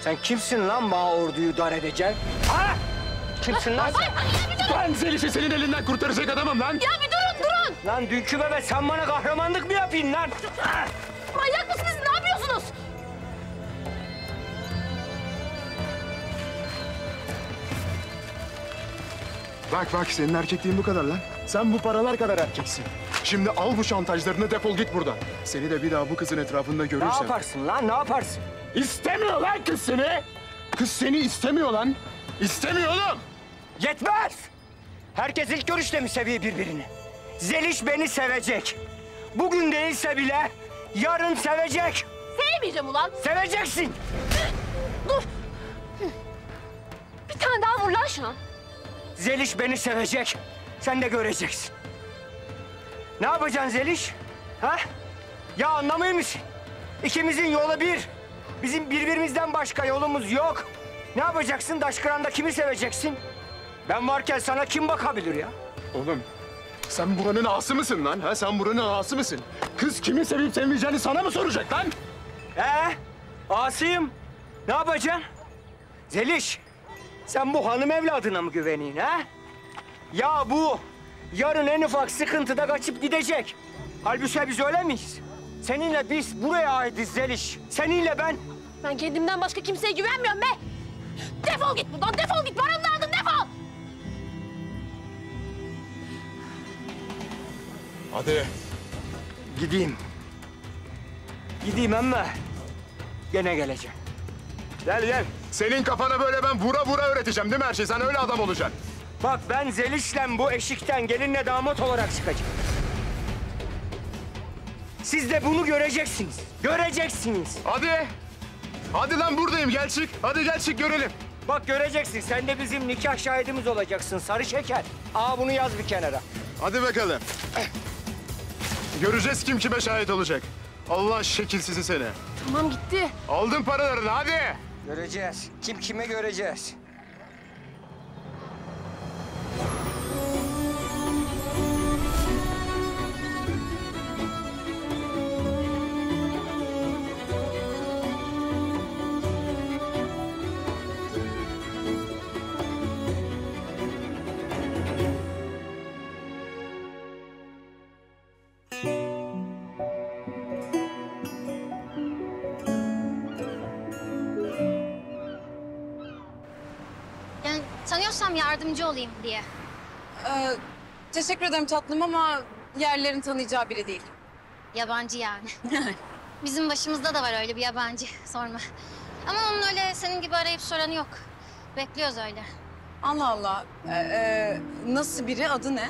Sen kimsin lan bana orduyu dar edeceksin? Ha? Kimsin lan sen? Ben Zeliş'i senin elinden kurtaracak adamım lan. Ya bir durun durun. Lan dünkü bebe sen bana kahramanlık mı yapayım lan? Manyak mısınız? Ne yapıyorsunuz? Bak bak senin erkekliğin bu kadar lan. Sen bu paralar kadar erkeksin. Şimdi al bu şantajlarını defol git buradan. Seni de bir daha bu kızın etrafında Ne görürsem... yaparsın lan ne yaparsın? İstemiyor lan kız seni. Kız seni istemiyor lan. İstemiyor oğlum. Yetmez! Herkes ilk görüşte mi seviyor birbirini? Zeliş beni sevecek. Bugün değilse bile yarın sevecek. Sevmeyeceğim ulan. Seveceksin. Dur. Bir tane daha vur lan şuna. Zeliş beni sevecek. Sen de göreceksin. Ne yapacaksın Zeliş? Ha? Ya anlamıyor musun? İkimizin yolu bir. Bizim birbirimizden başka yolumuz yok. Ne yapacaksın? Daşkıran'da kimi seveceksin? Ben varken sana kim bakabilir ya? Oğlum sen buranın ağası mısın lan? Ha? Sen buranın ağası mısın? Kız kimi sevip sevmeyeceğini sana mı soracak lan? Ee, Asım, ne yapacaksın? Zeliş, sen bu hanım evladına mı güveniyorsun ha? Ya bu yarın en ufak sıkıntıda kaçıp gidecek. Halbuki biz öyle miyiz? Seninle biz buraya aitiz Zeliş. Seninle ben. Ben kendimden başka kimseye güvenmiyorum be. Defol git buradan. Defol git. Paramı da aldın. Defol. Hadi. Gideyim. Gideyim ama gene geleceğim. Gel gel. Senin kafana böyle ben vura vura öğreteceğim değil mi her şey? Sen öyle adam olacaksın. Bak ben Zeliş'le bu eşikten gelinle damat olarak çıkacağım. Siz de bunu göreceksiniz. Göreceksiniz. Hadi. Hadi lan buradayım gel çık. Hadi gel çık görelim. Bak göreceksin. Sen de bizim nikah şahidimiz olacaksın. Sarı şeker. Aa bunu yaz bir kenara. Hadi bakalım. Göreceğiz kim kime şahit olacak. Allah şekilsizi seni. Tamam gitti. Aldın paralarını hadi. Göreceğiz. Kim kime göreceğiz. Tanıyorsam yardımcı olayım diye. Ee, teşekkür ederim tatlım ama yerlerin tanıyacağı biri değil. Yabancı yani. Bizim başımızda da var öyle bir yabancı. Sorma. Ama onun öyle senin gibi arayıp soranı yok. Bekliyoruz öyle. Allah Allah. Ee, e, nasıl biri? Adı ne?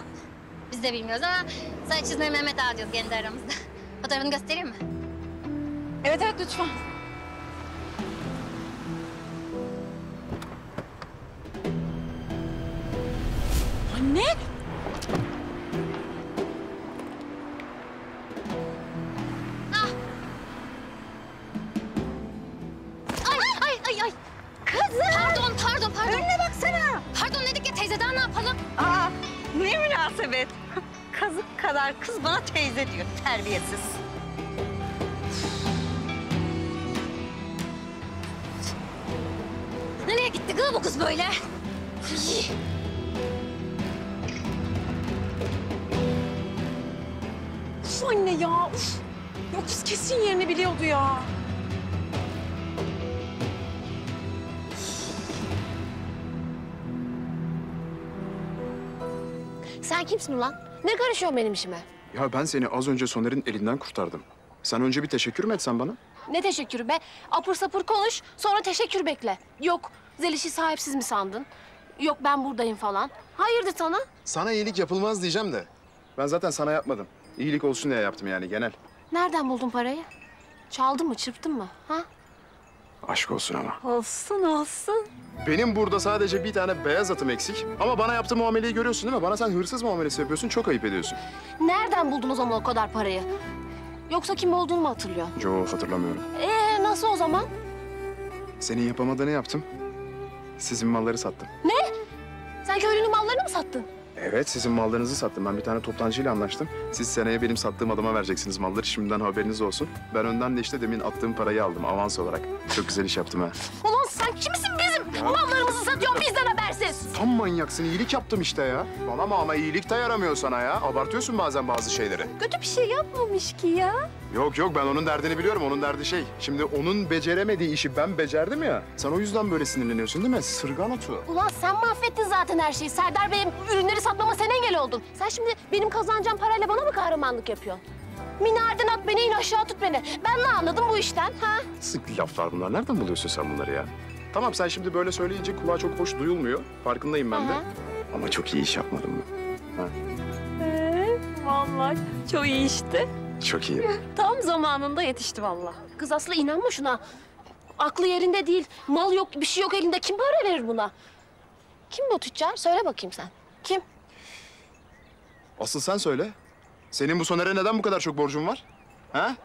Biz de bilmiyoruz ama sana çizmeyi Mehmet Ağa diyoruz kendi aramızda. Fotoğrafını göstereyim mi? Evet evet lütfen. Anne! Ay ay ay ay. Kızım. Pardon pardon pardon. Önüne baksana. Pardon dedik ya teyze daha ne yapalım? Aa, ne münasebet. Kazık kadar kız bana teyze diyor, terbiyesiz. Nereye gitti kız bu kız böyle? Ay. Uf anne ya uf. Yok kız kesin yerini biliyordu ya. Sen kimsin ulan? Ne karışıyorsun benim işime? Ya ben seni az önce Soner'in elinden kurtardım. Sen önce bir teşekkür mü etsen bana? Ne teşekkürü be? Apır sapır konuş, sonra teşekkür bekle. Yok, Zeliş'i sahipsiz mi sandın? Yok ben buradayım falan. Hayırdır sana? Sana iyilik yapılmaz diyeceğim de. Ben zaten sana yapmadım. İyilik olsun diye yaptım yani genel. Nereden buldun parayı? Çaldın mı, çırptın mı? Ha? Aşk olsun ama. Olsun olsun. Benim burada sadece bir tane beyaz atım eksik. Ama bana yaptığı muameleyi görüyorsun değil mi? Bana sen hırsız muamelesi yapıyorsun, çok ayıp ediyorsun. Nereden buldun o zaman o kadar parayı? Yoksa kim olduğunu mu hatırlıyorsun? Yo hatırlamıyorum. Ee nasıl o zaman? Senin yapamadığını yaptım. Sizin malları sattım. Sen köylünün mallarını mı sattın? Evet, sizin mallarınızı sattım. Ben bir tane toptancıyla anlaştım. Siz seneye benim sattığım adama vereceksiniz malları. Şimdiden haberiniz olsun. Ben önden de işte demin attığım parayı aldım avans olarak. Çok güzel iş yaptım ha. Ulan sen kimsin bizim mallarımızı satıyorsun bizden habersiz? Tam manyaksın. iyilik yaptım işte ya. Bana mı ama iyilik de yaramıyor sana ya. Abartıyorsun bazen bazı şeyleri. Kötü bir şey yapmamış ki ya. Yok yok ben onun derdini biliyorum. Onun derdi şey. Şimdi onun beceremediği işi ben becerdim ya. Sen o yüzden böyle sinirleniyorsun değil mi? Sırgan otu. Ulan sen mahvettin zaten her şeyi. Serdar Bey'in ürünleri satmama sen engel oldun. Sen şimdi benim kazanacağım parayla bana mı kahramanlık yapıyorsun? Minareden at beni, in aşağı tut beni. Ben ne anladım bu işten ha? Sık laflar bunlar. Nereden buluyorsun sen bunları ya? Tamam sen şimdi böyle söyleyince kulağa çok hoş duyulmuyor. Farkındayım ben de. Hı. Ama çok iyi iş yapmadın mı? Vallahi çok iyi işte. Çok iyi. Tam zamanında yetişti vallahi. Kız Aslı inanma şuna. Aklı yerinde değil. Mal yok, bir şey yok elinde. Kim para verir buna? Kim bu tüccar? Söyle bakayım sen. Kim? Asıl sen söyle. Senin bu Soner'e neden bu kadar çok borcun var? Ha?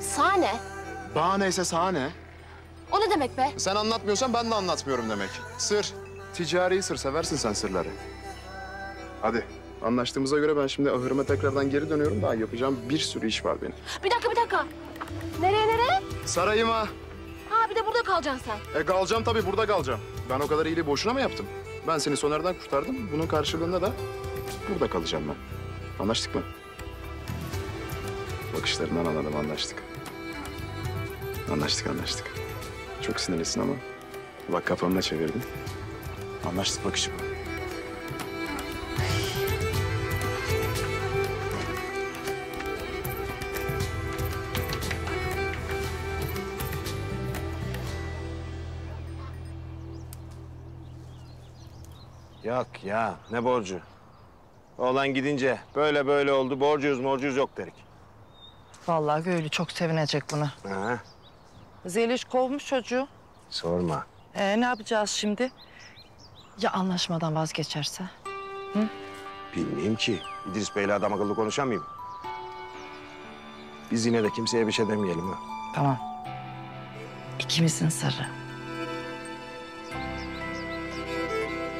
Sahne. Bana neyse sana ne? O ne demek be? Sen anlatmıyorsan ben de anlatmıyorum demek. Sır. Ticari sır. Seversin sen sırları. Hadi. Anlaştığımıza göre ben şimdi ahırıma tekrardan geri dönüyorum. Daha yapacağım bir sürü iş var benim. Bir dakika, bir dakika. Nereye, nereye? Sarayıma. Ha bir de burada kalacaksın sen. E kalacağım tabii burada kalacağım. Ben o kadar iyiliği boşuna mı yaptım? Ben seni Soner'den kurtardım. Bunun karşılığında da burada kalacağım ben. Anlaştık mı? Bakışlarından anladım anlaştık. Anlaştık anlaştık. Çok sinirlisin ama bak kafamda çevirdin. Anlaştık bakışım. Yok ya ne borcu? Oğlan gidince böyle böyle oldu borcuyuz morcuyuz yok dedik. Vallahi köylü çok sevinecek buna. Ha, Zeliş kovmuş çocuğu. sorma. Ee, ne yapacağız şimdi? Ya anlaşmadan vazgeçerse? Bilmeyeyim ki. İdris Bey'le adam akıllı konuşamayayım. Biz yine de kimseye bir şey demeyelim ha. Tamam. İkimizin sırrı.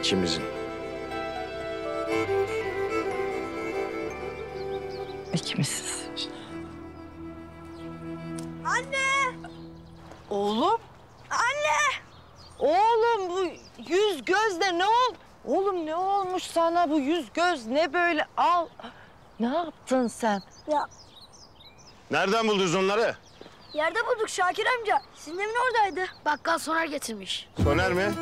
İkimizin. İkimizin. Anne! Oğlum? Anne! Oğlum bu yüz gözle ne ol? Oğlum ne olmuş sana bu yüz göz ne böyle al? Ne yaptın sen? Nereden buldunuz onları? Yerde bulduk Şakir amca. Sizin evin oradaydı. Bakkal sonar getirmiş. Soner mi?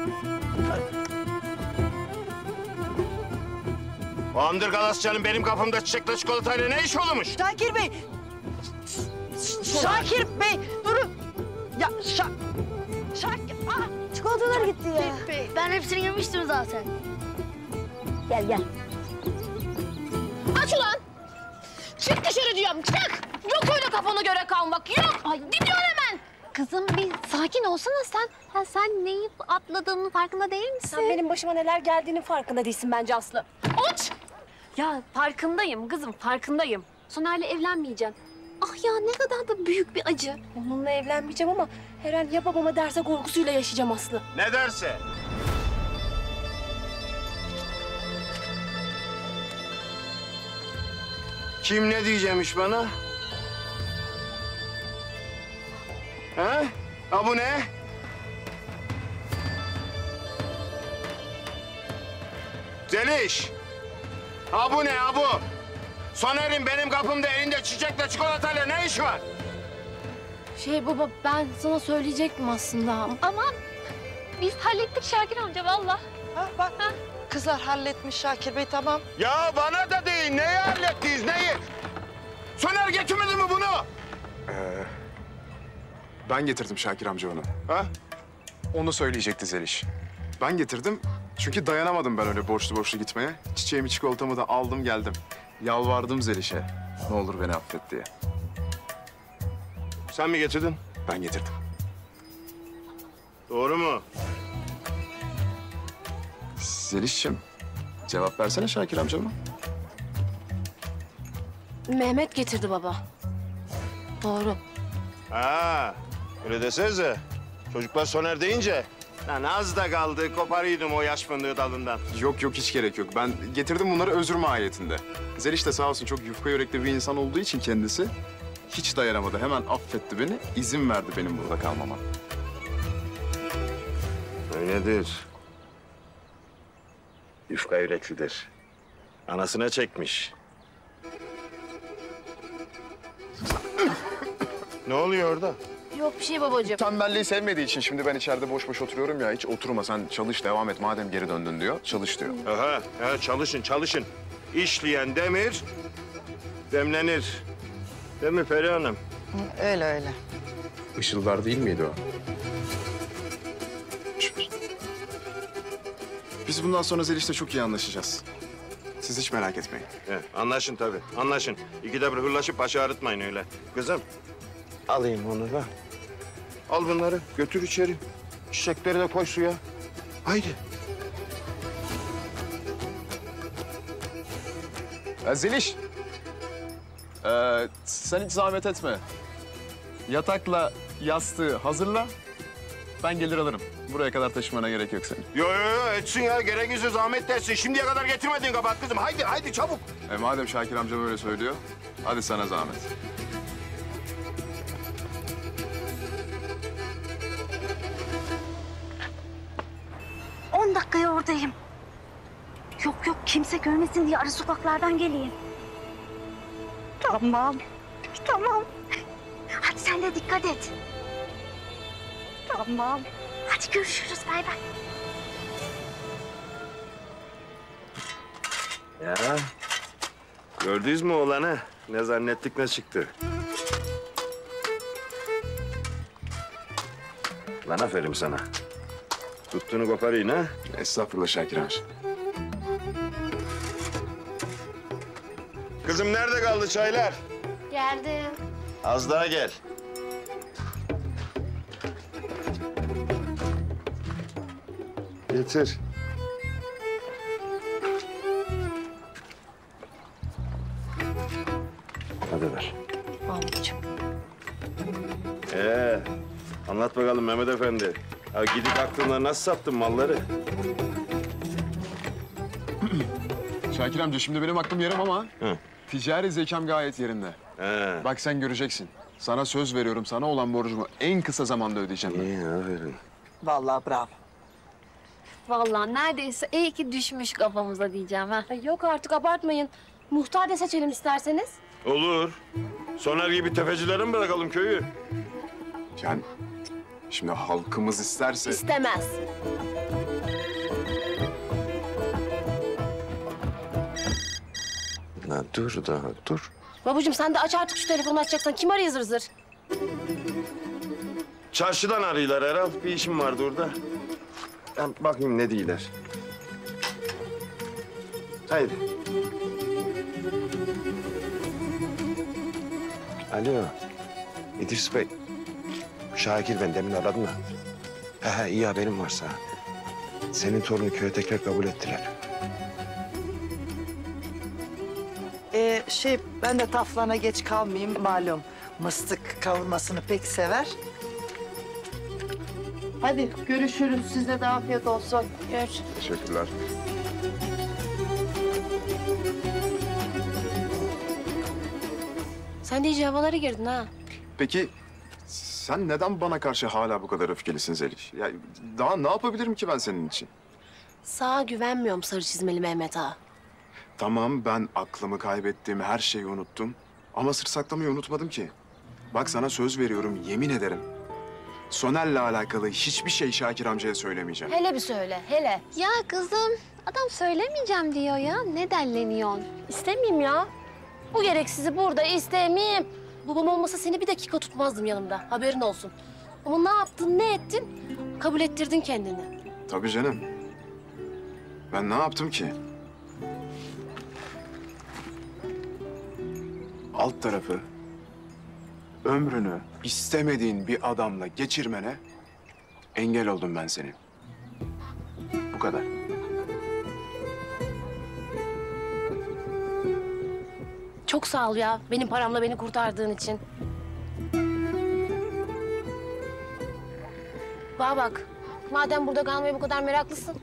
O Amdır Galasçı'nın benim kapımda çiçekle çikolatayla ne iş olmuş? Şakir Bey! Şakir Bey durun! Ya Şa... Şakir... Ah! Çikolatalar gitti ya. Ben hepsini yemiştim zaten. Gel gel. Aç ulan! Çık dışarı diyorum, çık! Yok öyle kafana göre kalmak, yok! Ay gidiyorum hemen! Kızım bir sakin olsana sen. Ha, sen neyi atladığının farkında değil misin? Sen benim başıma neler geldiğinin farkında değilsin bence Aslı. Aç! Ya farkındayım kızım, farkındayım. Soner'le evlenmeyeceğim. Ah ya ne kadar da büyük bir acı. Onunla evlenmeyeceğim ama her an ya babama derse korkusuyla yaşayacağım Aslı. Ne derse. Kim ne diyeceğimiş bana? Ha? Ha bu ne? Zeliş. Ha bu ne ha bu? Soner'in benim kapımda elinde çiçekle çikolatayla ne işi var? Şey baba ben sana söyleyecektim aslında. Ama biz hallettik Şakir amca valla. Ha, bak kızlar halletmiş Şakir Bey tamam. Ya bana da deyin neyi hallettiniz neyi? Soner getirmedi mi bunu? Ben getirdim Şakir amca onu. Ha? Onu söyleyecekti Zeliş. Ben getirdim çünkü dayanamadım ben öyle borçlu borçlu gitmeye. Çiçeğimi çikolatamı da aldım geldim. Yalvardım Zeliş'e. Ne olur beni affet diye. Sen mi getirdin? Ben getirdim. Doğru mu? Zeliş'ciğim cevap versene Şakir amcama. Mehmet getirdi baba. Doğru. Ha, öyle desenize. Çocuklar Soner deyince Lan az da kaldı. Koparıyordum o yaş fındığı dalından. Yok yok hiç gerek yok. Ben getirdim bunları özür mahiyetinde. Zeliş de sağ olsun çok yufka yürekli bir insan olduğu için kendisi hiç dayanamadı. Hemen affetti beni, izin verdi benim burada kalmama. Öyledir. Yufka yüreklidir. Anasına çekmiş. ne oluyor orada? Yok bir şey babacığım. Tembelliği sevmediği için şimdi ben içeride boş boş oturuyorum ya. Hiç oturma sen çalış devam et madem geri döndün diyor. Çalış diyor. Aha, ha, çalışın, çalışın. İşleyen demir demlenir. Değil mi Peri Hanım? Öyle öyle. Işıldar değil miydi o? Biz bundan sonra Zeliş'le çok iyi anlaşacağız. Siz hiç merak etmeyin. He, anlaşın tabii, anlaşın. İkide bir hırlaşıp başı ağrıtmayın öyle. Kızım, alayım onu da. Al bunları, götür içeri. Çiçekleri de koy suya. Haydi. Ya Zeliş. Ee, sen hiç zahmet etme. Yatakla yastığı hazırla. Ben gelir alırım. Buraya kadar taşımana gerek yok senin. Yo yo yo etsin ya, gerekirse zahmet dersin. Şimdiye kadar getirmedin kabak kızım. Haydi, haydi çabuk. E madem Şakir amca böyle söylüyor, hadi sana zahmet. Dakikaya oradayım. Yok yok kimse görmesin diye ara sokaklardan geleyim. Tamam. Tamam. Hadi sen de dikkat et. Tamam. Hadi görüşürüz bay bay. Ya. Gördünüz mü oğlanı? Ne zannettik ne çıktı. Lan aferin sana. Tuttuğunu koparayım ha. Estağfurullah Şakir amca. Kızım nerede kaldı çaylar? Geldim. Az daha gel. Getir. Hadi ver. Al babacığım. Ee, anlat bakalım Mehmet Efendi. Ya gidip aklına nasıl sattın malları? Şakir amca şimdi benim aklım yarım ama Hı. ticari zekam gayet yerinde. He. Bak sen göreceksin. Sana söz veriyorum sana olan borcumu en kısa zamanda ödeyeceğim ben. İyi, aferin. Vallahi bravo. Vallahi neredeyse iyi ki düşmüş kafamıza diyeceğim ha. Yok artık abartmayın. Muhtar da seçelim isterseniz. Olur. Soner gibi tefecilere mi bırakalım köyü? Yani şimdi halkımız isterse... İstemez. La dur daha dur. Babacığım sen de aç artık şu telefonu açacaksan. Kim arıyor zır zır? Çarşıdan arıyorlar herhal. Bir işim vardı orada. Ben bakayım ne diyorlar. Haydi. Alo. İdris Bey. Şakir ben demin aradım da. He he iyi haberim varsa. Senin torunu köye tekrar kabul ettiler. Ee, şey ben de taflana geç kalmayayım malum. Mıstık kavurmasını pek sever. Hadi görüşürüz. Size de afiyet olsun. Görüşürüz. Teşekkürler. Sen de iyice havalara girdin ha. Peki sen neden bana karşı hala bu kadar öfkelisin Zeliş? Ya daha ne yapabilirim ki ben senin için? Sağa güvenmiyorum sarı çizmeli Mehmet ağa. Tamam ben aklımı kaybettim, her şeyi unuttum. Ama sır saklamayı unutmadım ki. Bak sana söz veriyorum, yemin ederim. Soner'le alakalı hiçbir şey Şakir amcaya söylemeyeceğim. Hele bir söyle, hele. Ya kızım adam söylemeyeceğim diyor ya. Ne delleniyorsun? İstemeyeyim ya. Bu gereksizi burada istemeyeyim. Babam olmasa seni bir dakika tutmazdım yanımda. Haberin olsun. Ama ne yaptın, ne ettin? Kabul ettirdin kendini. Tabii canım. Ben ne yaptım ki? Alt tarafı ömrünü istemediğin bir adamla geçirmene engel oldum ben senin. Bu kadar. Çok sağ ol ya. Benim paramla beni kurtardığın için. Bana bak. Madem burada kalmaya bu kadar meraklısın.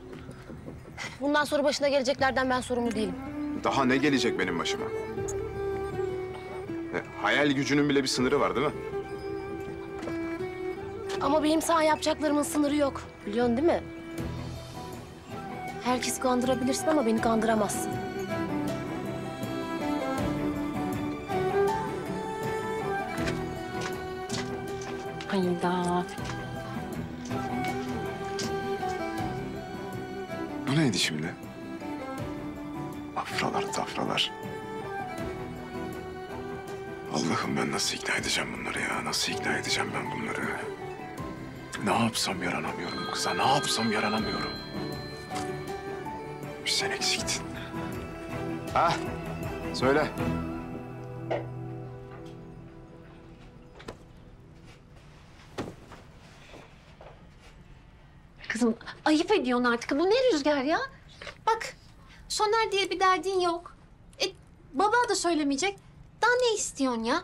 Bundan sonra başına geleceklerden ben sorumlu değilim. Daha ne gelecek benim başıma? E, hayal gücünün bile bir sınırı var değil mi? Ama benim sana yapacaklarımın sınırı yok. Biliyorsun değil mi? Herkes kandırabilirsin ama beni kandıramazsın. Hayda. Bu neydi şimdi? Afralar tafralar. Allah'ım ben nasıl ikna edeceğim bunları ya? Nasıl ikna edeceğim ben bunları? Ne yapsam yaranamıyorum kıza. Ne yapsam yaranamıyorum. Bir sen eksiktin. Ha? Söyle. Kızım ayıp ediyorsun artık. Bu ne rüzgar ya? Bak Soner diye bir derdin yok. E, baba da söylemeyecek. Daha ne istiyorsun ya?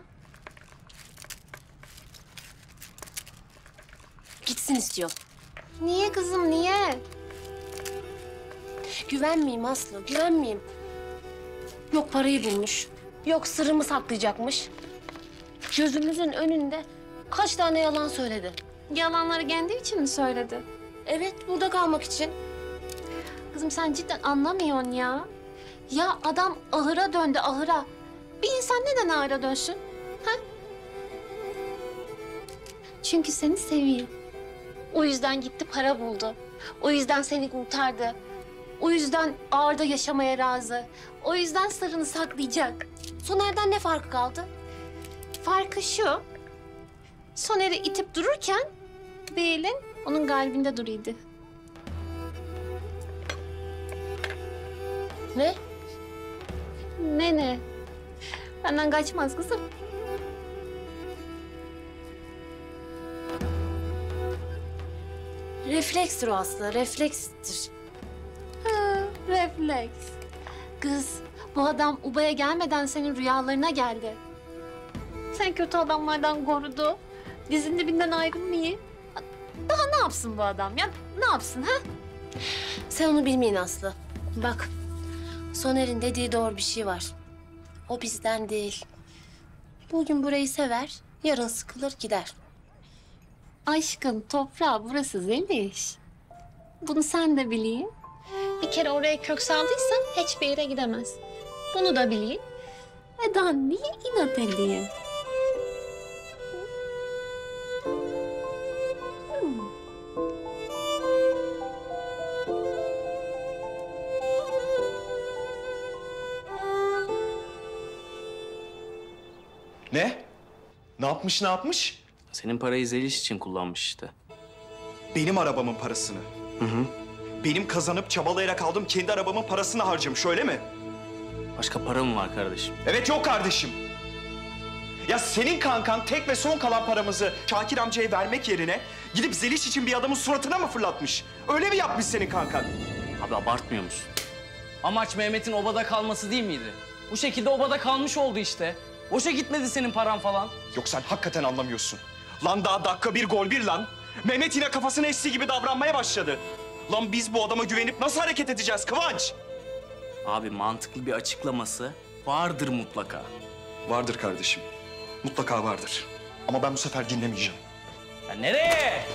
Gitsin istiyor. Niye kızım niye? Güvenmeyeyim Aslı, güvenmeyeyim. Yok parayı bulmuş, yok sırrımı saklayacakmış. Gözümüzün önünde kaç tane yalan söyledi. Yalanları kendi için mi söyledi? Evet, burada kalmak için. Kızım sen cidden anlamıyorsun ya. Ya adam ahıra döndü ahıra. Bir insan neden ahıra dönsün? Ha? Çünkü seni seviyor. O yüzden gitti para buldu. O yüzden seni kurtardı. O yüzden ağırda yaşamaya razı. O yüzden sırrını saklayacak. Soner'den ne farkı kaldı? Farkı şu. Soner'i itip dururken bir elin onun kalbinde duruyordu. Ne? Ne ne? Benden kaçmaz kızım. Reflekstir o Aslı, reflekstir. Ha, refleks. Kız, bu adam Uba'ya gelmeden senin rüyalarına geldi. Sen kötü adamlardan korudu. Dizin dibinden ayrılmayı. Daha ne yapsın bu adam ya? Ne yapsın ha? Sen onu bilmeyin Aslı. Bak, Soner'in dediği doğru bir şey var. O bizden değil. Bugün burayı sever, yarın sıkılır gider. Aşkın toprağı burası Zeliş. Bunu sen de bileyim. Bir kere oraya kök saldıysa hiçbir yere gidemez. Bunu da bileyim. E daha niye inat edeyim? Ne? Ne yapmış ne yapmış? Senin parayı Zeliş için kullanmış işte. Benim arabamın parasını. Hı hı. Benim kazanıp çabalayarak aldığım kendi arabamın parasını harcamış öyle mi? Başka para mı var kardeşim? Evet yok kardeşim. Ya senin kankan tek ve son kalan paramızı Şakir amcaya vermek yerine gidip Zeliş için bir adamın suratına mı fırlatmış? Öyle mi yapmış senin kankan? Abi abartmıyor musun? Amaç Mehmet'in obada kalması değil miydi? Bu şekilde obada kalmış oldu işte. Boşa gitmedi senin paran falan. Yok sen hakikaten anlamıyorsun. Lan daha dakika bir gol bir lan. Mehmet yine kafasını estiği gibi davranmaya başladı. Lan biz bu adama güvenip nasıl hareket edeceğiz Kıvanç? Abi mantıklı bir açıklaması vardır mutlaka. Vardır kardeşim. Mutlaka vardır. Ama ben bu sefer dinlemeyeceğim. Ya nereye?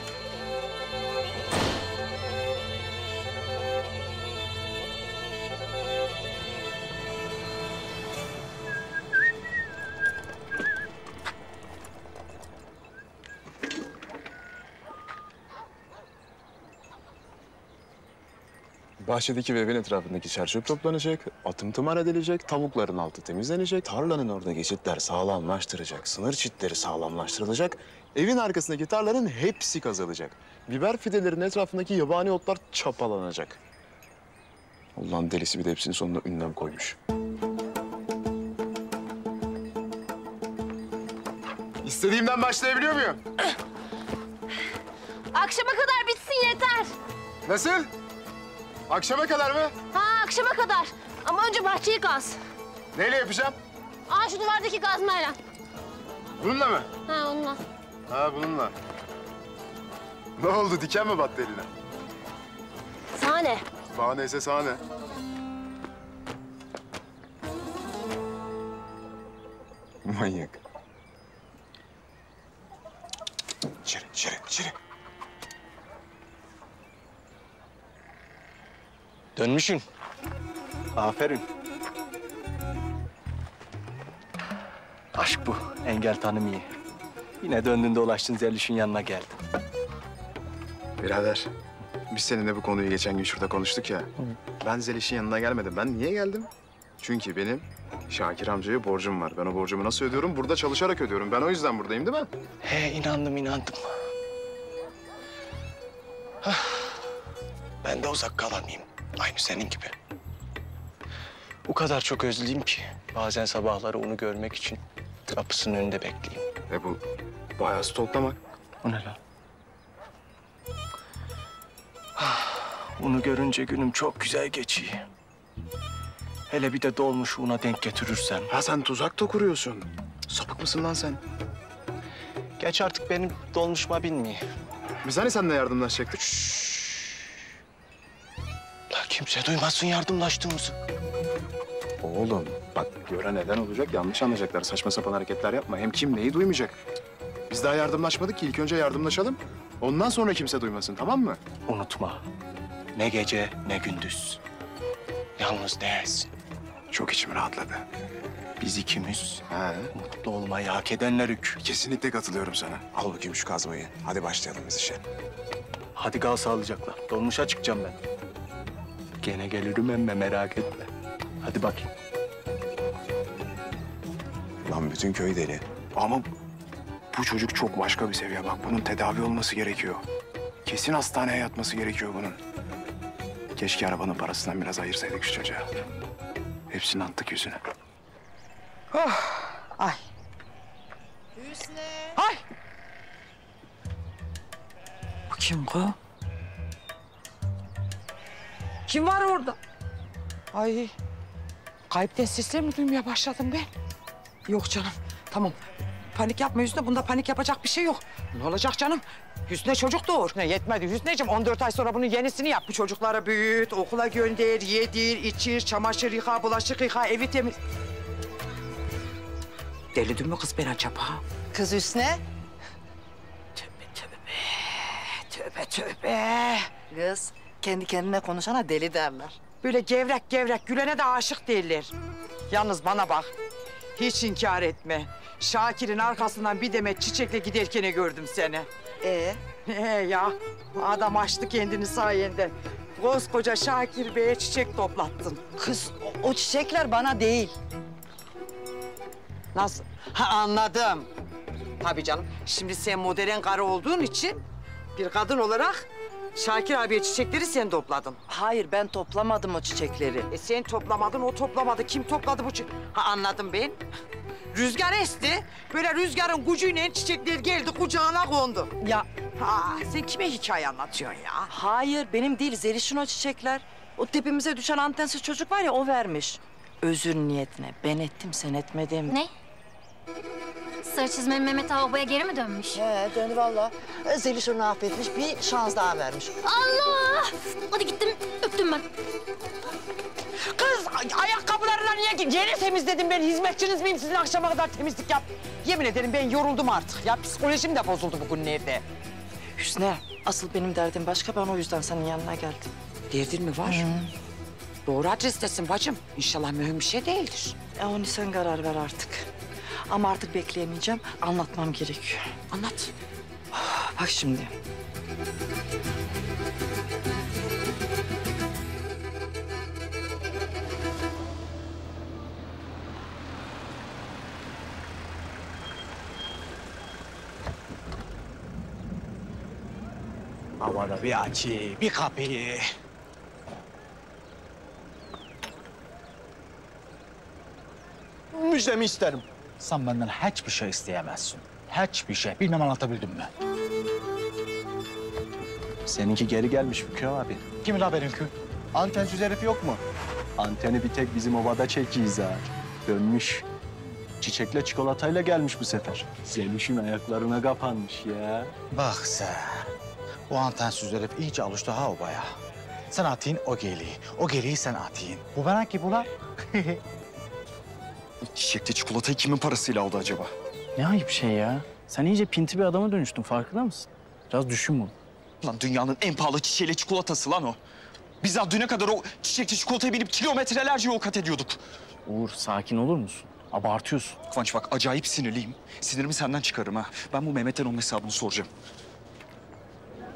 Bahçedeki ve evin etrafındaki çerçöp toplanacak, atım tımar edilecek, tavukların altı temizlenecek, tarlanın orada geçitler sağlamlaştıracak, sınır çitleri sağlamlaştırılacak, evin arkasındaki tarlanın hepsi kazılacak. Biber fidelerinin etrafındaki yabani otlar çapalanacak. Allah'ın delisi bir de hepsinin sonuna ünlem koymuş. İstediğimden başlayabiliyor muyum? Akşama kadar bitsin yeter. Nasıl? Akşama kadar mı? Ha akşama kadar. Ama önce bahçeyi kaz. Neyle yapacağım? Aa şu duvardaki kazmayla. Bununla mı? Ha onunla. Ha bununla. Ne oldu diken mi battı eline? Sahne. Bana neyse sahne. Manyak. İçeri, içeri, içeri. Dönmüşsün. Aferin. Aşk bu. Engel tanımıyor. Yine döndün dolaştın Zeliş'in yanına geldin. Birader, biz seninle bu konuyu geçen gün şurada konuştuk ya. Ben Zeliş'in yanına gelmedim. Ben niye geldim? Çünkü benim Şakir amcaya borcum var. Ben o borcumu nasıl ödüyorum? Burada çalışarak ödüyorum. Ben o yüzden buradayım değil mi? He inandım inandım. Ben de uzak kalamayayım. Aynı senin gibi. O kadar çok özleyeyim ki bazen sabahları onu görmek için kapısının önünde bekleyeyim. E bu bayağı stalklamak. O ne lan? Ah, Onu görünce günüm çok güzel geçiyor. Hele bir de dolmuşuğuna denk getirirsen. Ha sen tuzak da kuruyorsun. Sapık mısın lan sen? Geç artık benim dolmuşuma binmiyor. Biz hani seninle yardımlaşacaktık? La kimse duymasın yardımlaştığımızı. Oğlum bak gören neden olacak yanlış anlayacaklar. Saçma sapan hareketler yapma. Hem kim neyi duymayacak? Biz daha yardımlaşmadık ki. İlk önce yardımlaşalım. Ondan sonra kimse duymasın tamam mı? Unutma. Ne gece ne gündüz. Yalnız değilsin. Çok içim rahatladı. Biz ikimiz He. mutlu olmayı hak edenlerik. Kesinlikle katılıyorum sana. Al bakayım şu kazmayı. Hadi başlayalım biz işe. Hadi kal sağlıcakla. Dolmuşa çıkacağım ben. Gene gelirim emme merak etme. Hadi bakayım. Lan bütün köy deli. Ama bu çocuk çok başka bir seviye. Bak bunun tedavi olması gerekiyor. Kesin hastaneye yatması gerekiyor bunun. Keşke arabanın parasından biraz ayırsaydık şu çocuğa. Hepsini attık yüzüne. Ay. Ay. Bu kim bu? Kim var orada? Ay. Kayıpten sesler mi duymaya başladım ben? Yok canım. Tamam. Panik yapma Hüsnü. Bunda panik yapacak bir şey yok. Ne olacak canım? Hüsnü çocuk doğur. Ne yetmedi Hüsnü'cüğüm. 14 ay sonra bunun yenisini yap. Bu çocuklara büyüt, okula gönder, yedir, içir, çamaşır yıka, bulaşık yıka, evi temiz. Deli mi kız ben acaba? Kız Hüsne. Tövbe tövbe. Tövbe tövbe. Kız kendi kendine konuşana deli derler. Böyle gevrek gevrek gülene de aşık değiller. Yalnız bana bak. Hiç inkar etme. Şakir'in arkasından bir demet çiçekle giderken gördüm seni. Ee? He ya. Adam açtı kendini sayende. Koskoca Şakir Bey'e çiçek toplattın. Kız o, o çiçekler bana değil. Nasıl? Ha anladım. Tabii canım. Şimdi sen modern karı olduğun için bir kadın olarak Şakir abiye çiçekleri sen topladın. Hayır ben toplamadım o çiçekleri. E sen toplamadın, o toplamadı. Kim topladı bu çiçek? Ha anladım ben. Rüzgar esti. Böyle rüzgarın gücüyle çiçekler geldi kucağına kondu. Ya Ha sen kime hikaye anlatıyorsun ya? hayır benim değil Zeliş'in o çiçekler. O tepemize düşen antensiz çocuk var ya o vermiş. Özür niyetine ben ettim sen etmedin. Ne? Sarı çizmeli Mehmet Ağa obaya geri mi dönmüş? He döndü valla. Zeliş onu affetmiş bir şans daha vermiş. Allah! Hadi gittim, öptüm ben. Kız ay- ayakkabılarına niye git? Yeni temizledim ben. Hizmetçiniz miyim sizin akşama kadar temizlik yap. Yemin ederim ben yoruldum artık. Ya psikolojim de bozuldu bugün evde. Hüsnü asıl benim derdim başka ben o yüzden senin yanına geldim. Derdin mi var? Doğru adrestesin bacım. İnşallah mühim bir şey değildir. E onu sen karar ver artık. Ama artık bekleyemeyeceğim. Anlatmam gerekiyor. Anlat. Bak şimdi. Havada bir açı, bir kapıyı. Müjdemi isterim. Sen benden hiçbir şey isteyemezsin. Hiçbir şey. Bilmem anlatabildim mi? Seninki geri gelmiş Fikri abi. Kimin haberin ki? Antensiz herif yok mu? Anteni bir tek bizim ovada çekiyiz ha. Dönmüş. Çiçekle çikolatayla gelmiş bu sefer. Zeliş'in ayaklarına kapanmış ya. Bak sen. O antensiz herif iyice alıştı ha obaya. Sen atayım o geliği. O geliği sen atayım. Bu bana ki bu lan. Çiçekli çikolatayı kimin parasıyla aldı acaba? Ne ayıp şey ya. Sen iyice pinti bir adama dönüştün farkında mısın? Biraz düşün bunu. Lan dünyanın en pahalı çiçeğiyle çikolatası lan o. Biz daha düne kadar o çiçekli çikolataya binip kilometrelerce yol kat ediyorduk. Uğur sakin olur musun? Abartıyorsun. Kıvanç bak acayip sinirliyim. Sinirimi senden çıkarım ha. Ben bu Mehmet'ten onun hesabını soracağım.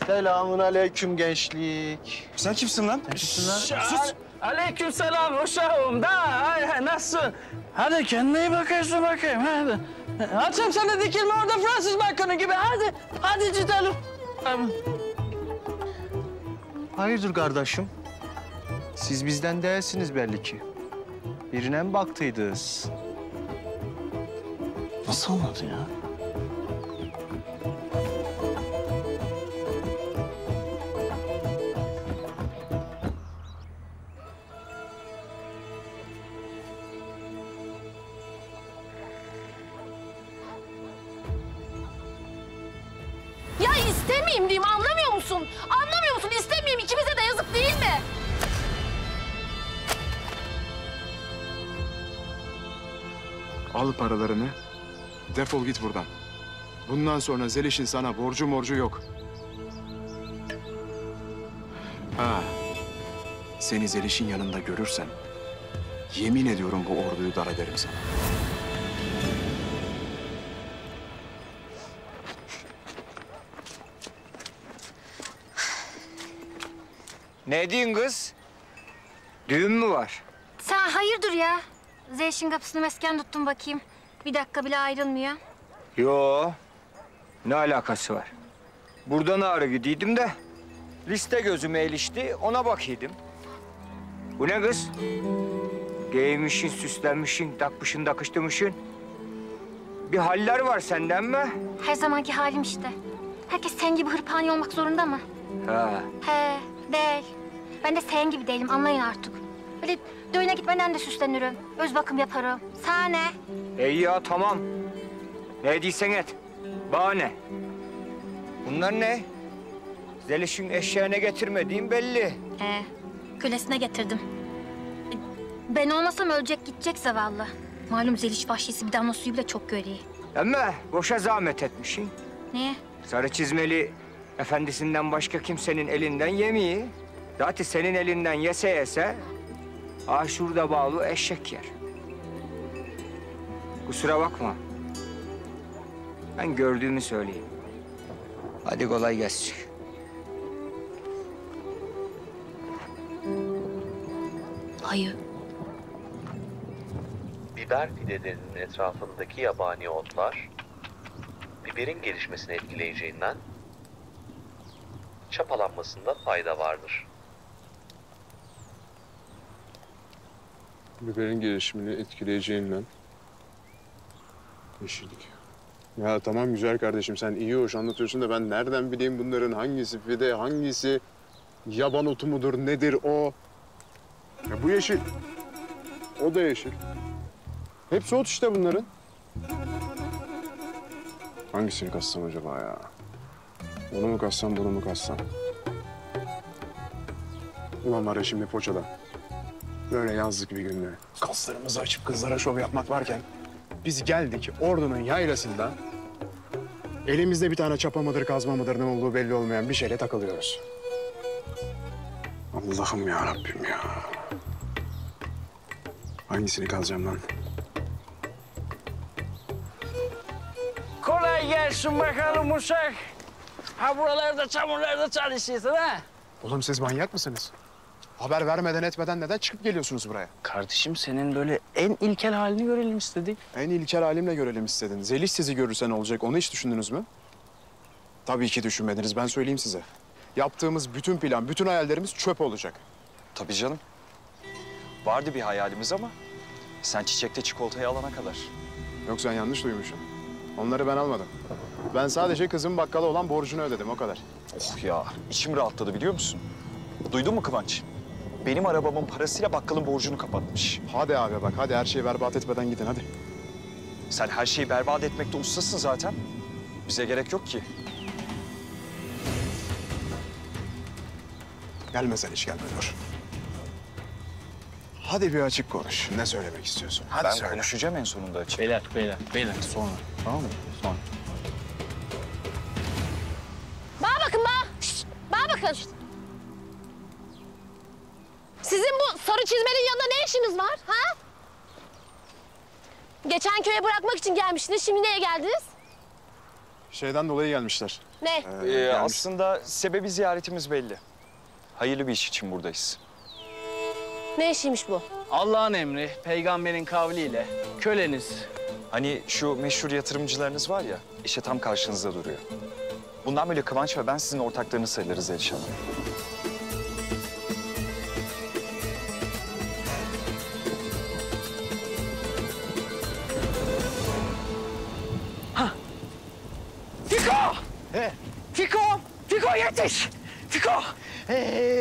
Selamun aleyküm gençlik. Sen kimsin lan? Sus. Aleyküm selam uşağım da. Ay, nasılsın? Hadi kendine iyi bakıyorsun bakayım hadi. Açım sana dikilme orada Fransız balkonu gibi hadi. Hadi gidelim. Hayırdır kardeşim? Siz bizden değilsiniz belli ki. Birine mi baktıydınız? Nasıl ya? Ya Defol git buradan. Bundan sonra Zeliş'in sana borcu morcu yok. Ha. Seni Zeliş'in yanında görürsem yemin ediyorum bu orduyu dar ederim sana. Ne diyorsun kız? Düğün mü var? Sen hayırdır ya? Zeyşin kapısını mesken tuttum bakayım. Bir dakika bile ayrılmıyor. Yo. Ne alakası var? Buradan ağrı gidiydim de liste gözüme ilişti ona bakıyordum. Bu ne kız? Giymişsin, süslenmişsin, takmışsın, takıştırmışsın. Bir haller var senden mi? Her zamanki halim işte. Herkes sen gibi hırpani olmak zorunda mı? Ha. He, değil. Ben de sen gibi değilim, anlayın artık. Böyle düğüne gitmeden de süslenirim. Öz bakım yaparım. Sana ne? İyi ya tamam. Ne diysen et. Bana ne? Bunlar ne? Zeliş'in eşeğine getirmediğim belli. He, kölesine getirdim. E, Ben olmasam ölecek gidecek zavallı. Malum Zeliş vahşisi bir damla suyu bile çok görüyor. Ama boşa zahmet etmişsin. Niye? Sarı çizmeli efendisinden başka kimsenin elinden yemeği. Zaten senin elinden yese yese ah şurada bağlı eşek yer. Kusura bakma. Ben gördüğümü söyleyeyim. Hadi kolay gelsin. Hayır. Biber fidelerinin etrafındaki yabani otlar biberin gelişmesini etkileyeceğinden çapalanmasında fayda vardır. Biberin gelişimini etkileyeceğinden. Yeşillik. Ya tamam güzel kardeşim sen iyi hoş anlatıyorsun da ben nereden bileyim bunların hangisi fide, hangisi yaban otu mudur, nedir o? Ya bu yeşil. O da yeşil. Hepsi ot işte bunların. Hangisini kassam acaba ya? Onu mu kassam, bunu mu kassam? Ulan var ya şimdi poçada. Böyle yazlık bir günde kaslarımızı açıp kızlara şov yapmak varken biz geldik ordunun yaylasında elimizde bir tane çapa mıdır kazma mıdır ne olduğu belli olmayan bir şeyle takılıyoruz. Allah'ım ya Rabbim ya. Hangisini kazacağım lan? Kolay gelsin bakalım uşak. Ha buralarda çamurlarda çalışıyorsun ha? Oğlum siz manyak mısınız? Haber vermeden etmeden neden çıkıp geliyorsunuz buraya? Kardeşim senin böyle en ilkel halini görelim istedik. En ilkel halimle görelim istedin. Zeliş sizi görürse ne olacak onu hiç düşündünüz mü? Tabii ki düşünmediniz ben söyleyeyim size. Yaptığımız bütün plan, bütün hayallerimiz çöp olacak. Tabii canım. Vardı bir hayalimiz ama sen çiçekte çikolatayı alana kadar. Yok sen yanlış duymuşsun. Onları ben almadım. Ben sadece kızın bakkala olan borcunu ödedim o kadar. Oh ya içim rahatladı biliyor musun? Duydun mu Kıvanç? Benim arabamın parasıyla bakkalın borcunu kapatmış. Hadi abi bak hadi her şeyi berbat etmeden gidin hadi. Sen her şeyi berbat etmekte ustasın zaten. Bize gerek yok ki. Gelme Zeliş gelme dur. Hadi bir açık konuş. Ne söylemek istiyorsun? Hadi ben söyle. konuşacağım en sonunda açık. Beyler, beyler, beyler sonra. Tamam mı? Sonra. Bana bakın bana. Şşt, bana bakın. İşiniz var? Ha? Geçen köye bırakmak için gelmiştiniz. Şimdi neye geldiniz? Şeyden dolayı gelmişler. Ne? Ee, Ee, gelmiş- aslında sebebi ziyaretimiz belli. Hayırlı bir iş için buradayız. Ne işiymiş bu? Allah'ın emri, peygamberin kavliyle köleniz. Hani şu meşhur yatırımcılarınız var ya, işte tam karşınızda duruyor. Bundan böyle Kıvanç ve ben sizin ortaklarınız sayılırız Zeliş Hanım.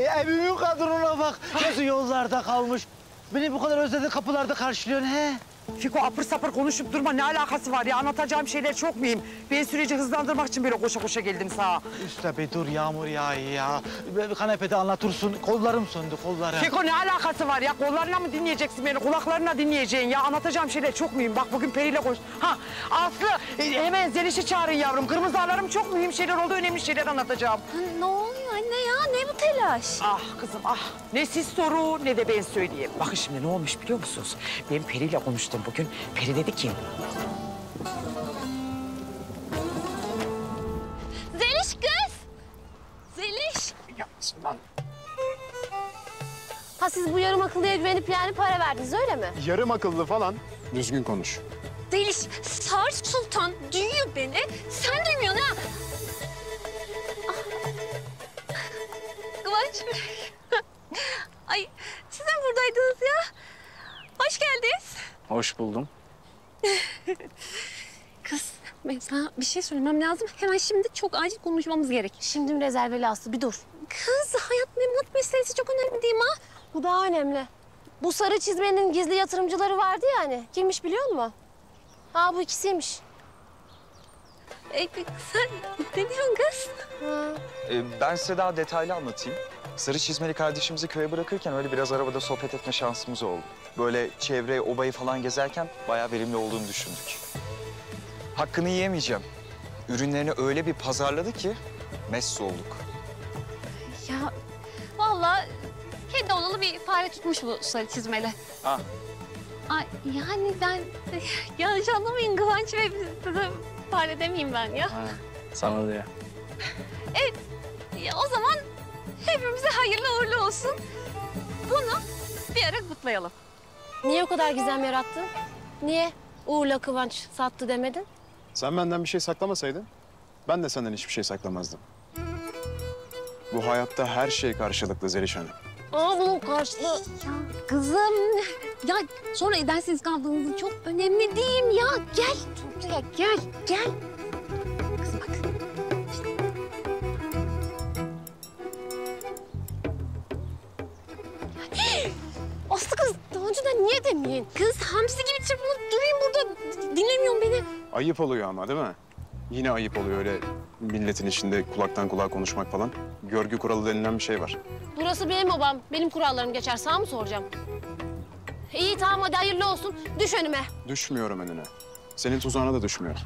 Evimin kadrona bak. Nasıl yollarda kalmış. Beni bu kadar özledi kapılarda karşılıyorsun he. Fiko apır sapır konuşup durma. Ne alakası var ya? Anlatacağım şeyler çok mühim. Ben süreci hızlandırmak için böyle koşa koşa geldim sana. Üste bir dur yağmur ya. Böyle Kanepede anlatırsın. Kollarım söndü kollarım. Fiko ne alakası var ya? Kollarına mı dinleyeceksin beni? Kulaklarına dinleyeceksin ya. Anlatacağım şeyler çok mühim. Bak bugün Peri'yle koş. Ha Aslı e, hemen Zeliş'i çağırın yavrum. Kırmızı alarm çok mühim şeyler oldu. Önemli şeyler anlatacağım. Ne oluyor anne ya? Ne bu telaş? Ah kızım ah. Ne siz soru ne de ben söyleyeyim. Bakın şimdi ne olmuş biliyor musunuz? Ben Peri'yle konuştum bugün. Peri dedi ki Zeliş kız! Zeliş! Yapmasın lan. Ha siz bu yarım akıllıya güvenip yani para verdiniz öyle mi? Yarım akıllı falan. Düzgün konuş. Zeliş, Sar Sultan duyuyor beni. Sen duymuyorsun ha? Kıvanç. Ay siz de buradaydınız ya. Hoş geldiniz. Hoş buldum. Kız ben sana bir şey söylemem lazım. Hemen şimdi çok acil konuşmamız gerek. Şimdi mi rezerveli Aslı bir dur. Kız hayat memat meselesi çok önemli değil mi ha? Bu daha önemli. Bu sarı çizmenin gizli yatırımcıları vardı ya hani. Kimmiş biliyor musun? Ha bu ikisiymiş. E, sen ne diyorsun kız? Ee, ben size daha detaylı anlatayım. Sarı çizmeli kardeşimizi köye bırakırken öyle biraz arabada sohbet etme şansımız oldu. Böyle çevre, obayı falan gezerken bayağı verimli olduğunu düşündük. Hakkını yiyemeyeceğim. Ürünlerini öyle bir pazarladı ki mest olduk. Ya vallahi kedi olalı bir fare tutmuş bu sarı çizmeli. Ha. Ay, yani ben yanlış anlamayın Kıvanç Bey. Fare demeyeyim ben ya. Ha, sana da ya. Evet ya o zaman hepimize hayırlı uğurlu olsun. Bunu bir ara kutlayalım. Niye o kadar gizem yarattın? Niye Uğur'la Kıvanç sattı demedin? Sen benden bir şey saklamasaydın ben de senden hiçbir şey saklamazdım. Bu hayatta her şey karşılıklı Zeliş Hanım. Aa bunun karşılığı... Kızım ya sonra edersiniz kaldığınız çok önemli değil mi ya? Gel buraya gel gel. Kız bak. Aslı kız daha önceden niye demeyin? Kız hamsi gibi çırpınıp durayım burada. Dinlemiyorsun beni. Ayıp oluyor ama değil mi? Yine ayıp oluyor öyle milletin içinde kulaktan kulağa konuşmak falan. Görgü kuralı denilen bir şey var. Burası benim obam. Benim kurallarım geçer. Sana mı soracağım? İyi tamam hadi hayırlı olsun. Düş önüme. Düşmüyorum önüne. Senin tuzağına da düşmüyorum.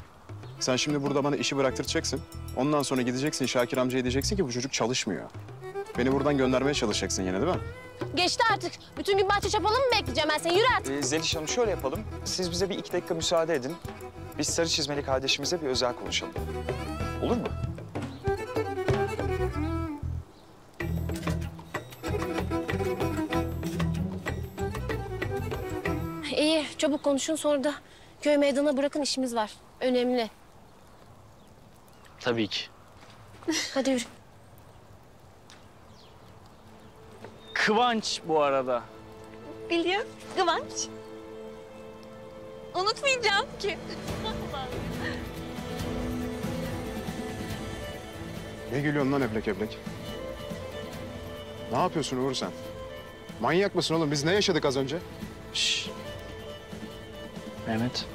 Sen şimdi burada bana işi bıraktıracaksın. Ondan sonra gideceksin Şakir amcaya diyeceksin ki bu çocuk çalışmıyor. Beni buradan göndermeye çalışacaksın yine değil mi? Geçti artık. Bütün gün bahçe çapalım mı bekleyeceğim ben seni? Yürü artık. Ee, Zeliş Hanım şöyle yapalım. Siz bize bir iki dakika müsaade edin. Biz sarı çizmeli kardeşimize bir özel konuşalım. Olur mu? İyi çabuk konuşun sonra da köy meydana bırakın işimiz var. Önemli. Tabii ki. Hadi yürü. Kıvanç bu arada. Biliyorum Kıvanç. Unutmayacağım ki. Ne gülüyorsun lan eblek eblek? Ne yapıyorsun Uğur sen? Manyak mısın oğlum? Biz ne yaşadık az önce? Şşş. Mehmet.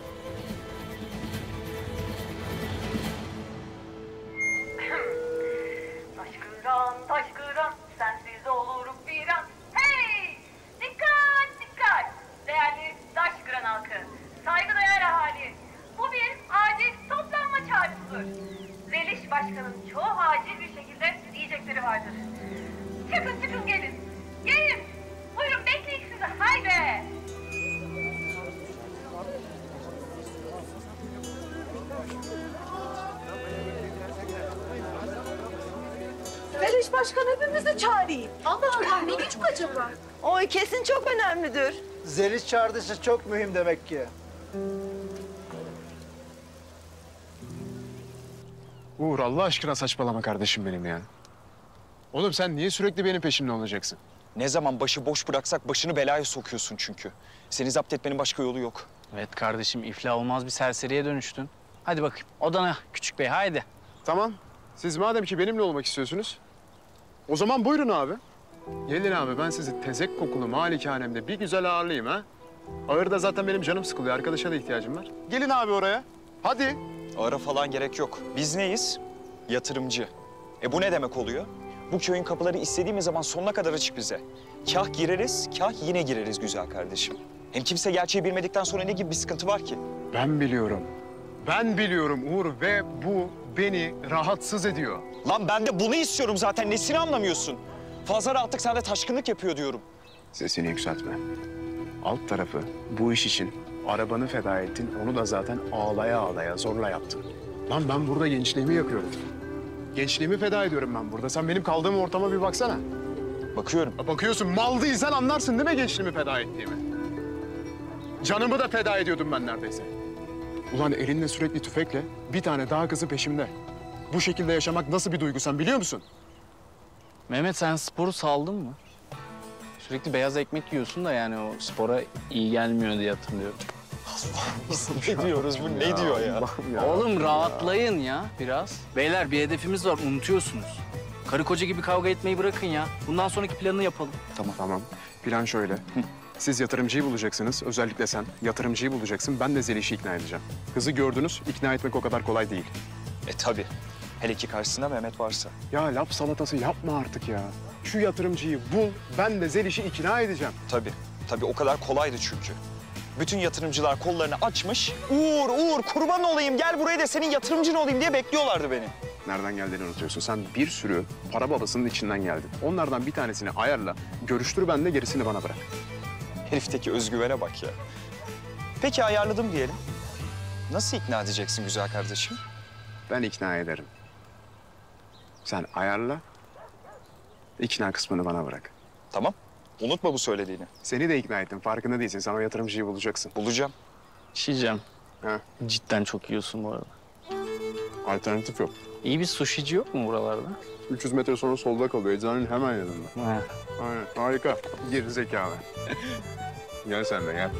Zeliş çağırdıysa çok mühim demek ki. Uğur Allah aşkına saçmalama kardeşim benim ya. Oğlum sen niye sürekli benim peşimde olacaksın? Ne zaman başı boş bıraksak başını belaya sokuyorsun çünkü. Seni zapt etmenin başka yolu yok. Evet kardeşim iflah olmaz bir serseriye dönüştün. Hadi bakayım odana küçük bey haydi. Tamam. Siz madem ki benimle olmak istiyorsunuz, o zaman buyurun abi. Gelin abi ben sizi tezek kokulu malikanemde bir güzel ağırlayayım ha. Ağırda zaten benim canım sıkılıyor. Arkadaşa da ihtiyacım var. Gelin abi oraya. Hadi. Ara falan gerek yok. Biz neyiz? Yatırımcı. E bu ne demek oluyor? Bu köyün kapıları istediğimiz zaman sonuna kadar açık bize. Kah gireriz, kah yine gireriz güzel kardeşim. Hem kimse gerçeği bilmedikten sonra ne gibi bir sıkıntı var ki? Ben biliyorum. Ben biliyorum Uğur ve bu beni rahatsız ediyor. Lan ben de bunu istiyorum zaten. Nesini anlamıyorsun? Fazla rahatlık sende taşkınlık yapıyor diyorum. Sesini yükseltme. Alt tarafı bu iş için arabanı feda ettin. Onu da zaten ağlaya ağlaya zorla yaptın. Lan ben burada gençliğimi yakıyorum. Gençliğimi feda ediyorum ben burada. Sen benim kaldığım ortama bir baksana. Bakıyorum. Bakıyorsun mal değilsen anlarsın değil mi gençliğimi feda ettiğimi? Canımı da feda ediyordum ben neredeyse. Ulan elinde sürekli tüfekle bir tane daha kızı peşimde. Bu şekilde yaşamak nasıl bir duygu sen biliyor musun? Mehmet sen sporu saldın mı? Sürekli beyaz ekmek yiyorsun da yani o spora iyi gelmiyor diye hatırlıyorum. ne diyoruz bu? Ne diyor ya? Oğlum rahatlayın ya biraz. Beyler bir hedefimiz var unutuyorsunuz. Karı koca gibi kavga etmeyi bırakın ya. Bundan sonraki planını yapalım. Tamam. Tamam. Plan şöyle. Siz yatırımcıyı bulacaksınız. Özellikle sen yatırımcıyı bulacaksın. Ben de Zeliş'i ikna edeceğim. Kızı gördünüz. ikna etmek o kadar kolay değil. E tabii. Hele ki karşısında Mehmet varsa. Ya laf salatası yapma artık ya. Şu yatırımcıyı bul. Ben de Zeliş'i ikna edeceğim. Tabii. Tabii o kadar kolaydı çünkü. Bütün yatırımcılar kollarını açmış. Uğur, Uğur kurban olayım gel buraya da senin yatırımcın olayım diye bekliyorlardı beni. Nereden geldiğini unutuyorsun. Sen bir sürü para babasının içinden geldin. Onlardan bir tanesini ayarla. Görüştür ben de gerisini bana bırak. Herifteki özgüvene bak ya. Peki ayarladım diyelim. Nasıl ikna edeceksin güzel kardeşim? Ben ikna ederim. Sen ayarla. İkna kısmını bana bırak. Tamam. Unutma bu söylediğini. Seni de ikna ettim. Farkında değilsin. Sen o yatırımcıyı bulacaksın. Bulacağım. Şişeceğim. Ha. Cidden çok yiyorsun bu arada. Alternatif yok. İyi bir sushici yok mu buralarda? 300 metre sonra solda kalıyor. Eczanenin hemen yanında. He. Aynen. Harika. Geri zekalı. gel sen de gel.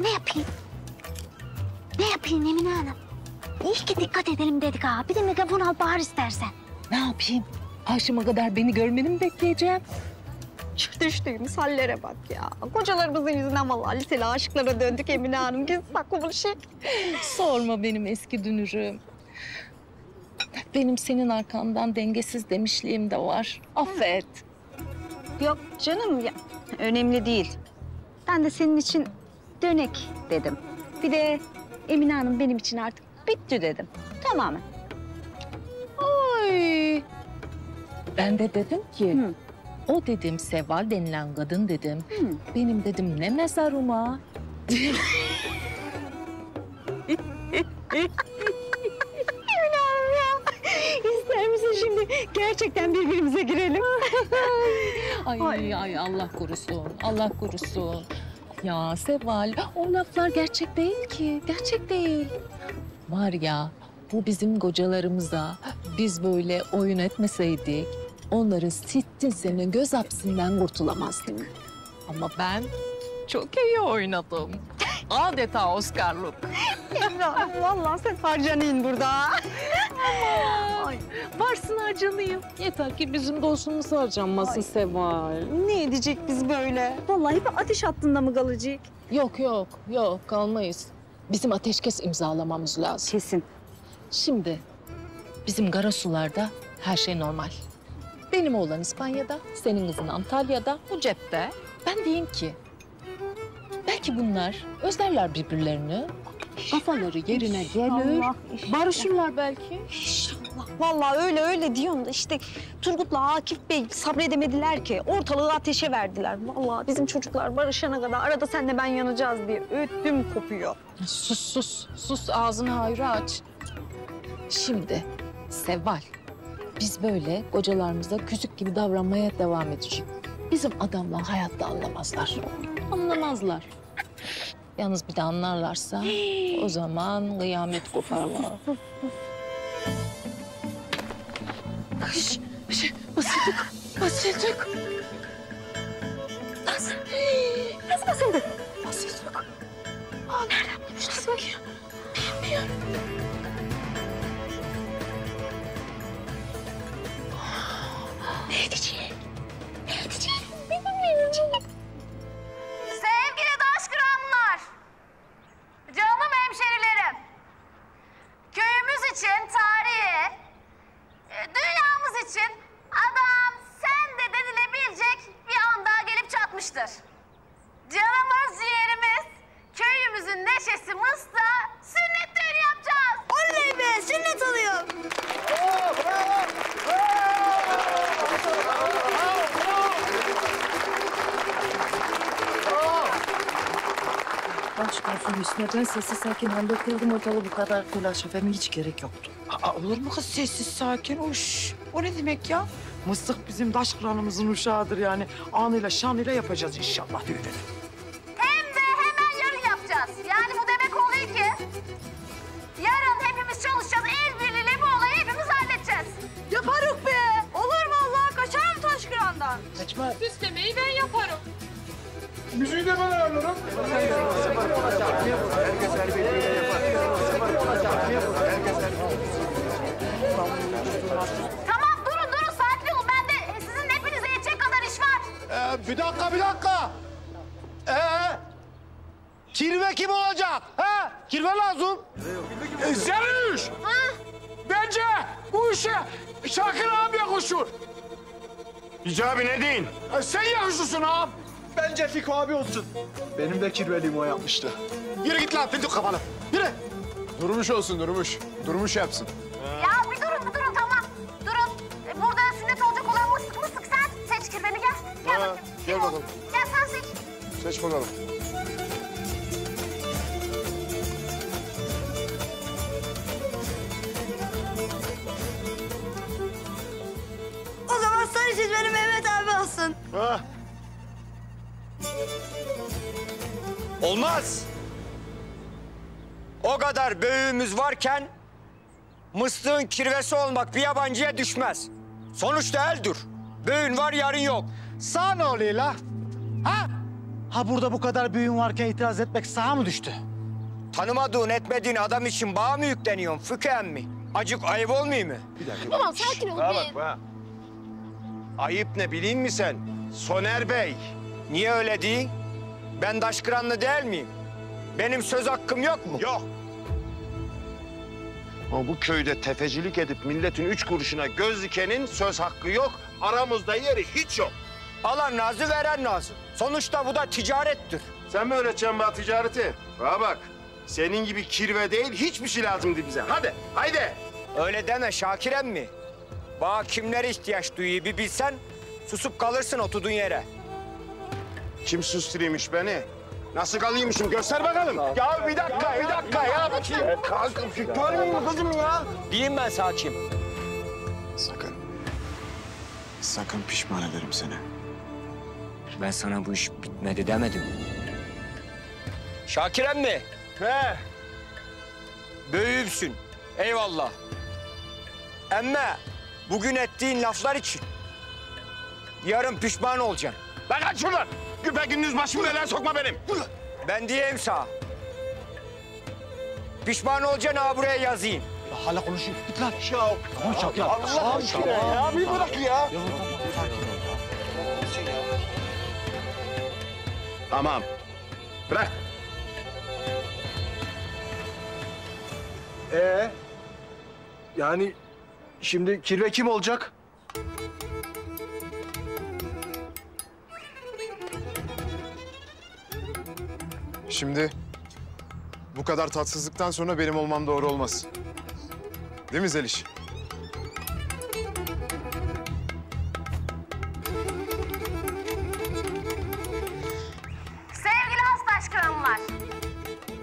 Ne yapayım? Ne yapayım Emine Hanım? İyi ki dikkat edelim dedik ha. Bir de megafon al bağır istersen. Ne yapayım? Akşama kadar beni görmeni mi bekleyeceğim? Şu düştüğümüz hallere bak ya. Kocalarımızın yüzünden vallahi liseli aşıklara döndük Emine Hanım. Gizli saklı bir şey. Sorma benim eski dünürüm. Benim senin arkandan dengesiz demişliğim de var. Affet. Yok canım ya. Önemli değil. Ben de senin için dönek dedim. Bir de Emine Hanım benim için artık bitti dedim. Tamamen. Oy. Ben de dedim ki, o dedim Seval denilen kadın dedim. Benim dedim ne mezarıma. şimdi gerçekten birbirimize girelim? Ay, ay Allah korusun, Allah korusun. Ya Seval, o laflar gerçek değil ki, gerçek değil. Var ya, bu bizim kocalarımıza biz böyle oyun etmeseydik, onları sittin sene göz hapsinden kurtulamazdık. Ama ben çok iyi oynadım. Adeta Oscar'lık. Hanım, vallahi sen harcanayın burada. Ay, varsın harcanayım. Yeter ki bizim dostumuz harcanmasın Seval. Ne edecek biz böyle? Vallahi bir ateş hattında mı kalacak? Yok yok yok kalmayız. Bizim ateşkes imzalamamız lazım. Kesin. Şimdi bizim Karasular'da her şey normal. Benim oğlan İspanya'da, senin kızın Antalya'da, bu cepte. Ben diyeyim ki belki bunlar özlerler birbirlerini. Kafaları yerine gelir, İnşallah, barışırlar belki. İnşallah. Vallahi öyle öyle diyorsun da işte Turgut'la Akif Bey sabredemediler ki. Ortalığı ateşe verdiler. Vallahi bizim çocuklar barışana kadar arada senle ben yanacağız diye ödüm kopuyor. Sus sus, sus ağzını hayra aç. Şimdi Seval, biz böyle kocalarımıza küçük gibi davranmaya devam edeceğiz. Bizim adamlar hayatta anlamazlar. Anlamazlar. Yalnız bir de anlarlarsa o zaman kıyamet koparlar. Kış, şey, basıldık, basıldık. Nasıl? Nasıl basıldık? Basıldık. Aa, nereden bulmuşlar ki? Bilmiyorum. Ne edecek? Ne edecek? Bilmiyorum. Sevgili Daşkıranlılar, canım hemşerilerim, köyümüz için tarihi, e, dünyamız için adam sen de denilebilecek bir anda gelip çatmıştır. Canımız ciğerimiz, köyümüzün neşesi mısta, sünnet düğünü yapacağız. Oley be, sünnet oluyor. Aşk olsun Hüsnü. Ben sessiz sakin hallettirdim ortalığı bu kadar telaş efendim hiç gerek yoktu. Aa, olur mu kız sessiz sakin? Uş. O ne demek ya? Mıstık bizim daş kıranımızın uşağıdır yani. Anıyla şanıyla yapacağız inşallah düğünü. Hem de hemen yarın yapacağız. Yani bu demek oluyor ki yarın hepimiz çalışacağız. El birliğiyle bu olayı hepimiz halledeceğiz. Yaparız be. Olur vallahi kaçarım Taşkıran'dan. Kaçma. Süslemeyi ben yaparım. Müziği de ben ayarlarım. Herkes her. Tamam durun durun sakin olun. Bende sizin hepinize yetecek kadar iş var. Ee, bir dakika, bir dakika. Ee, kirve kim olacak? Ha? Kirve lazım. E, Zeliş! Bence bu işe Şakir abiye koşur. Hicabi ne deyin? E, sen yakışırsın ağam. Bence Fiko abi olsun. Benim de kirveliğim o yapmıştı. Yürü git lan fındık kafalı. Yürü. Durmuş olsun Durmuş. Durmuş yapsın. Ya bir durun bir durun tamam. Durun. E, Burada sünnet olacak olan mısık mısık sen. Seç kirveni gel. Gel Ha, bakayım. gel bakalım. Gel sen seç. Seç bakalım. O zaman sarı çizmeli Mehmet abi olsun. Ha. Olmaz. O kadar büyüğümüz varken mıstığın kirvesi olmak bir yabancıya düşmez. Sonuçta eldur. Büyün var yarın yok. Sağ ne oluyor la? Ha? Ha burada bu kadar büyüğün varken itiraz etmek sağa mı düştü? Tanımadığın etmediğin adam için bağ mı yükleniyorsun Füken mi? Acık ayıp olmuyor mu? Bir dakika. Tamam sakin ol Bana bak bana. Ayıp ne bileyim mi sen? Soner Bey. Niye öyle değil? Ben daşkıranlı değil miyim? Benim söz hakkım yok mu? Yok. Ama bu köyde tefecilik edip milletin üç kuruşuna göz dikenin söz hakkı yok. Aramızda yeri hiç yok. Alan razı veren razı. Sonuçta bu da ticarettir. Sen mi öğreteceksin bana ticareti? Bana bak. Senin gibi kirve değil hiçbir şey lazımdı bize. Hadi, haydi. Öyle deme Şakir emmi. Bana kimlere ihtiyaç duyuyor bir bilsen susup kalırsın oturduğun yere. Kim susturuymuş beni? Nasıl kalıyormuşum? Göster bakalım. Ya bir dakika, bir dakika ya. Kalk, görmüyor musun kızım ya? Diyeyim ben sana kim? Sakın. Sakın pişman ederim seni. Ben sana bu iş bitmedi demedim. Şakir emmi. He. Büyüğümsün. Eyvallah. Emme bugün ettiğin laflar için yarın pişman olacaksın. Lan kaç şuradan. Güpe gündüz başımı belaya sokma benim. Ben diyeyim sana. Pişman olacaksın ha buraya yazayım. Hala konuşayım. Git lan. Ya. Tamam Şakir abi. Allah aşkına ya, bir bırak ya. Tamam. Bırak. Ee, yani şimdi kirve kim olacak? Şimdi bu kadar tatsızlıktan sonra benim olmam doğru olmaz. Değil mi Zeliş? Sevgili hastaş krallar.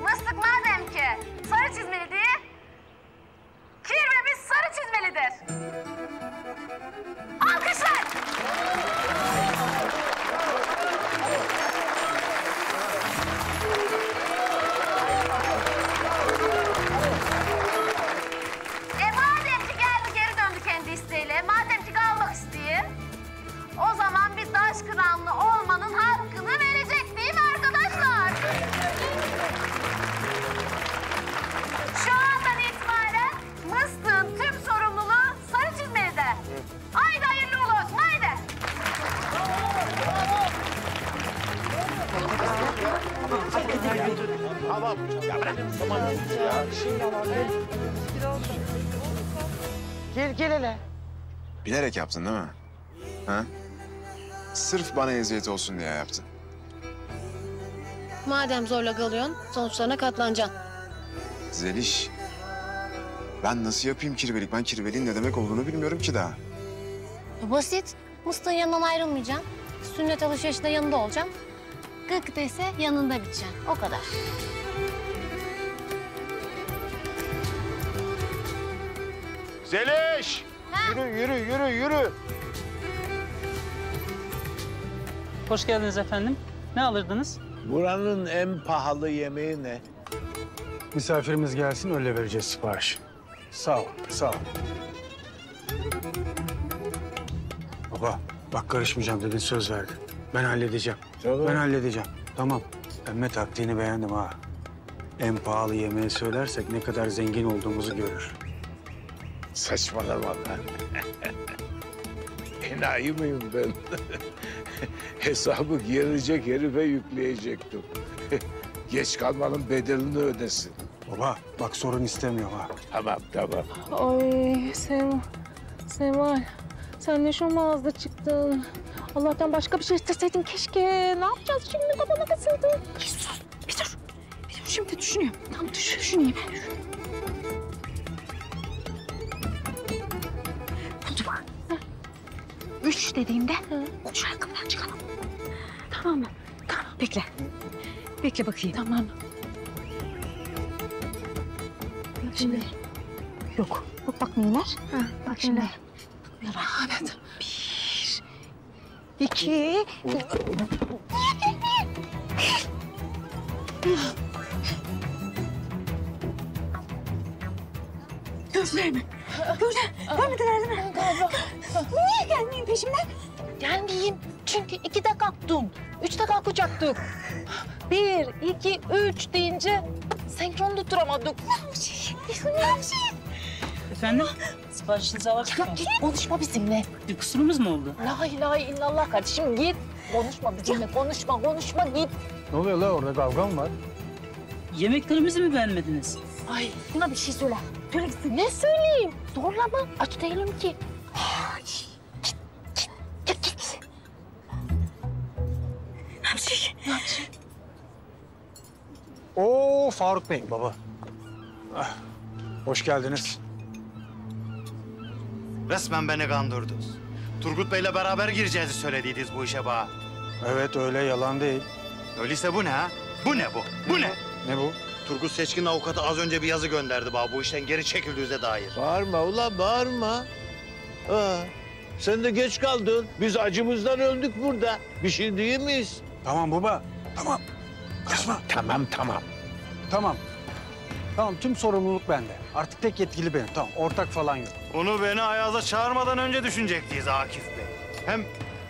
Mıstık madem ki sarı çizmeli diye kirvemiz sarı çizmelidir. Zaman bir taş kıranlı olmanın hakkını verecek değil mi arkadaşlar? Şu andan itibaren Mıstık'ın tüm sorumluluğu sarı çizmeli'de. Haydi hayırlı uğurlu olsun, haydi. Tamam. Ya bırak. Tamam. Ya. Gel gel hele. Bilerek yaptın değil mi? Ha? Sırf bana eziyet olsun diye yaptın. Madem zorla kalıyorsun, sonuçlarına katlanacaksın. Zeliş. Ben nasıl yapayım kirvelik? Ben kirveliğin ne demek olduğunu bilmiyorum ki daha. Basit. Mıstık'ın yanından ayrılmayacaksın. Sünnet alışverişinde yanında olacaksın. Gık dese yanında biteceksin. O kadar. Zeliş! Yürü yürü yürü yürü. Hoş geldiniz efendim. Ne alırdınız? Buranın en pahalı yemeği ne? Misafirimiz gelsin öyle vereceğiz sipariş. Sağ ol, sağ ol. Baba bak karışmayacağım dedin söz verdin. Ben halledeceğim. Ben halledeceğim. Tamam. Emme taktiğini beğendim ha. En pahalı yemeği söylersek ne kadar zengin olduğumuzu görür. Saçmalama lan. Enayi miyim ben? Hesabı gelecek herife yükleyecektim. Geç kalmanın bedelini ödesin. Baba bak sorun istemiyorum ha. Tamam tamam. Ay Seval, Seval. Sen ne şomazda çıktın. Allah'tan başka bir şey isteseydin keşke. Ne yapacağız şimdi kafana kasıldı. Bir sus, bir dur. Bir dur şimdi düşünüyorum. Tam düş, düşüneyim. Buldum. Üç dediğimde üç ayakkabıdan çıkalım. Tamam mı? Tamam. Bekle. Bekle bakayım. Tamam. Şimdi. Yok. Yok bak neyler? Bak şimdi. Evet. Bir. iki. Gözler Gözler. Görmediler değil mi? Galiba. Niye gelmeyin peşimden? Gelmeyeyim. Çünkü iki de kalktın. Üç de kalkacaktık. Bir, iki, üç deyince senkron tutturamadık. Ne yapayım? Efendim? Siparişinizi alabilir miyim? Git konuşma bizimle. Bir kusurumuz mu oldu? La ilahe illallah kardeşim git. Konuşma bizimle konuşma konuşma git. Ne oluyor la orada kavga mı var? Yemeklerimizi mi beğenmediniz? Ay buna bir şey söyle. Söyle gitsin. Ne söyleyeyim? Zorlama. Aç değilim ki. Git git. Ne yapacak? Ne yapacak? Oo Faruk Bey baba. Ah, hoş geldiniz. Resmen beni kandırdınız. Turgut Bey'le beraber gireceğizi söylediydiniz bu işe bana. Evet öyle yalan değil. Öyleyse bu ne ha? Bu ne bu? Bu ne? Ne bu? Turgut Seçkin avukatı az önce bir yazı gönderdi bana bu işten geri çekildiğinize dair. Bağırma ulan bağırma. Ha, sen de geç kaldın. Biz acımızdan öldük burada. Bir şey değil miyiz? Tamam baba. Tamam. Kaçma. Tamam tamam. Tamam. Tamam tüm sorumluluk bende. Artık tek yetkili benim. Tamam ortak falan yok. Onu beni Ayaz'a çağırmadan önce düşünecektiniz Akif Bey. Hem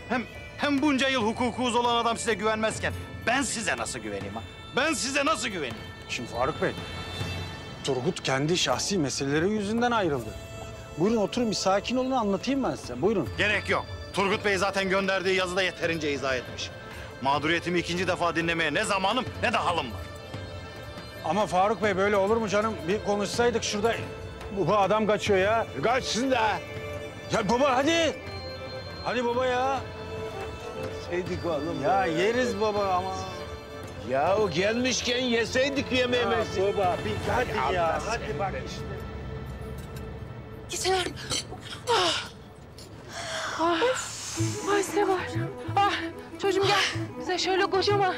hem hem bunca yıl hukukuz olan adam size güvenmezken ben size nasıl güveneyim ha? Ben size nasıl güveneyim? Şimdi Faruk Bey Turgut kendi şahsi meseleleri yüzünden ayrıldı. Buyurun oturun bir sakin olun anlatayım ben size. Buyurun. Gerek yok. Turgut Bey zaten gönderdiği yazıda yeterince izah etmiş. Mağduriyetimi ikinci defa dinlemeye ne zamanım ne de halım var. Ama Faruk Bey böyle olur mu canım? Bir konuşsaydık şurada. Bu adam kaçıyor ya. Kaçsın da. Ya baba hadi. Hadi baba ya. Yeseydik oğlum. Ya yeriz baba ama. Ya o gelmişken yeseydik yemeğimizi. Ya baba bir hadi ya. Allah Hadi bak işte. Gitsin. Ah. Ah. Ay Seval. Ah çocuğum gel. Bize şöyle kocaman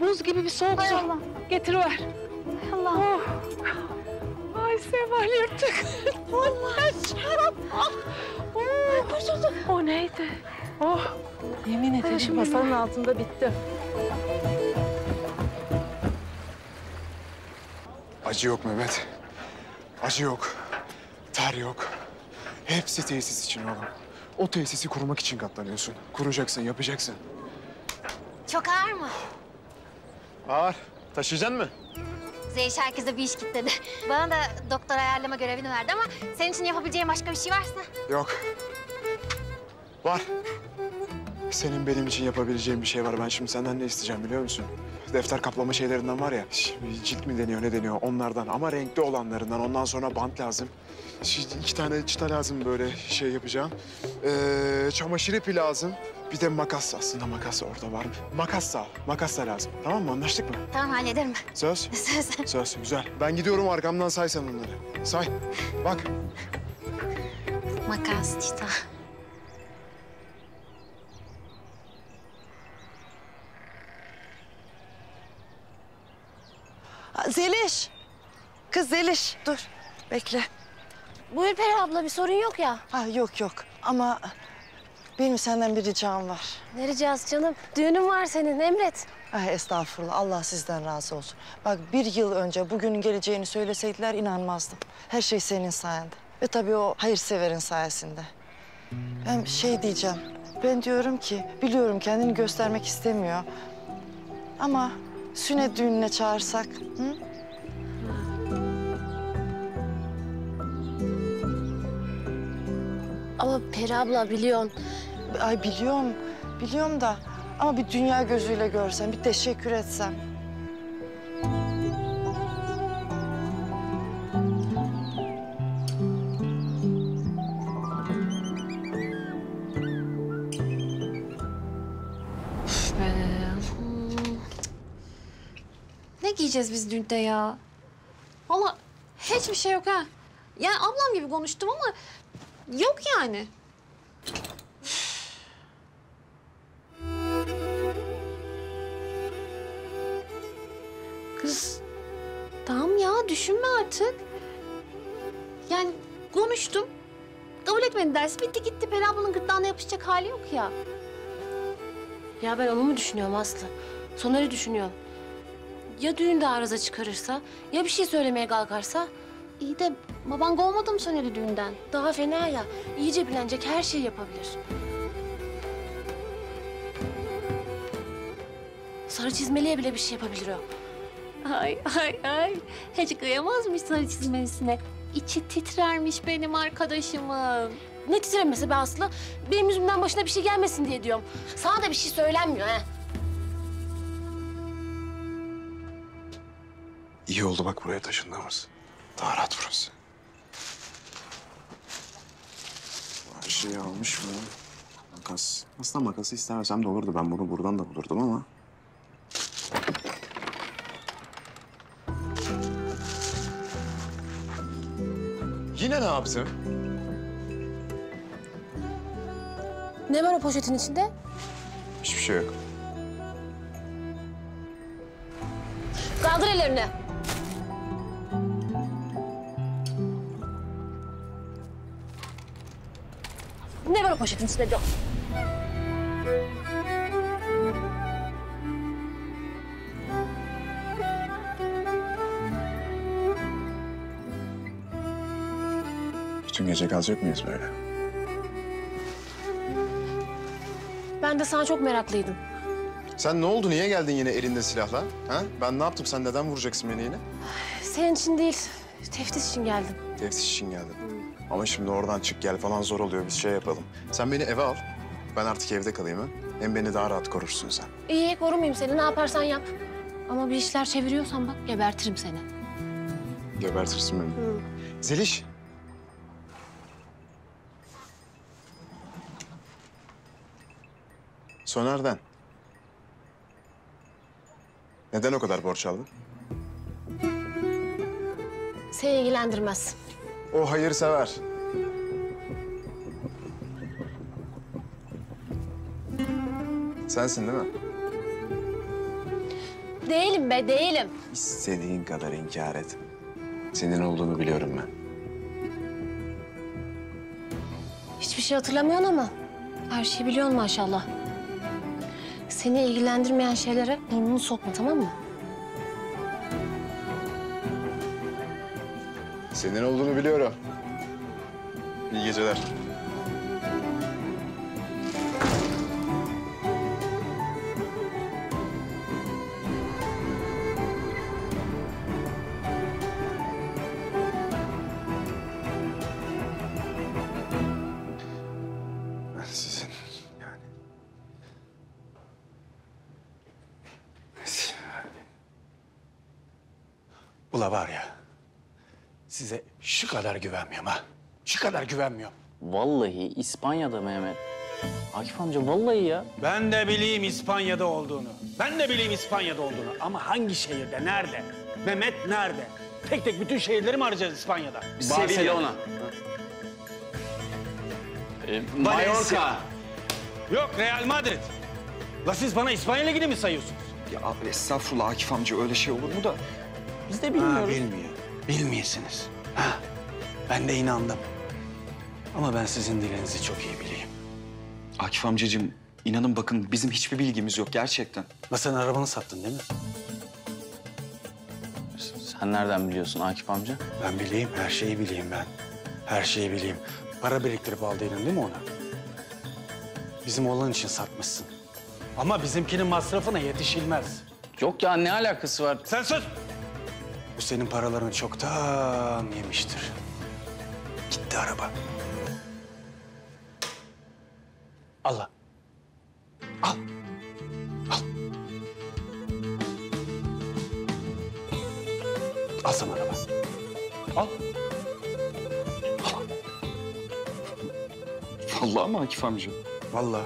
buz gibi bir soğuk Hay su Allah. getiriver. Allah. Oh. Ay Seval yırtık. Allah şarap. Ah. Oh. kurtulduk. O neydi? Oh. Yemin ederim masanın altında bitti. Acı yok Mehmet. Acı yok. Ter yok. Hepsi tesis için oğlum. O tesisi kurmak için katlanıyorsun. Kuracaksın, yapacaksın. Çok ağır mı? Ağır. Taşıyacaksın mı? Zeliş herkese bir iş kitledi. Bana da doktor ayarlama görevini verdi ama senin için yapabileceğim başka bir şey varsa. Yok. Var. Senin benim için yapabileceğin bir şey var. Ben şimdi senden ne isteyeceğim biliyor musun? Defter kaplama şeylerinden var ya. şimdi Cilt mi deniyor ne deniyor onlardan ama renkli olanlarından. Ondan sonra bant lazım. Şi- iki tane çıta lazım böyle şey yapacağım. Ee, çamaşır ipi lazım. Bir de makas aslında makas orada var. Makas da makas da lazım. Tamam mı anlaştık mı? Tamam hallederim. Söz. Söz. Söz güzel. Ben gidiyorum arkamdan say sen onları. Say. Bak. Makas, çita. Zeliş. Kız Zeliş dur bekle. Buyur Peri abla bir sorun yok ya. Ha yok yok ama benim senden bir ricam var. Ne ricası canım? Düğünün var senin emret. Ay estağfurullah Allah sizden razı olsun. Bak bir yıl önce bugünün geleceğini söyleseydiler inanmazdım. Her şey senin sayende. Ve tabii o hayırseverin sayesinde. Ben şey diyeceğim. Ben diyorum ki biliyorum kendini göstermek istemiyor. Ama sünnet düğününe çağırsak. Hı? Ama Peri abla biliyorsun. Ay biliyorum, biliyorum da ama bir dünya gözüyle görsem, bir teşekkür etsem. Ne giyeceğiz biz düğünde ya? Valla hiçbir şey yok ha. Yani ablam gibi konuştum ama yok yani. Kız tamam ya düşünme artık. Yani konuştum. Kabul etmedi dersi bitti gitti. Peri ablanın gırtlağına yapışacak hali yok ya. Ya ben onu mu düşünüyorum Aslı? Soner'i düşünüyorum. Ya düğünde arıza çıkarırsa, ya bir şey söylemeye kalkarsa? İyi de baban kovmadı mı Soner'i düğünden? Daha fena ya. İyice bilenecek her şeyi yapabilir. Sarı çizmeliye bile bir şey yapabilir o. Ay ay ay. Hiç kıyamazmış sarı çizmesine. İçi titrermiş benim arkadaşımın. Ne titremesi be Aslı? Benim yüzümden başına bir şey gelmesin diye diyorum. Sana da bir şey söylenmiyor ha. İyi oldu bak buraya taşındığımız. Daha rahat burası. Her şeyi almış mı? Makas. Aslında makası istemesem de olurdu. Ben bunu buradan da bulurdum ama. Yine ne yaptı? Ne var o poşetin içinde? Hiçbir şey yok. Kaldır ellerini. Ne var o poşetin içinde diyorum. Bütün gece kalacak mıyız böyle? Ben de sana çok meraklıydım. Sen ne oldu? Niye geldin yine elinde silahla? Ha? Ben ne yaptım? Sen neden vuracaksın beni yine? Senin için değil, Teftiş için geldim. Teftiş için geldim. Ama şimdi oradan çık gel falan zor oluyor. Biz şey yapalım. Sen beni eve al. Ben artık evde kalayım ha. Hem beni daha rahat korursun sen. İyi korumayayım seni ne yaparsan yap. Ama bir işler çeviriyorsan bak gebertirim seni. Gebertirsin beni. Zeliş. Soner'den. Neden o kadar borç aldın? Seni ilgilendirmez. O hayırsever. Sensin değil mi? Değilim be değilim. İstediğin kadar inkar et. Senin olduğunu biliyorum ben. Hiçbir şey hatırlamıyorsun ama her şeyi biliyorsun maşallah. Seni ilgilendirmeyen şeylere burnunu sokma tamam mı? Senin olduğunu biliyorum. İyi geceler. Kadar güvenmiyorum ha. Şu kadar güvenmiyorum. Vallahi İspanya'da Mehmet. Akif amca vallahi ya. Ben de bileyim İspanya'da olduğunu. Ben de bileyim İspanya'da olduğunu. Ama hangi şehirde, nerede? Mehmet nerede? Tek tek bütün şehirleri mi arayacağız İspanya'da? Barcelona. Ee, Mallorca. Yok Real Madrid. La siz bana İspanya Ligi'ni mi sayıyorsunuz? Ya abi estağfurullah Akif amca öyle şey olur mu da? Biz de Ha, bilmiyor. Bilmiyorsunuz. Ha, ben de inandım. Ama ben sizin dilinizi çok iyi bileyim. Akif amcacığım inanın bakın bizim hiçbir bilgimiz yok gerçekten. La sen arabanı sattın değil mi? Sen nereden biliyorsun Akif amca? Ben bileyim, her şeyi bileyim ben. Her şeyi bileyim. Para biriktirip aldıydın değil mi ona? Bizim oğlan için satmışsın. Ama bizimkinin masrafına yetişilmez. Yok ya ne alakası var? Sen sus! Bu senin paralarını çoktan yemiştir. Gitti araba. Allah. Al. Al. Al sana araba. Al. Vallahi mı Akif amca? Vallahi.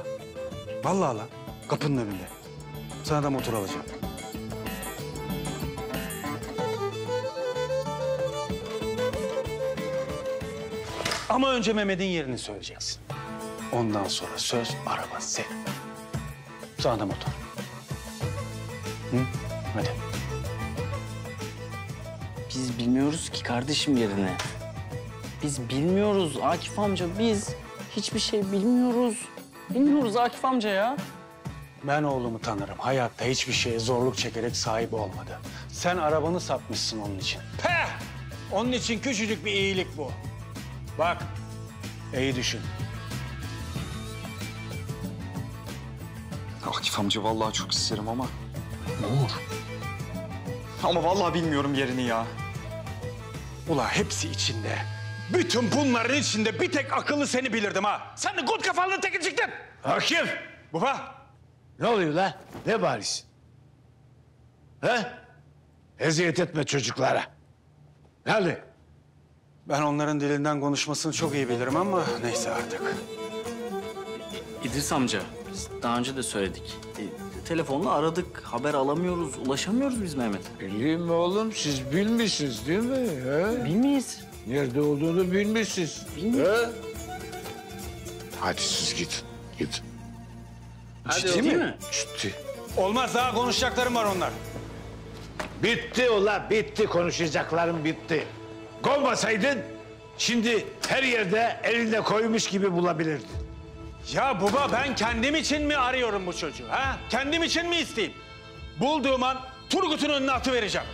Vallahi lan. Kapının önünde. Sana da motor alacağım. Ama önce Mehmet'in yerini söyleyeceksin. Ondan sonra söz araba senin. Sana motor. Hı? Hadi. Biz bilmiyoruz ki kardeşim yerine. Biz bilmiyoruz Akif amca biz hiçbir şey bilmiyoruz. Bilmiyoruz Akif amca ya. Ben oğlumu tanırım. Hayatta hiçbir şeye zorluk çekerek sahip olmadı. Sen arabanı satmışsın onun için. Peh! Onun için küçücük bir iyilik bu. Bak, iyi düşün. Akif amca vallahi çok isterim ama. Olur. Ama vallahi bilmiyorum yerini ya. Ula hepsi içinde. Bütün bunların içinde bir tek akıllı seni bilirdim ha. Sen de kut kafalı teki çıktın. Hakim. Baba. Ne oluyor lan? Ne bariz? He? Eziyet etme çocuklara. Hadi. Ben onların dilinden konuşmasını çok iyi bilirim ama neyse artık. İdris amca biz daha önce de söyledik. E, telefonla aradık haber alamıyoruz ulaşamıyoruz biz Mehmet'e. Bileyim mi oğlum? Siz bilmişsiniz değil mi? He? Bilmeyiz. Nerede olduğunu bilmişsiniz. Bilmiyoruz. He? Hadi siz gidin. Gidin. Hadi Ciddi mi? mi? Ciddi. Olmaz daha konuşacaklarım var onlar. Bitti ula bitti konuşacaklarım bitti. Kovmasaydın şimdi her yerde elinde koymuş gibi bulabilirdin. Ya baba ben kendim için mi arıyorum bu çocuğu ha? Kendim için mi isteyeyim? Bulduğum an Turgut'un önüne atı vereceğim.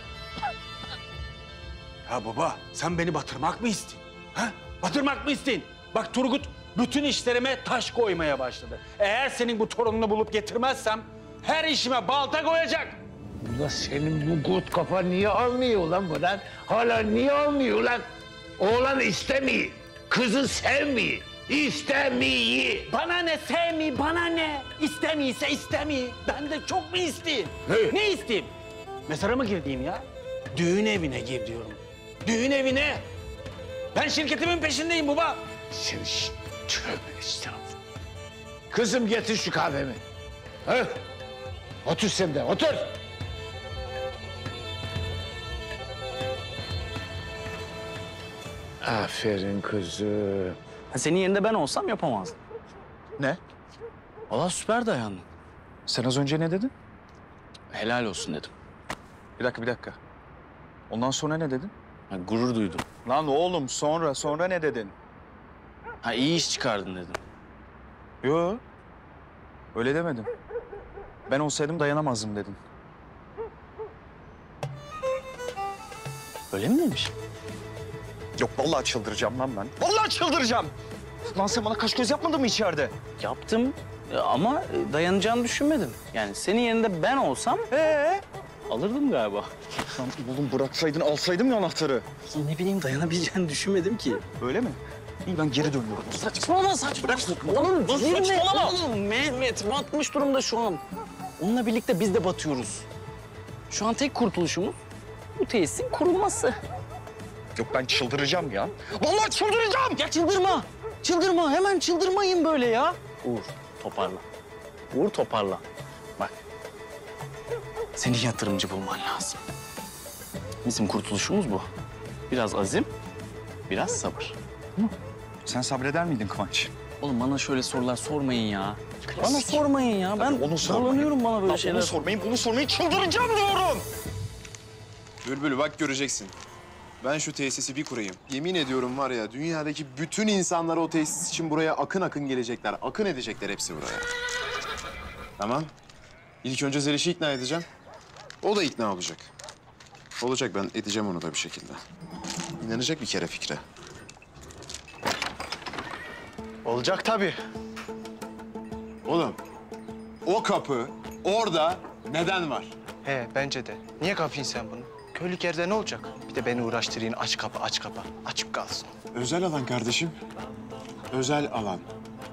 Ya baba sen beni batırmak mı istiyorsun? Ha? Batırmak mı istiyorsun? Bak Turgut bütün işlerime taş koymaya başladı. Eğer senin bu torununu bulup getirmezsem her işime balta koyacak. Ulan senin bu gut kafa niye almıyor lan buradan? Hala niye almıyor lan? Oğlan istemiyor. Kızı sevmiyor. İstemiyor. Bana ne sevmi, bana ne? İstemiyse istemiyor. Ben de çok mu isteyeyim? Ne? Ne isteyeyim? Mezara mı girdiğim ya? Düğün evine gir diyorum. Düğün evine. Ben şirketimin peşindeyim baba. Sen şşt, tövbe estağfurullah. Kızım getir şu kahvemi. Ha? Otur sen de, otur. Aferin kızım. Ha, Senin yerinde ben olsam yapamazdım. Ne? Valla süper dayandın. Sen az önce ne dedin? Helal olsun dedim. Bir dakika, bir dakika. Ondan sonra ne dedin? Ha, gurur duydum. Lan oğlum sonra, sonra ne dedin? Ha iyi iş çıkardın dedim. Yo. Öyle demedim. Ben olsaydım dayanamazdım dedin. Öyle mi demiş? Yok vallahi çıldıracağım lan ben. Vallahi çıldıracağım. Lan sen bana kaş göz yapmadın mı içeride? Yaptım e, ama e, dayanacağını düşünmedim. Yani senin yerinde ben olsam Ee? alırdım galiba. Lan oğlum bıraksaydın alsaydım ya anahtarı. Ne bileyim dayanabileceğini düşünmedim ki. Öyle mi? İyi ben geri dönüyorum. Saçmalama saçmalama. Bırak Oğlum Lan girme. saçmalama. Oğlum Mehmet batmış durumda şu an. Onunla birlikte biz de batıyoruz. Şu an tek kurtuluşumuz bu tesisin kurulması. Yok ben çıldıracağım ya. Vallahi çıldıracağım. Ya çıldırma. Çıldırma. Hemen çıldırmayın böyle ya. Uğur toparla. Uğur toparla. Bak. Senin yatırımcı bulman lazım. Bizim kurtuluşumuz bu. Biraz azim, biraz sabır. Sen sabreder miydin Kıvanç? Oğlum bana şöyle sorular sormayın ya. Bana sormayın ya. Ben onu sormayın. zorlanıyorum bana böyle Lan şeyler. Onu sormayın, bunu sormayın. Çıldıracağım diyorum. Bülbül bak göreceksin. Ben şu tesisi bir kurayım. Yemin ediyorum var ya dünyadaki bütün insanlar o tesis için buraya akın akın gelecekler. Akın edecekler hepsi buraya. Tamam. İlk önce Zeliş'i ikna edeceğim. O da ikna olacak. Olacak ben edeceğim onu da bir şekilde. İnanacak bir kere fikre. Olacak tabii. Oğlum o kapı orada neden var? He bence de. Niye kapayın sen bunu? Köylük yerde ne olacak? Bir de beni uğraştırayım aç kapı aç kapı. Açık kalsın. Özel alan kardeşim. Özel alan.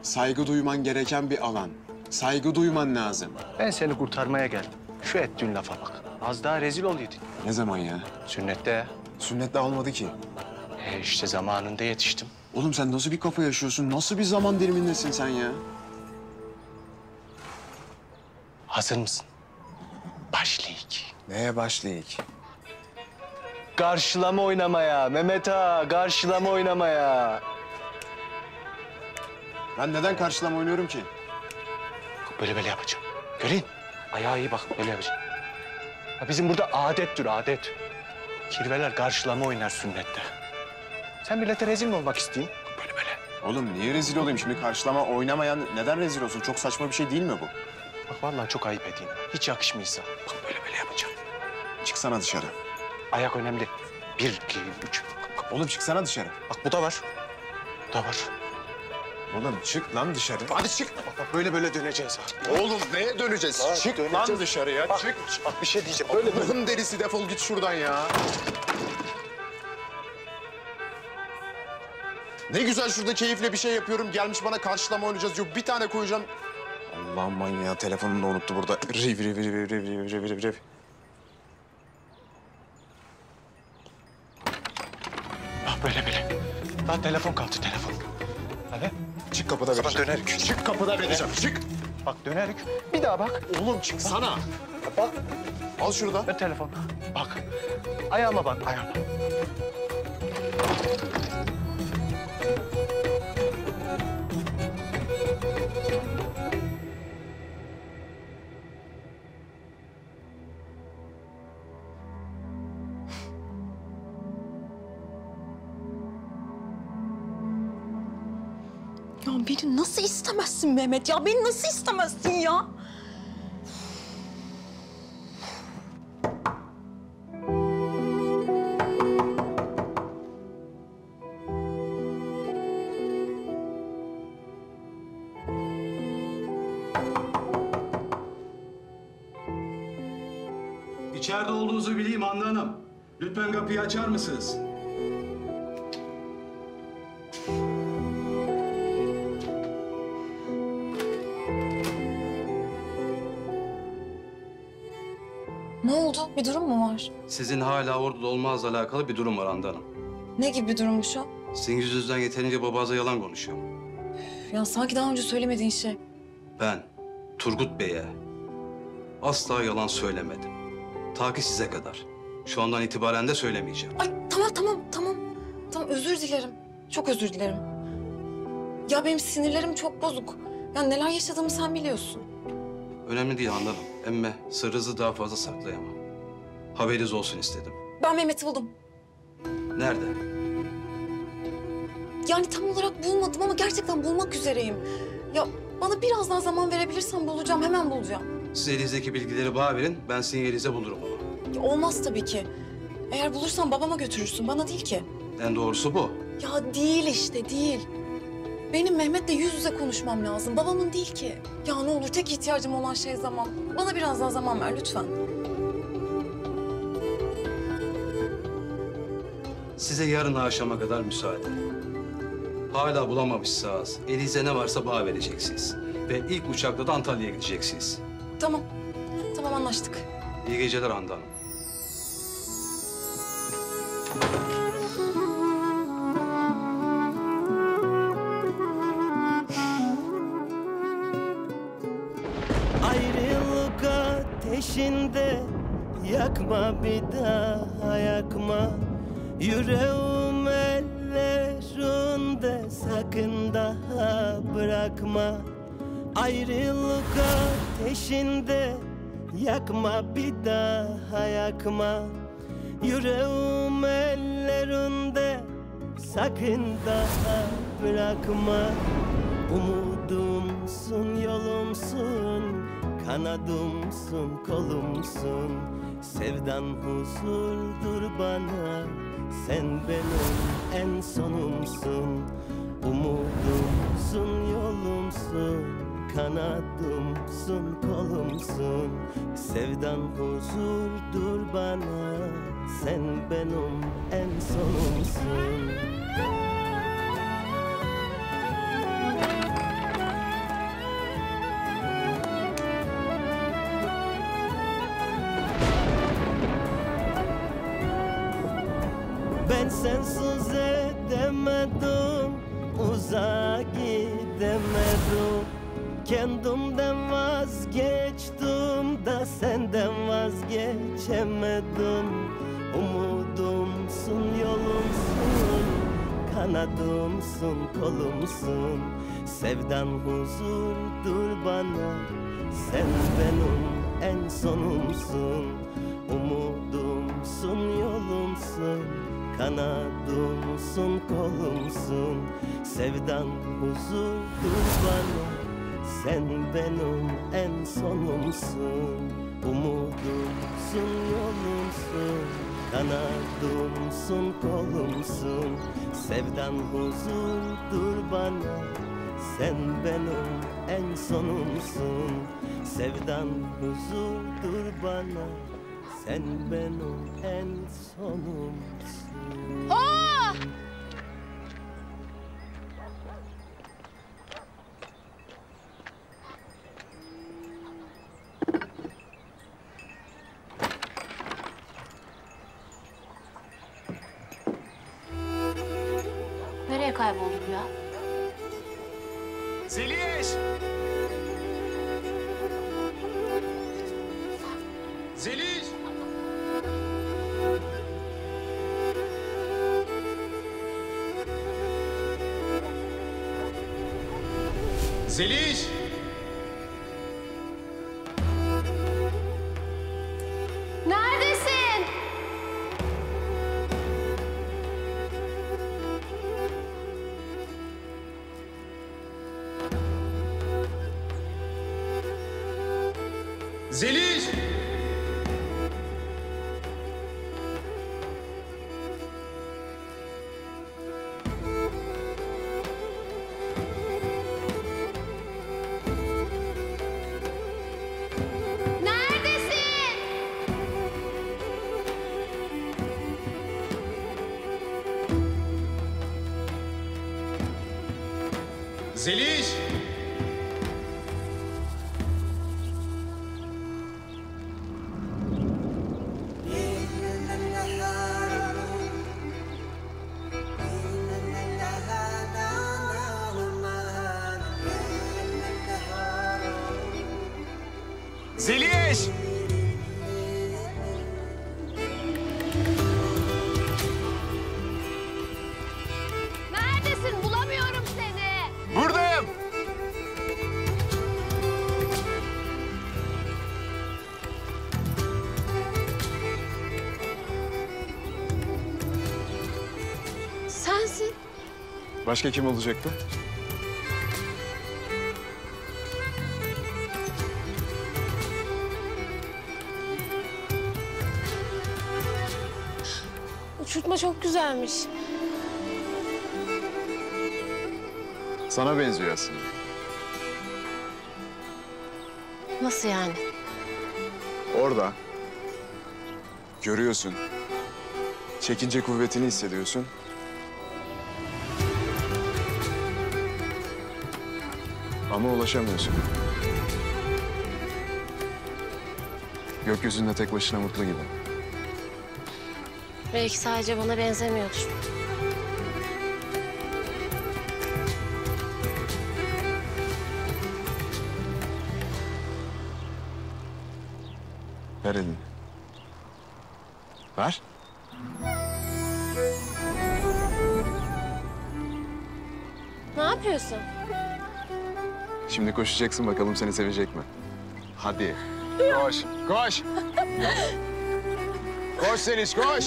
Saygı duyman gereken bir alan. Saygı duyman lazım. Ben seni kurtarmaya geldim. Şu ettiğin lafa bak. Az daha rezil oluyordun. Ne zaman ya? Sünnette. Sünnette almadı ki. He işte zamanında yetiştim. Oğlum sen nasıl bir kafa yaşıyorsun? Nasıl bir zaman dilimindesin sen ya? Hazır mısın? Başlayık. Neye başlayık? Karşılama oynamaya Mehmet ağa. Karşılama oynamaya. Ben neden karşılama oynuyorum ki? Böyle böyle yapacağım. Göreyim. Ayağı iyi bak böyle yapacağım. Ya bizim burada adettir adet. Kirveler karşılama oynar sünnette. Sen millete rezil mi olmak istiyorsun? Böyle böyle. Oğlum niye rezil olayım? Şimdi karşılama oynamayan neden rezil olsun? Çok saçma bir şey değil mi bu? Bak vallahi çok ayıp edeyim. Hiç yakışmıyorsa. Bak böyle böyle yapacağım. Çıksana dışarı. Ayak önemli. Bir, iki, üç. Oğlum çıksana dışarı. Bak bu da var. Bu da var. Oğlum çık lan dışarı. Hadi çık. Bak, bak böyle böyle döneceğiz ha. Oğlum neye döneceğiz? Bak, çık döneceğiz. lan dışarıya. Bak, çık. Bak bir şey diyeceğim. Böyle. Allah'ın delisi defol git şuradan ya. Ne güzel şurada keyifle bir şey yapıyorum. Gelmiş bana karşılama oynayacağız diyor. Bir tane koyacağım. Allah'ım manyağı telefonunu da unuttu burada. Riv riv riv riv riv riv riv riv. Bak böyle böyle. Lan telefon kaldı telefon. Hadi. Çık kapıda Sana vereceğim. dönerik. Çık kapıda vereceğim. Çık. Bak dönerik. Bir daha bak. Oğlum çıksana. Bak. Al şunu da. Ver telefon. Bak. Ayağıma bak ayağıma. Beni nasıl istemezsin Mehmet ya? Beni nasıl istemezsin ya? İçeride olduğunuzu bileyim Handan Hanım. Lütfen kapıyı açar mısınız? Bir durum mu var? Sizin hala orada olmazla alakalı bir durum var Handan Hanım. Ne gibi bir durummuş o? Sizin yüzünüzden yeterince babanıza yalan konuşuyor. Ya sanki daha önce söylemediğin şey. Ben Turgut Bey'e asla yalan söylemedim. Ta ki size kadar. Şu andan itibaren de söylemeyeceğim. Ay tamam tamam tamam. Tamam özür dilerim. Çok özür dilerim. Ya benim sinirlerim çok bozuk. Ya neler yaşadığımı sen biliyorsun. Önemli değil Handan Hanım. Emme sırrınızı daha fazla saklayamam. Haberiniz olsun istedim. Ben Mehmet'i buldum. Nerede? Yani tam olarak bulmadım ama gerçekten bulmak üzereyim. Ya bana biraz daha zaman verebilirsen bulacağım, hemen bulacağım. Siz elinizdeki bilgileri bana verin. Ben sinyalize bulurum onu. Ya olmaz tabii ki. Eğer bulursan babama götürürsün, bana değil ki. En doğrusu bu. Ya değil işte, değil. Benim Mehmet'le yüz yüze konuşmam lazım. Babamın değil ki. Ya ne olur tek ihtiyacım olan şey zaman. Bana biraz daha zaman ver lütfen. Size yarın akşama kadar müsaade. Hala bulamamışsınız. Elinizde ne varsa bana vereceksiniz. Ve ilk uçakla da Antalya'ya gideceksiniz. Tamam. Tamam anlaştık. İyi geceler Handan Hanım. Ayrılık ateşinde yakma bir daha yakma Yüreğim ellerinde sakın daha bırakma. Ayrılık ateşinde yakma bir daha yakma. Yüreğim ellerinde sakın daha bırakma. Umudumsun, yolumsun, kanadımsın, kolumsun. Sevdan huzurdur bana, sen benim en sonumsun. Umudumsun, yolumsun, kanadımsın, kolumsun. Sevdan huzurdur bana, sen benim en sonumsun sensiz edemedim, uzağa gidemedim. Kendimden vazgeçtim da senden vazgeçemedim. Umudumsun, yolumsun, kanadımsın, kolumsun. Sevdan huzurdur bana, sen benim en sonumsun. Umudumsun, yolumsun, kanadımsın, kolumsun. Sevdan huzurdur bana, sen benim en sonumsun. Umudumsun, yolumsun, kanadımsın, kolumsun. Sevdan huzurdur bana, sen benim en sonumsun. Sevdan huzurdur bana, sen benim en sonumsun Aa! Zeliş! Başka kim olacaktı? Uçurtma çok güzelmiş. Sana benziyor aslında. Nasıl yani? Orada. Görüyorsun. Çekince kuvvetini hissediyorsun. Ama ulaşamıyorsun. Gökyüzünde tek başına mutlu gibi. Belki sadece bana benzemiyordur. Koşacaksın bakalım seni sevecek mi? Hadi. Koş, koş. Koş Seliş, koş.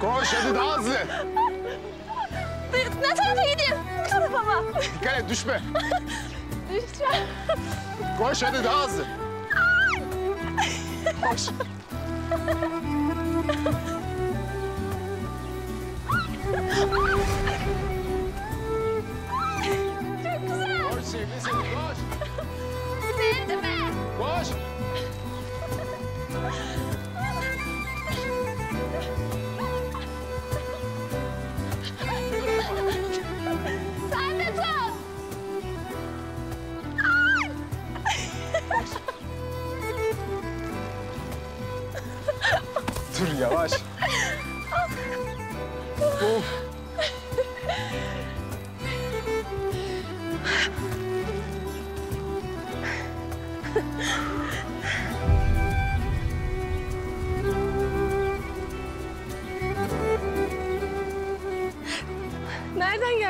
Koş hadi daha hızlı. Ne tarafa gideyim? Bu tarafa mı? Dikkat et düşme. Düşeceğim. Koş hadi daha hızlı. Koş.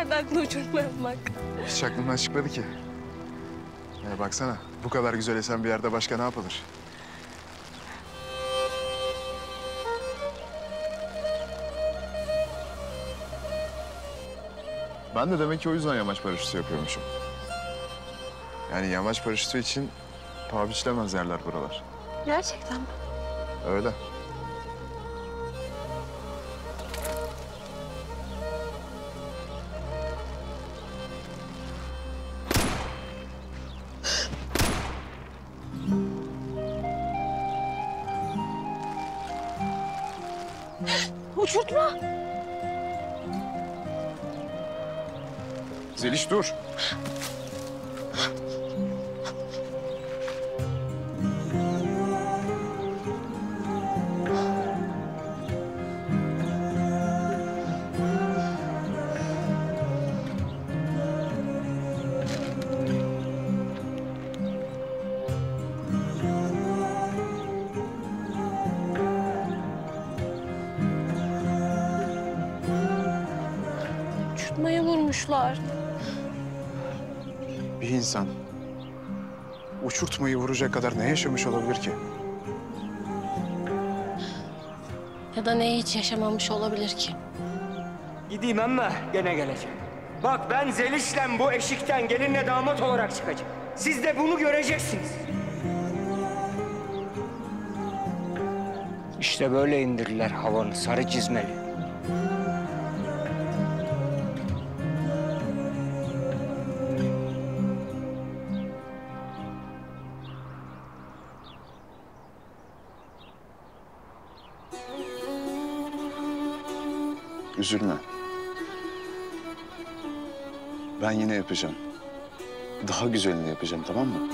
Nereden geldi aklına uçurtma yapmak? Hiç aklımdan çıkmadı ki. Ya baksana bu kadar güzel esen bir yerde başka ne yapılır? Ben de demek ki o yüzden yamaç paraşütü yapıyormuşum. Yani yamaç paraşütü için paha biçilemez yerler buralar. Gerçekten mi? Öyle. Kadar ne yaşamış olabilir ki? Ya da neyi hiç yaşamamış olabilir ki? Gideyim ama gene geleceğim. Bak ben Zeliş'le bu eşikten gelinle damat olarak çıkacağım. Siz de bunu göreceksiniz. İşte böyle indirirler havanı sarı çizmeli. Üzülme. Ben yine yapacağım. Daha güzelini yapacağım tamam mı?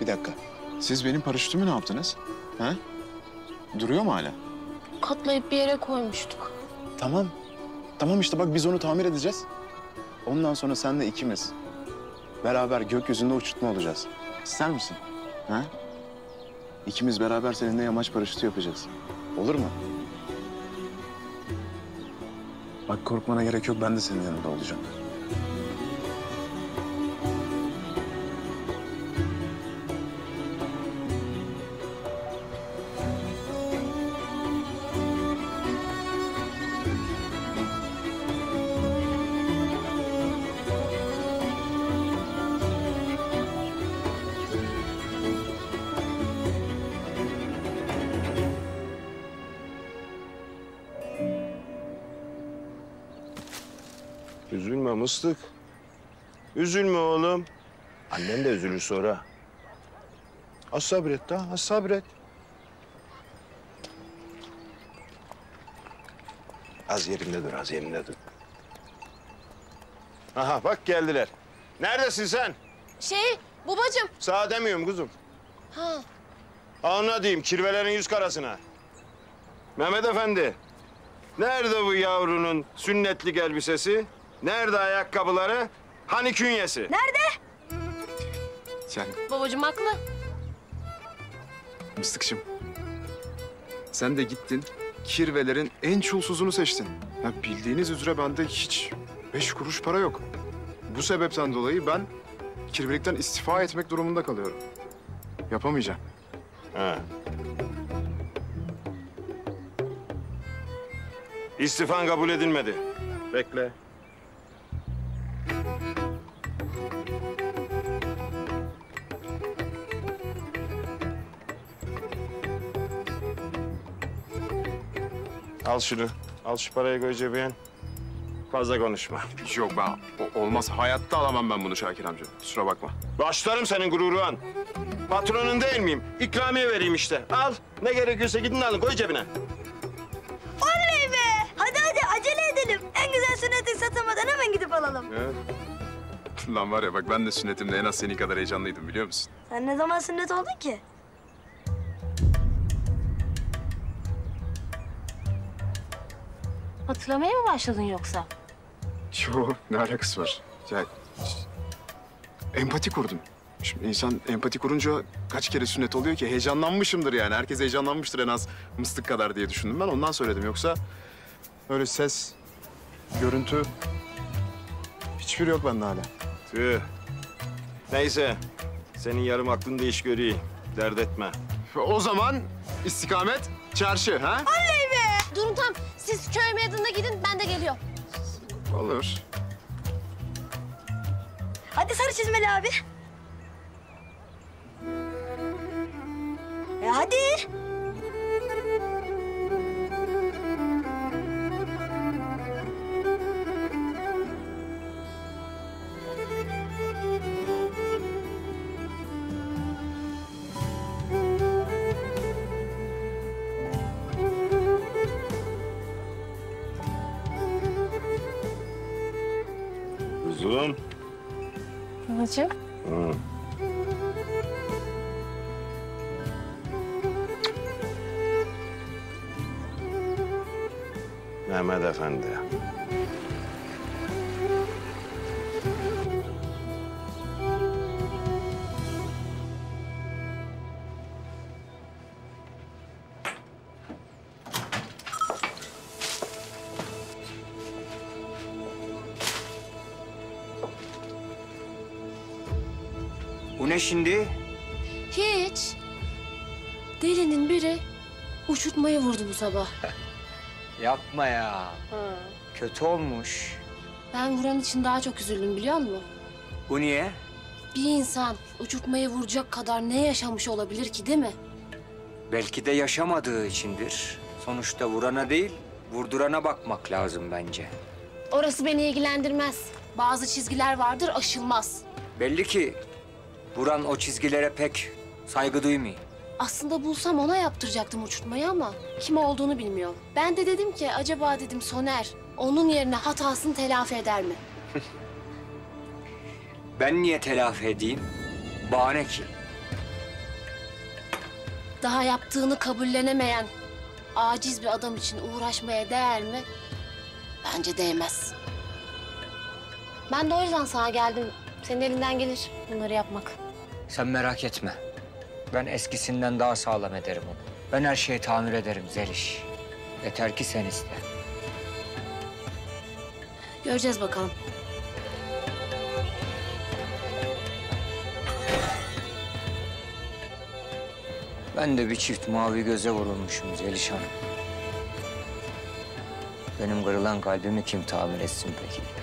Bir dakika. Siz benim paraşütümü ne yaptınız? Ha? Duruyor mu hala? Katlayıp bir yere koymuştuk. Tamam. Tamam işte bak biz onu tamir edeceğiz. Ondan sonra senle ikimiz beraber gökyüzünde uçurtma olacağız. İster misin? Ha? İkimiz beraber seninle yamaç paraşütü yapacağız. Olur mu? Bak korkmana gerek yok. Ben de senin yanında olacağım. Mıstık. Üzülme oğlum. Annen de üzülür sonra. Az sabret daha, az sabret. Az yerinde dur, az yerinde dur. Aha bak geldiler. Neredesin sen? Şey, babacığım. Sağ demiyorum kuzum. Ha. Anla diyeyim, kirvelerin yüz karasına. Mehmet Efendi, nerede bu yavrunun sünnetlik elbisesi? Nerede ayakkabıları? Hani künyesi? Nerede? Sen Babacığım haklı. Mıstıkçım. Sen de gittin. Kirvelerin en çulsuzunu seçtin. Ya bildiğiniz üzere bende hiç beş kuruş para yok. Bu sebepten dolayı ben kirvelikten istifa etmek durumunda kalıyorum. Yapamayacağım. Ha. İstifan kabul edilmedi. Bekle. Al şunu. Al şu parayı koy cebine. Fazla konuşma. Yok ben o- olmaz. Hayatta alamam ben bunu Şakir amca. Kusura bakma. Başlarım senin gururuan. Patronun değil miyim? İkramiye vereyim işte. Al. Ne gerekiyorsa gidin alın. Koy cebine. Oley be! Hadi hadi acele edelim. En güzel sünneti satamadan hemen gidip alalım. Lan var ya bak ben de sünnetimde en az senin kadar heyecanlıydım biliyor musun? Sen ne zaman sünnet oldun ki? Hatırlamaya mı başladın yoksa? Yo ne alakası var? Ya, empati kurdum. Şimdi insan empati kurunca kaç kere sünnet oluyor ki? Heyecanlanmışımdır yani. Herkes heyecanlanmıştır en az mıstık kadar diye düşündüm ben. Ondan söyledim. Yoksa öyle ses, görüntü hiçbir yok bende hala. Tüh. Neyse. Senin yarım aklın da iş görüyor. Dert etme. O zaman istikamet çarşı ha? Oley tam. Siz köy meydanına gidin, ben de geliyorum. Olur. Hadi sarı çizmeli abi. E hadi. Babacığım. Ne şimdi? Hiç. Delinin biri uçurtmayı vurdu bu sabah. Yapma ya. Kötü olmuş. Ben vuran için daha çok üzüldüm biliyor musun? Bu niye? Bir insan uçurtmayı vuracak kadar ne yaşamış olabilir ki değil mi? Belki de yaşamadığı içindir. Sonuçta vurana değil, vurdurana bakmak lazım bence. Orası beni ilgilendirmez. Bazı çizgiler vardır aşılmaz. Belli ki vuran o çizgilere pek saygı duymuyor. Aslında bulsam ona yaptıracaktım uçurtmayı ama kim olduğunu bilmiyor. Ben de dedim ki acaba dedim Soner onun yerine hatasını telafi eder mi? Ben niye telafi edeyim? Bahane ki. Daha yaptığını kabullenemeyen aciz bir adam için uğraşmaya değer mi? Bence değmez. Ben de o yüzden sana geldim. Senin elinden gelir bunları yapmak. Sen merak etme. Ben eskisinden daha sağlam ederim onu. Ben her şeyi tamir ederim Zeliş. Yeter ki sen iste. Göreceğiz bakalım. Ben de bir çift mavi göze vurulmuşum Zeliş Hanım. Benim kırılan kalbimi kim tamir etsin peki?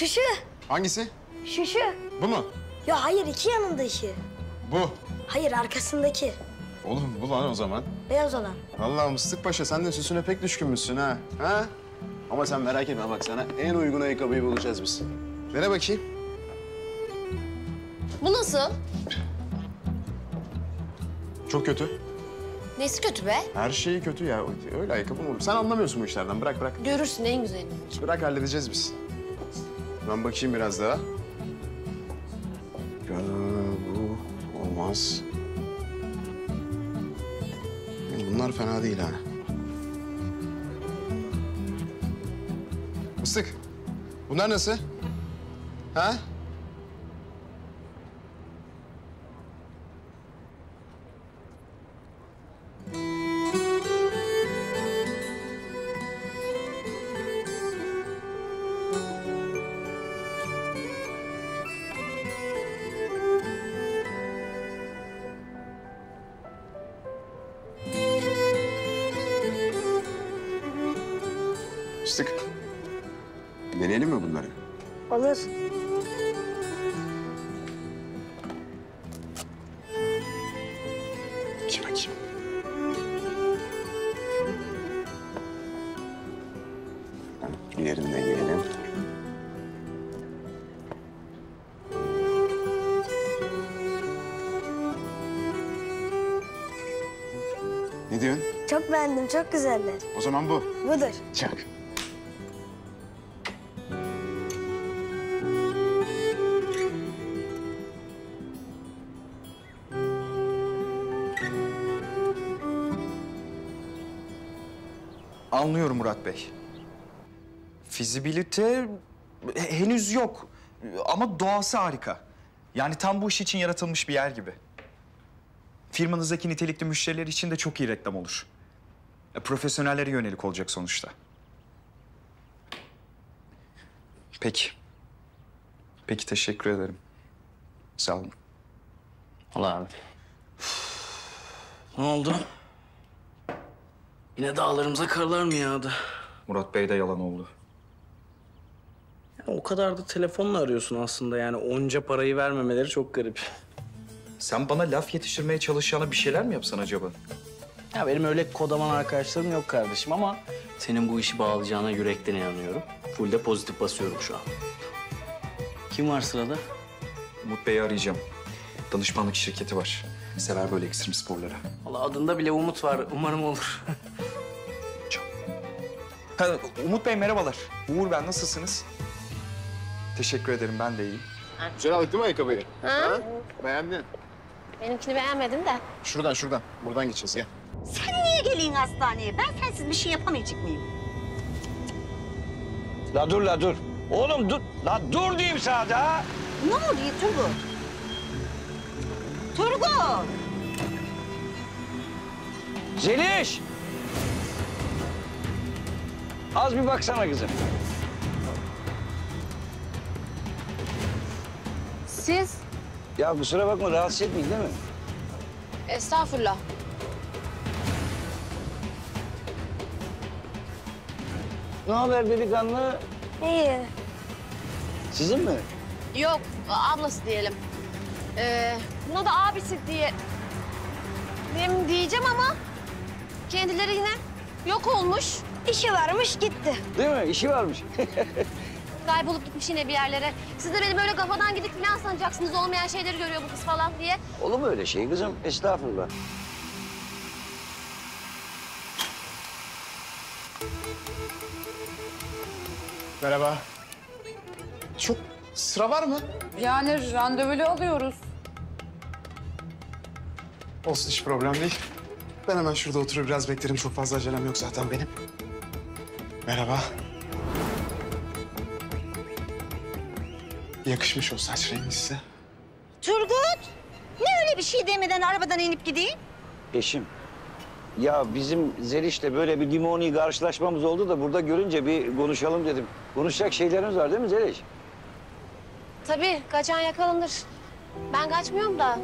Şu şu. Hangisi? Şu şu. Bu mu? Ya hayır iki yanındaki. Bu. Hayır arkasındaki. Oğlum bu lan o zaman. Beyaz olan. Vallahi Mıstık Paşa sen de süsüne pek düşkünmüşsün ha. Ha? Ama sen merak etme bak sana en uygun ayakkabıyı bulacağız biz. Vere bakayım. Bu nasıl? Çok kötü. Nesi kötü be? Her şeyi kötü ya. Öyle ayakkabı mı olur? Sen anlamıyorsun bu işlerden. Bırak bırak. Görürsün en güzelini. Bırak halledeceğiz biz. Ben bakayım biraz daha. Ya bu olmaz. Bunlar fena değil ha. Mıstık. Bunlar nasıl? Ha? Çok güzeller. O zaman bu. Budur. Çak. Anlıyorum Murat Bey. Fizibilite he- henüz yok. Ama doğası harika. Yani tam bu iş için yaratılmış bir yer gibi. Firmanızdaki nitelikli müşteriler için de çok iyi reklam olur. E, profesyonellere yönelik olacak sonuçta. Peki. Peki teşekkür ederim. Sağ olun. Allah abi. Ne oldu? Yine dağlarımıza karlar mı yağdı? Murat Bey de yalan oldu. Ya o kadar da telefonla arıyorsun aslında yani onca parayı vermemeleri çok garip. Sen bana laf yetiştirmeye çalışacağına bir şeyler mi yapsan acaba? Ya benim öyle kodaman arkadaşlarım yok kardeşim ama senin bu işi bağlayacağına yürekten inanıyorum. Full de pozitif basıyorum şu an. Kim var sırada? Umut Bey'i arayacağım. Danışmanlık şirketi var. Sever böyle ekstrem sporları. Valla adında bile umut var. Umarım olur. Ha, Umut Bey merhabalar. Uğur ben nasılsınız? Teşekkür ederim ben de iyiyim. Güzel aldık değil mi ayakkabıyı? Ha? Beğendin. Benimkini beğenmedin de. Şuradan şuradan. Buradan gideceğiz gel. Sen niye geleyim hastaneye? Ben sensiz bir şey yapamayacak mıyım? La dur la dur. Oğlum dur. La dur diyeyim sana da. Ne oluyor Turgut? Turgut! Zeliş. Az bir baksana kızım. Siz? Ya kusura bakma rahatsız etmeyin değil mi? Estağfurullah. Ne haber delikanlı? İyi. Sizin mi? Yok, ablası diyelim. Ee, buna da abisi diye... Diyeyim diyeceğim ama... Kendileri yine Yok olmuş. İşi varmış gitti. Değil mi? İşi varmış. Kaybolup gitmiş yine bir yerlere. Siz de beni böyle kafadan gidip falan sanacaksınız. Olmayan şeyleri görüyor bu kız falan diye. Olur mu öyle şey kızım? Estağfurullah. Merhaba. Çok sıra var mı? Yani randevulu alıyoruz. Olsun hiç problem değil. Ben hemen şurada oturur biraz beklerim. Çok fazla acelem yok zaten benim. Merhaba. Yakışmış o saç rengi size. Turgut, ne öyle bir şey demeden arabadan inip gideyim? Eşim. Ya bizim Zeliş'le böyle bir limoni karşılaşmamız oldu da burada görünce bir konuşalım dedim. Konuşacak şeylerimiz var değil mi Zeliş? Tabii kaçan yakalanır. Ben kaçmıyorum da.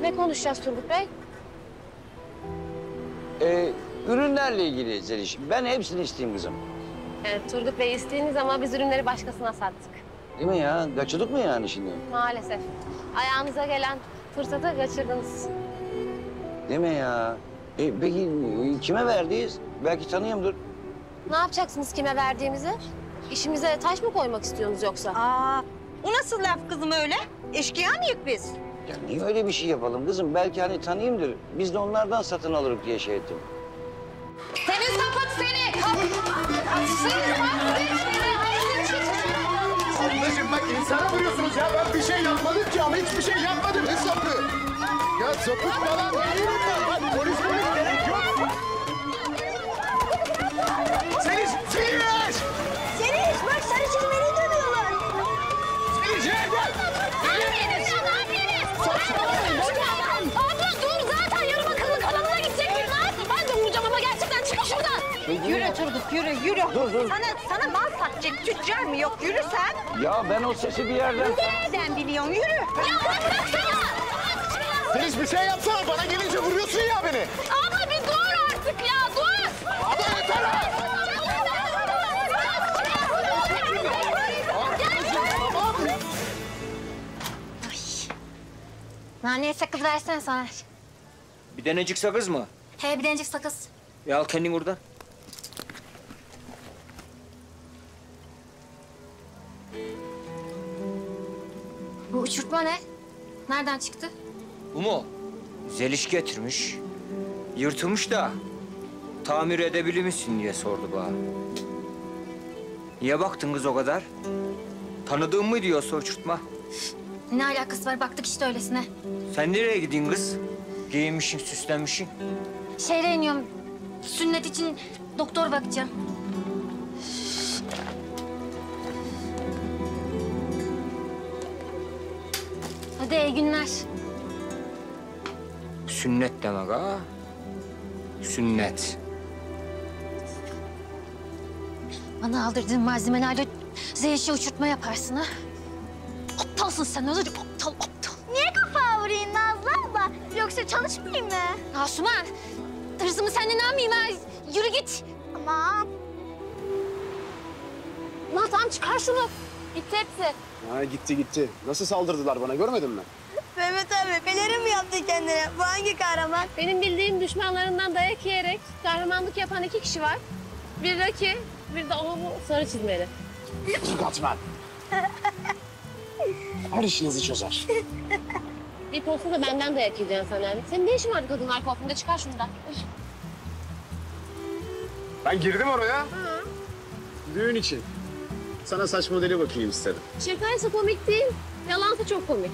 Ne konuşacağız Turgut Bey? Ee, ürünlerle ilgili Zeliş. Ben hepsini isteyeyim kızım. Evet, Turgut Bey istediğiniz ama biz ürünleri başkasına sattık. Değil mi ya? Kaçırdık mı yani şimdi? Maalesef. Ayağınıza gelen fırsatı kaçırdınız. Değil mi ya? E, peki kime verdiyiz? Belki tanıyorumdur. Ne yapacaksınız kime verdiğimizi? İşimize taş mı koymak istiyorsunuz yoksa? Aa, o nasıl laf kızım öyle? Eşkıya mıyık biz? Ya niye öyle bir şey yapalım kızım? Belki hani tanıyımdır. Biz de onlardan satın alırız diye şey ettim. Seni sapık seni! Seni Ablacığım bak insana vuruyorsunuz ya. Ben bir şey yapmadım ki ama hiçbir şey yapmadım. Ne sapı? Ya sapık falan değilim ben. Bak polis Yürü Turgut, yürü, yürü. Dur, dur. Sana, sana mal satacak tüccar mı yok? Yürü sen. Ya ben o sesi bir yerden... Nereden biliyorsun? Yürü. Ya bıraksana. Seniz bir şey yapsana. Bana gelince vuruyorsun ya beni. Abla bir dur artık ya dur. Abla yeter ha. Naneye sakız versene sana. Bir denecik sakız mı? He bir denecik sakız. E al kendin oradan. Bu uçurtma ne? Nereden çıktı? Bu mu? Zeliş getirmiş. Yırtılmış da tamir edebilir misin diye sordu bana. Niye baktın kız o kadar? Tanıdığın mı diyorsa uçurtma? Ne alakası var? Baktık işte öylesine. Sen nereye gidiyorsun kız? Giyinmişsin, süslenmişsin. Şehre iniyorum. Sünnet için doktor bakacağım. Hadi iyi günler. Sünnet demek ha? Sünnet. Bana aldırdığın malzemelerle Zeliş'e uçurtma yaparsın ha. Aptalsın sen öyle aptal aptal. Niye kafa vurayım Nazlı abla? Yoksa çalışmayayım mı? Asuman, hırsımı senden almayayım ha. Yürü git. Aman. Lan tamam çıkar şunu. Gitti hepsi. Ha gitti gitti. Nasıl saldırdılar bana görmedin mi? Mehmet abi pelerin mi yaptı kendine? Bu hangi kahraman? Benim bildiğim düşmanlarından dayak yiyerek kahramanlık yapan iki kişi var. Bir Rocky, bir de o bu sarı çizmeli. Katman. Her işinizi çözer. Bir posta da benden dayak yiyeceksin sen yani. Senin ne işin vardı kadınlar kuaföründe? Çıkar şuradan. Ben girdim oraya. Düğün için. Sana saç modeli bakayım istedim. Şakaysa komik değil. Yalansa çok komik.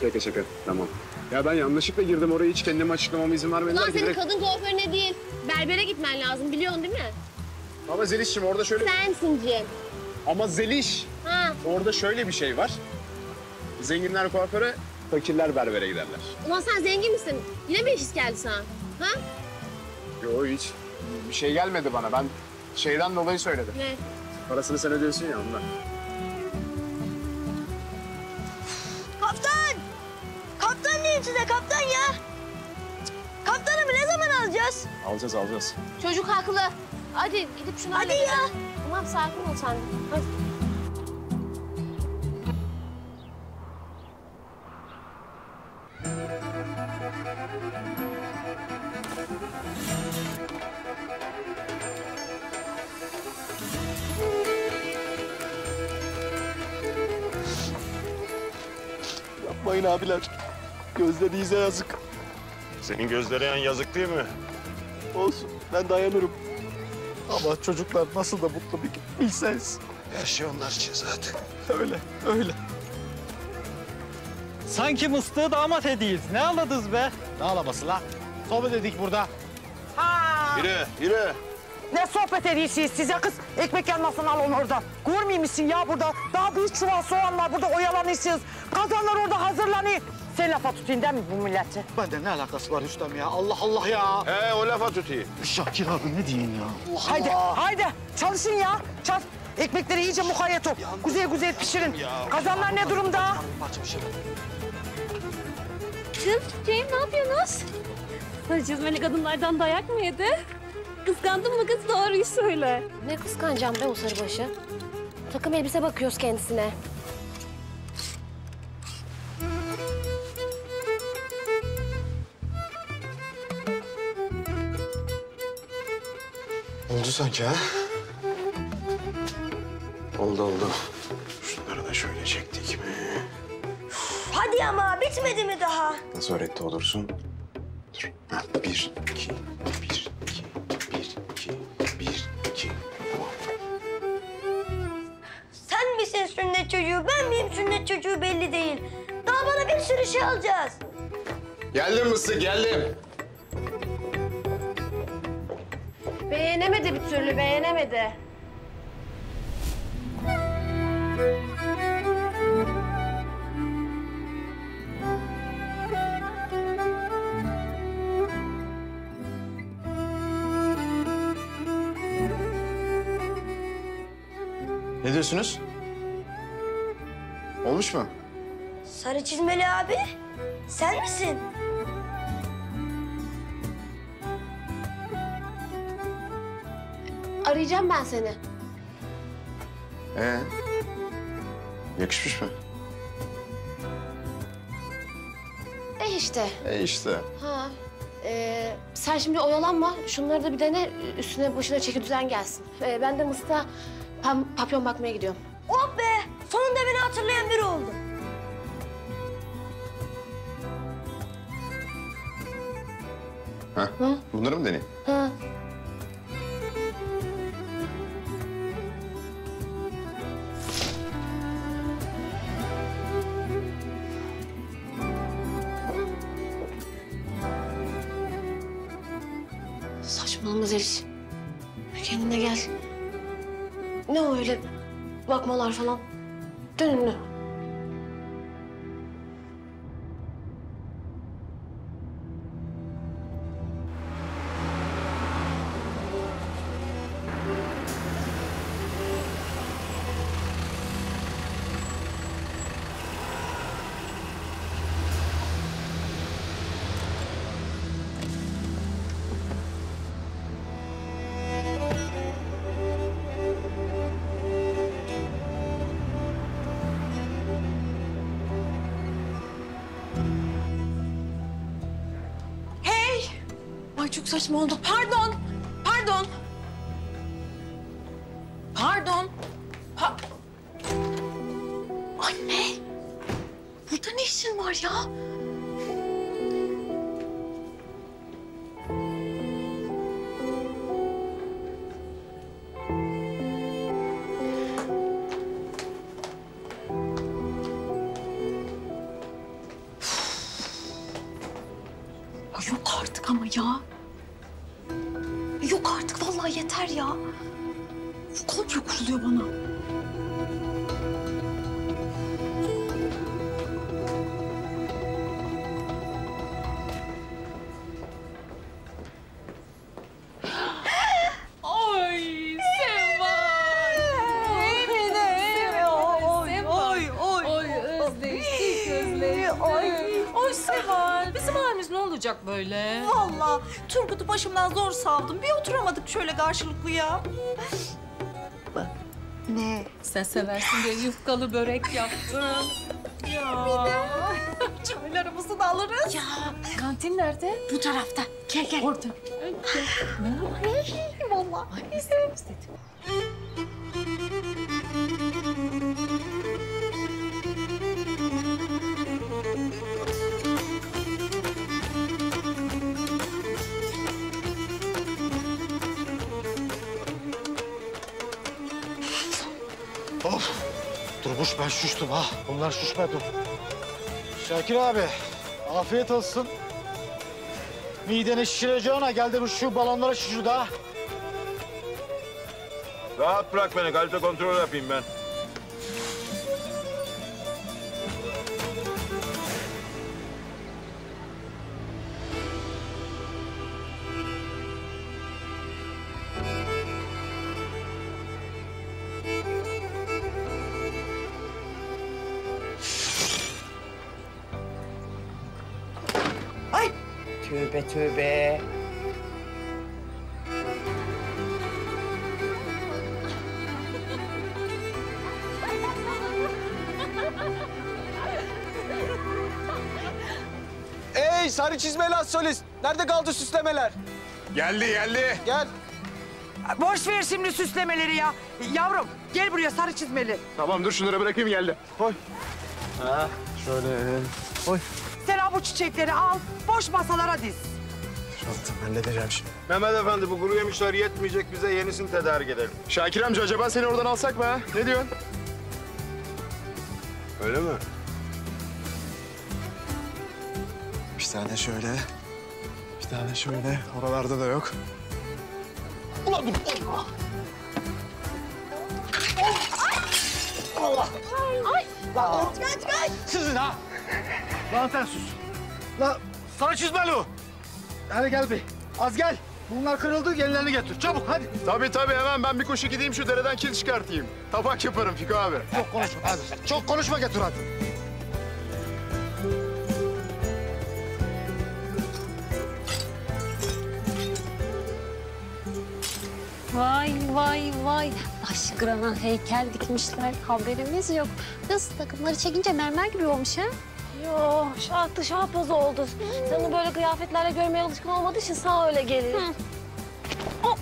Şaka şaka. Tamam. Ya ben yanlışlıkla girdim oraya hiç kendime açıklamama izin vermediler. Lan ki senin direkt- kadın kuaförüne değil, berbere gitmen lazım biliyorsun değil mi? Ama Zeliş'im orada şöyle... Sensin Cem. Ama Zeliş. Ha. Orada şöyle bir şey var. Zenginler kuaföre, fakirler berbere giderler. Ulan sen zengin misin? Yine mi iş geldi sana? Ha? Yo hiç. Bir şey gelmedi bana. Ben şeyden dolayı söyledim. Ne? Parasını sen ödüyorsun ya ondan. Kaptan! Kaptan diyeyim size kaptan ya. Kaptanımı ne zaman alacağız? Alacağız alacağız. Çocuk haklı. Hadi gidip şunu Hadi halledelim. ya. Tamam sakin ol sen de. Hadi. Yapmayın abiler. Gözlerinize yazık. Senin gözlere yan yazık değil mi? Olsun ben dayanırım. Ama çocuklar nasıl da mutlu bir bilseniz. Her şey onlar için zaten. Öyle, öyle. Sanki mıstığı damat hediyiz. Ne ağladınız be? Ne ağlaması la? Sohbet dedik burada. Ha. Yürü, yürü. Ne sohbet ediyorsunuz size kız? Ekmek yanmasını alın oradan. Görmüyor musun ya burada? Daha bir çuval soğan var burada oyalanıyorsunuz. Kazanlar orada hazırlanıyor. Sen lafa tutayım değil mi bu milleti? Bende ne alakası var Rüstem ya? Allah Allah ya. He o lafa tutayım. Şakir abi ne diyeyim ya? haydi, haydi. Çalışın ya. Çal. Ekmekleri iyice mukayyet ol. Güzel güzel pişirin. Kazanlar ne durumda? Kız, Cem ne yapıyorsunuz? Sarı çizmeli kadınlardan dayak mı yedi? Kıskandın mı kız? Doğruyu söyle. Ne kıskanacağım be o sarıbaşı. Takım elbise bakıyoruz kendisine. Oldu sanki ha? Oldu oldu. Şunları da şöyle çektik mi? Hadi ama bitmedi mi daha? Nasıl öğretti olursun? Dur. Ha, bir, iki, çocuğu, ben miyim sünnet çocuğu belli değil. Daha bana bir sürü şey alacağız. Geldim Mısır, geldim. Beğenemedi bir türlü, beğenemedi. Ne diyorsunuz? Olmuş mu? Sarı çizmeli abi, sen misin? Arayacağım ben seni. Ee, yakışmış mı? E işte. E işte. Ha. Ee, sen şimdi oyalanma. Şunları da bir dene. Üstüne başına çeki düzen gelsin. Ee, ben de Mısır'a pam, papyon bakmaya gidiyorum. Oh be! Sonunda beni hatırlayan biri oldu. Ha? Bunları mı deneyeyim? Ha. Saçmalama Zeliş. Kendine gel. Ne o öyle bakmalar falan? Önüne. Saçma oldu. Pardon. Olacak böyle? Vallahi Turgut'u başımdan zor savdım. Bir oturamadık şöyle karşılıklı ya. Ne? Sen seversin diye yufkalı börek yaptım. Ya. Çaylarımızı da alırız. Ya kantin nerede? Bu tarafta. Gel gel. Orada. Vallahi. Ay istedim istedim. Ben şuştum ha. Bunlar şuşmadı. Şakir abi, afiyet olsun. Mideni şişireceğine gel de bu şu balonlara şişir daha. Rahat bırak beni. Kalite kontrol yapayım ben. Tövbe. Ey sarı çizmeli az solist. Nerede kaldı süslemeler? Geldi geldi. Gel. Boş ver şimdi süslemeleri ya. Yavrum gel buraya sarı çizmeli. Tamam dur şunları bırakayım geldi. Koy. Ha, şöyle. Koy. Sen bu çiçekleri al. Boş masalara diz. Tamam halledeceğim şimdi. Mehmet Efendi bu kuru yemişler yetmeyecek. Bize yenisini tedarik edelim. Şakir amca acaba seni oradan alsak mı ha? Ne diyorsun? Öyle mi? Bir tane şöyle. Bir tane şöyle. Oralarda da yok. Ulan dur. Allah. Ay. Kaç kaç. Sizin ha. Lan sen sus. La sarı çizmeli o. Hadi gel bir. Az gel. Bunlar kırıldı, yenilerini getir. Çabuk hadi. Tabii tabii hemen ben bir koşu gideyim şu dereden kil çıkartayım. Tabak yaparım Fiko abi. Çok konuşma hadi. Çok konuşma getir hadi. Vay vay vay. Aşkına heykel dikmişler. Haberimiz yok. Nasıl takımları çekince mermer gibi olmuş ha? Yo, şahtı şahbaz oldu. Sen onu böyle kıyafetlerle görmeye alışkın olmadığı için sağ öyle gelir. Oh!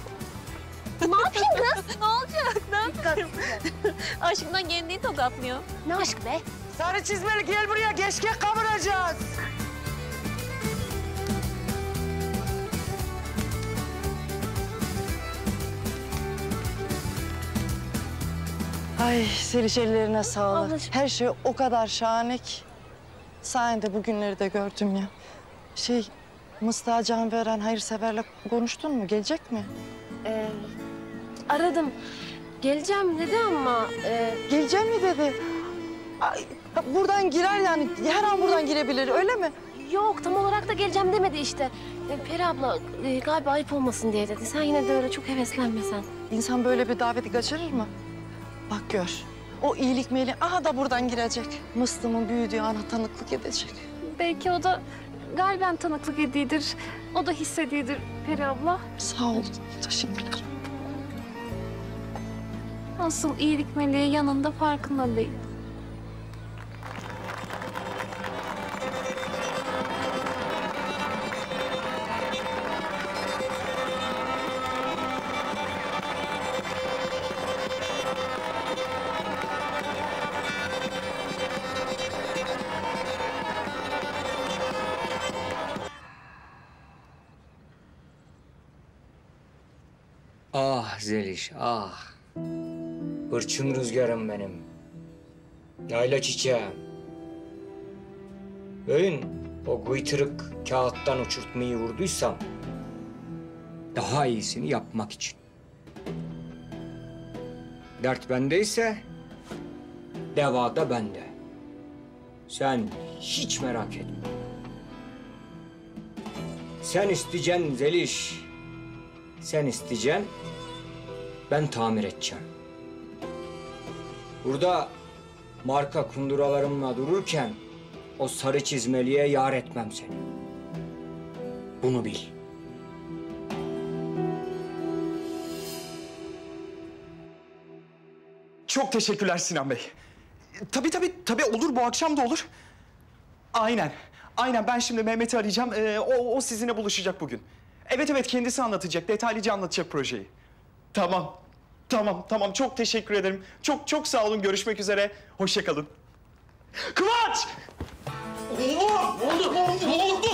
Ne yapayım kız? ne olacak? Ne yapayım? Aşkından kendini tokatmıyor. Ne aşk be? Sarı çizmeli gel buraya keşkek kavuracağız. Ay Seliş ellerine sağlık. Her şey o kadar şahane ki. Sayende bugünleri de gördüm ya. Şey, Mıstığa can veren hayırseverle konuştun mu? Gelecek mi? Ee, aradım. Geleceğim dedi ama... E... Geleceğim mi dedi? Ay, buradan girer yani. Her an buradan girebilir öyle mi? Yok tam olarak da geleceğim demedi işte. E, Peri abla e, galiba ayıp olmasın diye dedi. Sen yine de öyle çok heveslenme sen. İnsan böyle bir daveti kaçırır mı? Bak gör. O iyilik meyli aha da buradan girecek. Mıstımın büyüdüğü ana tanıklık edecek. Belki o da galben tanıklık ediyordur. O da hissediyordur Peri abla. Sağ ol. Teşekkürler. Nasıl iyilik meleği yanında farkında değil. Zeliş, ah. Hırçın rüzgarım benim. Yayla çiçeğim. Öğün o gıytırık kağıttan uçurtmayı vurduysam... ...daha iyisini yapmak için. Dert bendeyse... ...deva da bende. Sen hiç merak etme. Sen isteyeceksin Zeliş. Sen isteyeceksin, ben tamir edeceğim. Burada marka kunduralarımla dururken o sarı çizmeliye yar etmem seni. Bunu bil. Çok teşekkürler Sinan Bey. Tabii tabii tabii olur bu akşam da olur. Aynen. Aynen ben şimdi Mehmet'i arayacağım. Ee, o, o sizinle buluşacak bugün. Evet evet kendisi anlatacak. Detaylıca anlatacak projeyi. Tamam. Tamam tamam çok teşekkür ederim. Çok çok sağ olun. Görüşmek üzere. Hoşça kalın. Kıvanç! Oğlum! Ne oldu? Ne oldu?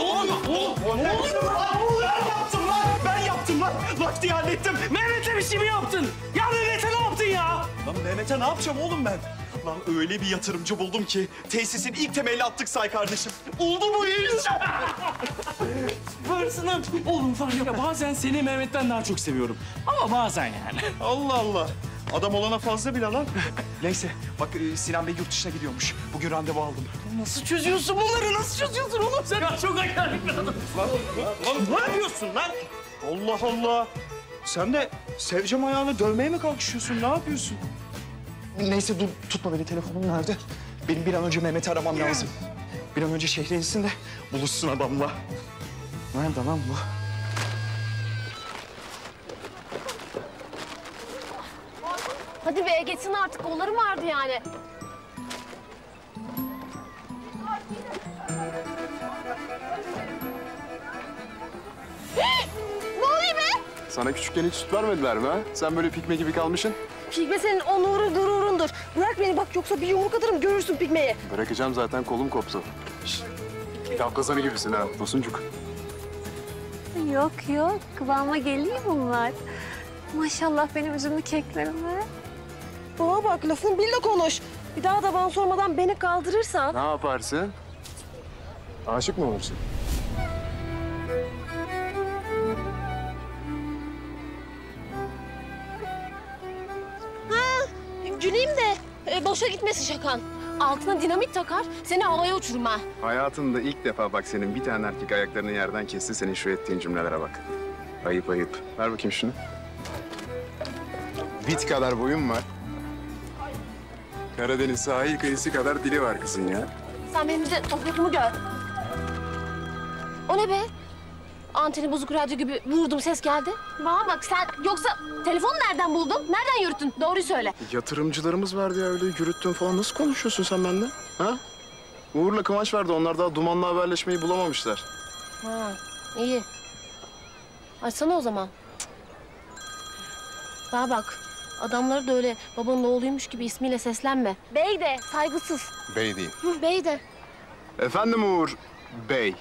Ne oldu? Ne oluyor lan? Ben yaptım lan! Ben yaptım lan! Vakti hallettim. Mehmet'e bir şey mi yaptın? Ya Mehmet'e ne yaptın ya? Lan Mehmet'e ne yapacağım oğlum ben? Lan öyle bir yatırımcı buldum ki tesisin ilk temelini attık say kardeşim. Oldu bu iş. Varsınım. Oğlum var ya bazen seni Mehmet'ten daha çok seviyorum. Ama bazen yani. Allah Allah. Adam olana fazla bile lan. Neyse bak e, Sinan Bey yurt dışına gidiyormuş. Bugün randevu aldım. Nasıl çözüyorsun bunları? Nasıl çözüyorsun oğlum sen? Ya çok bir adamsın. Lan, lan ne yapıyorsun lan? Allah Allah. Sen de Sevcem ayağını dövmeye mi kalkışıyorsun? Ne yapıyorsun? Neyse dur tutma beni. Telefonum nerede? Benim bir an önce Mehmet'i aramam lazım. Bir an önce şehre insin de buluşsun adamla. Nerede lan bu? Hadi be geçsin artık kollarım vardı yani. ne oluyor be? Sana küçükken hiç süt vermediler mi ha? Sen böyle pikme gibi kalmışsın. Pigme senin onuru gururundur. Bırak beni bak yoksa bir yumruk atarım görürsün Pigme'yi. Bırakacağım zaten kolum koptu. Şşt. Kafkazanı gibisin ha Tosuncuk. Yok yok kıvama geliyor bunlar. Maşallah benim üzümlü keklerime. Bana bak lafın bil de konuş. Bir daha da bana sormadan beni kaldırırsan. Ne yaparsın? Aşık mı olursun? Ha, güleyim de e, boşa gitmesin şakan. Altına dinamit takar, seni havaya uçururum ha. Hayatında ilk defa bak senin bir tane erkek ayaklarını yerden kesti senin şu ettiğin cümlelere bak. Ayıp ayıp. Ver bakayım şunu. Bit kadar boyun var. Karadeniz sahil kıyısı kadar dili var kızın ya. Sen benim bir de topuğumu gör. O ne be? Anteni bozuk radyo gibi vurdum ses geldi. Bana bak sen yoksa telefonu nereden buldun? Nereden yürüttün? Doğruyu söyle. Yatırımcılarımız vardı ya öyle yürüttün falan. Nasıl konuşuyorsun sen benden? Ha? Uğur'la Kıvanç vardı. Onlar daha dumanla haberleşmeyi bulamamışlar. Ha, iyi. Açsana o zaman. Bana bak. Adamları da öyle babanın oğluymuş gibi ismiyle seslenme. Bey de saygısız. Bey değil. Hı, bey de. Efendim Uğur Bey.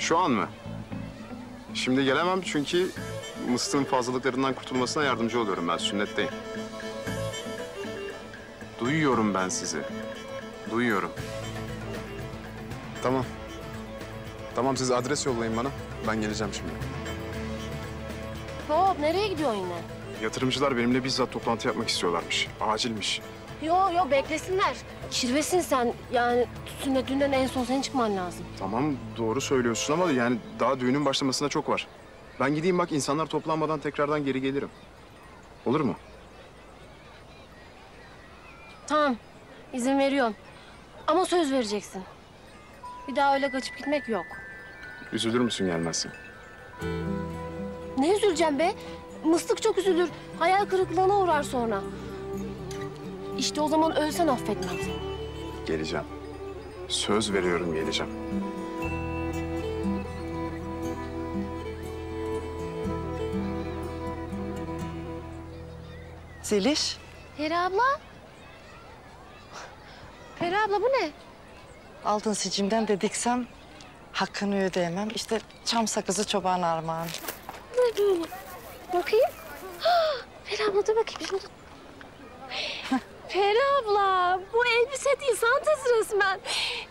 Şu an mı? Şimdi gelemem çünkü mıstığın fazlalıklarından kurtulmasına yardımcı oluyorum ben. Sünnetteyim. Duyuyorum ben sizi. Duyuyorum. Tamam. Tamam siz adres yollayın bana. Ben geleceğim şimdi. Hop nereye gidiyorsun yine? Yatırımcılar benimle bizzat toplantı yapmak istiyorlarmış. Acilmiş. Yo yo beklesinler. Kirvesin sen. Yani sünnetinden en son senin çıkman lazım. Tamam doğru söylüyorsun ama yani daha düğünün başlamasına çok var. Ben gideyim bak insanlar toplanmadan tekrardan geri gelirim. Olur mu? Tamam. izin veriyorum. Ama söz vereceksin. Bir daha öyle kaçıp gitmek yok. Üzülür müsün gelmezsen? Ne üzüleceğim be? Mıstık çok üzülür. Hayal kırıklığına uğrar sonra. İşte o zaman ölsen affetmem seni. Geleceğim. Söz veriyorum geleceğim. Zeliş. Peri abla. Peri abla bu ne? Altın sicimden de diksem hakkını ödeyemem. İşte çam sakızı çoban armağanı. Ne böyle? Bakayım. Peri abla dur bakayım şunu. Peri abla bu elbise değil santası resmen.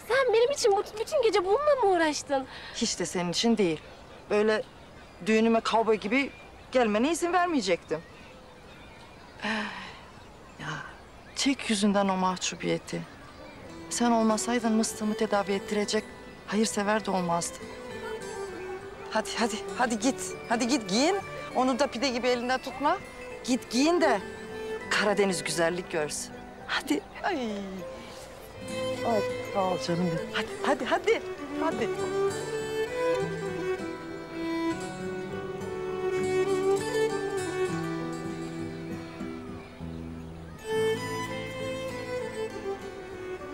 Sen benim için bu- bütün gece bununla mı uğraştın? Hiç de senin için değil. Böyle düğünüme kovboy gibi gelmene izin vermeyecektim. Ya çek yüzünden o mahcubiyeti. Sen olmasaydın mıstığımı tedavi ettirecek hayırsever de olmazdı. Hadi hadi hadi git. Hadi git giyin. Onu da pide gibi elinden tutma. Git giyin de Karadeniz güzellik görsün. Hadi. Ay. Ay sağ ol canım benim. Hadi hadi hadi. Hadi.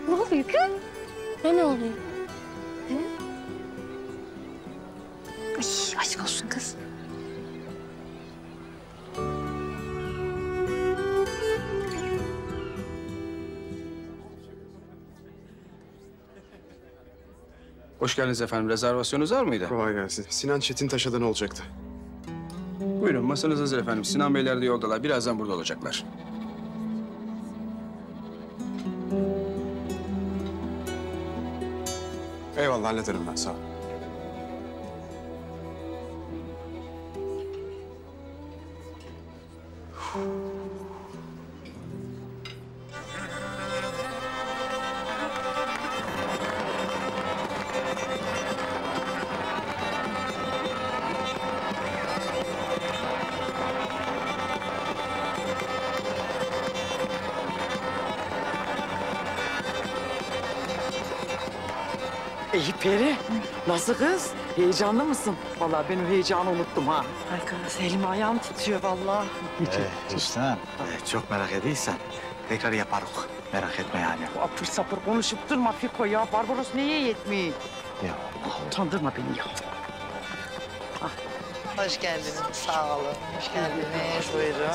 Ne oluyor kız? Ne ne oluyor? Ay aşk olsun kız. Hoş geldiniz efendim. Rezervasyonunuz var mıydı? Kolay gelsin. Sinan Çetin Taşadan olacaktı. Buyurun masanız hazır efendim. Sinan Beyler de yoldalar. Birazdan burada olacaklar. Eyvallah hallederim ben sağ ol. İyi Peri. Nasıl kız? Heyecanlı mısın? Vallahi ben o heyecanı unuttum ha. Ay kız elim ayağım titriyor vallahi. Ee, Hüsnü, e, çok merak ediysen tekrar yaparız. Merak etme yani. Apır sapır konuşup durma Fiko ya. Barbaros neye yetmiyor? Ya. Utandırma beni ya. Hoş geldiniz. Sağ olun. Hoş geldiniz. Buyurun.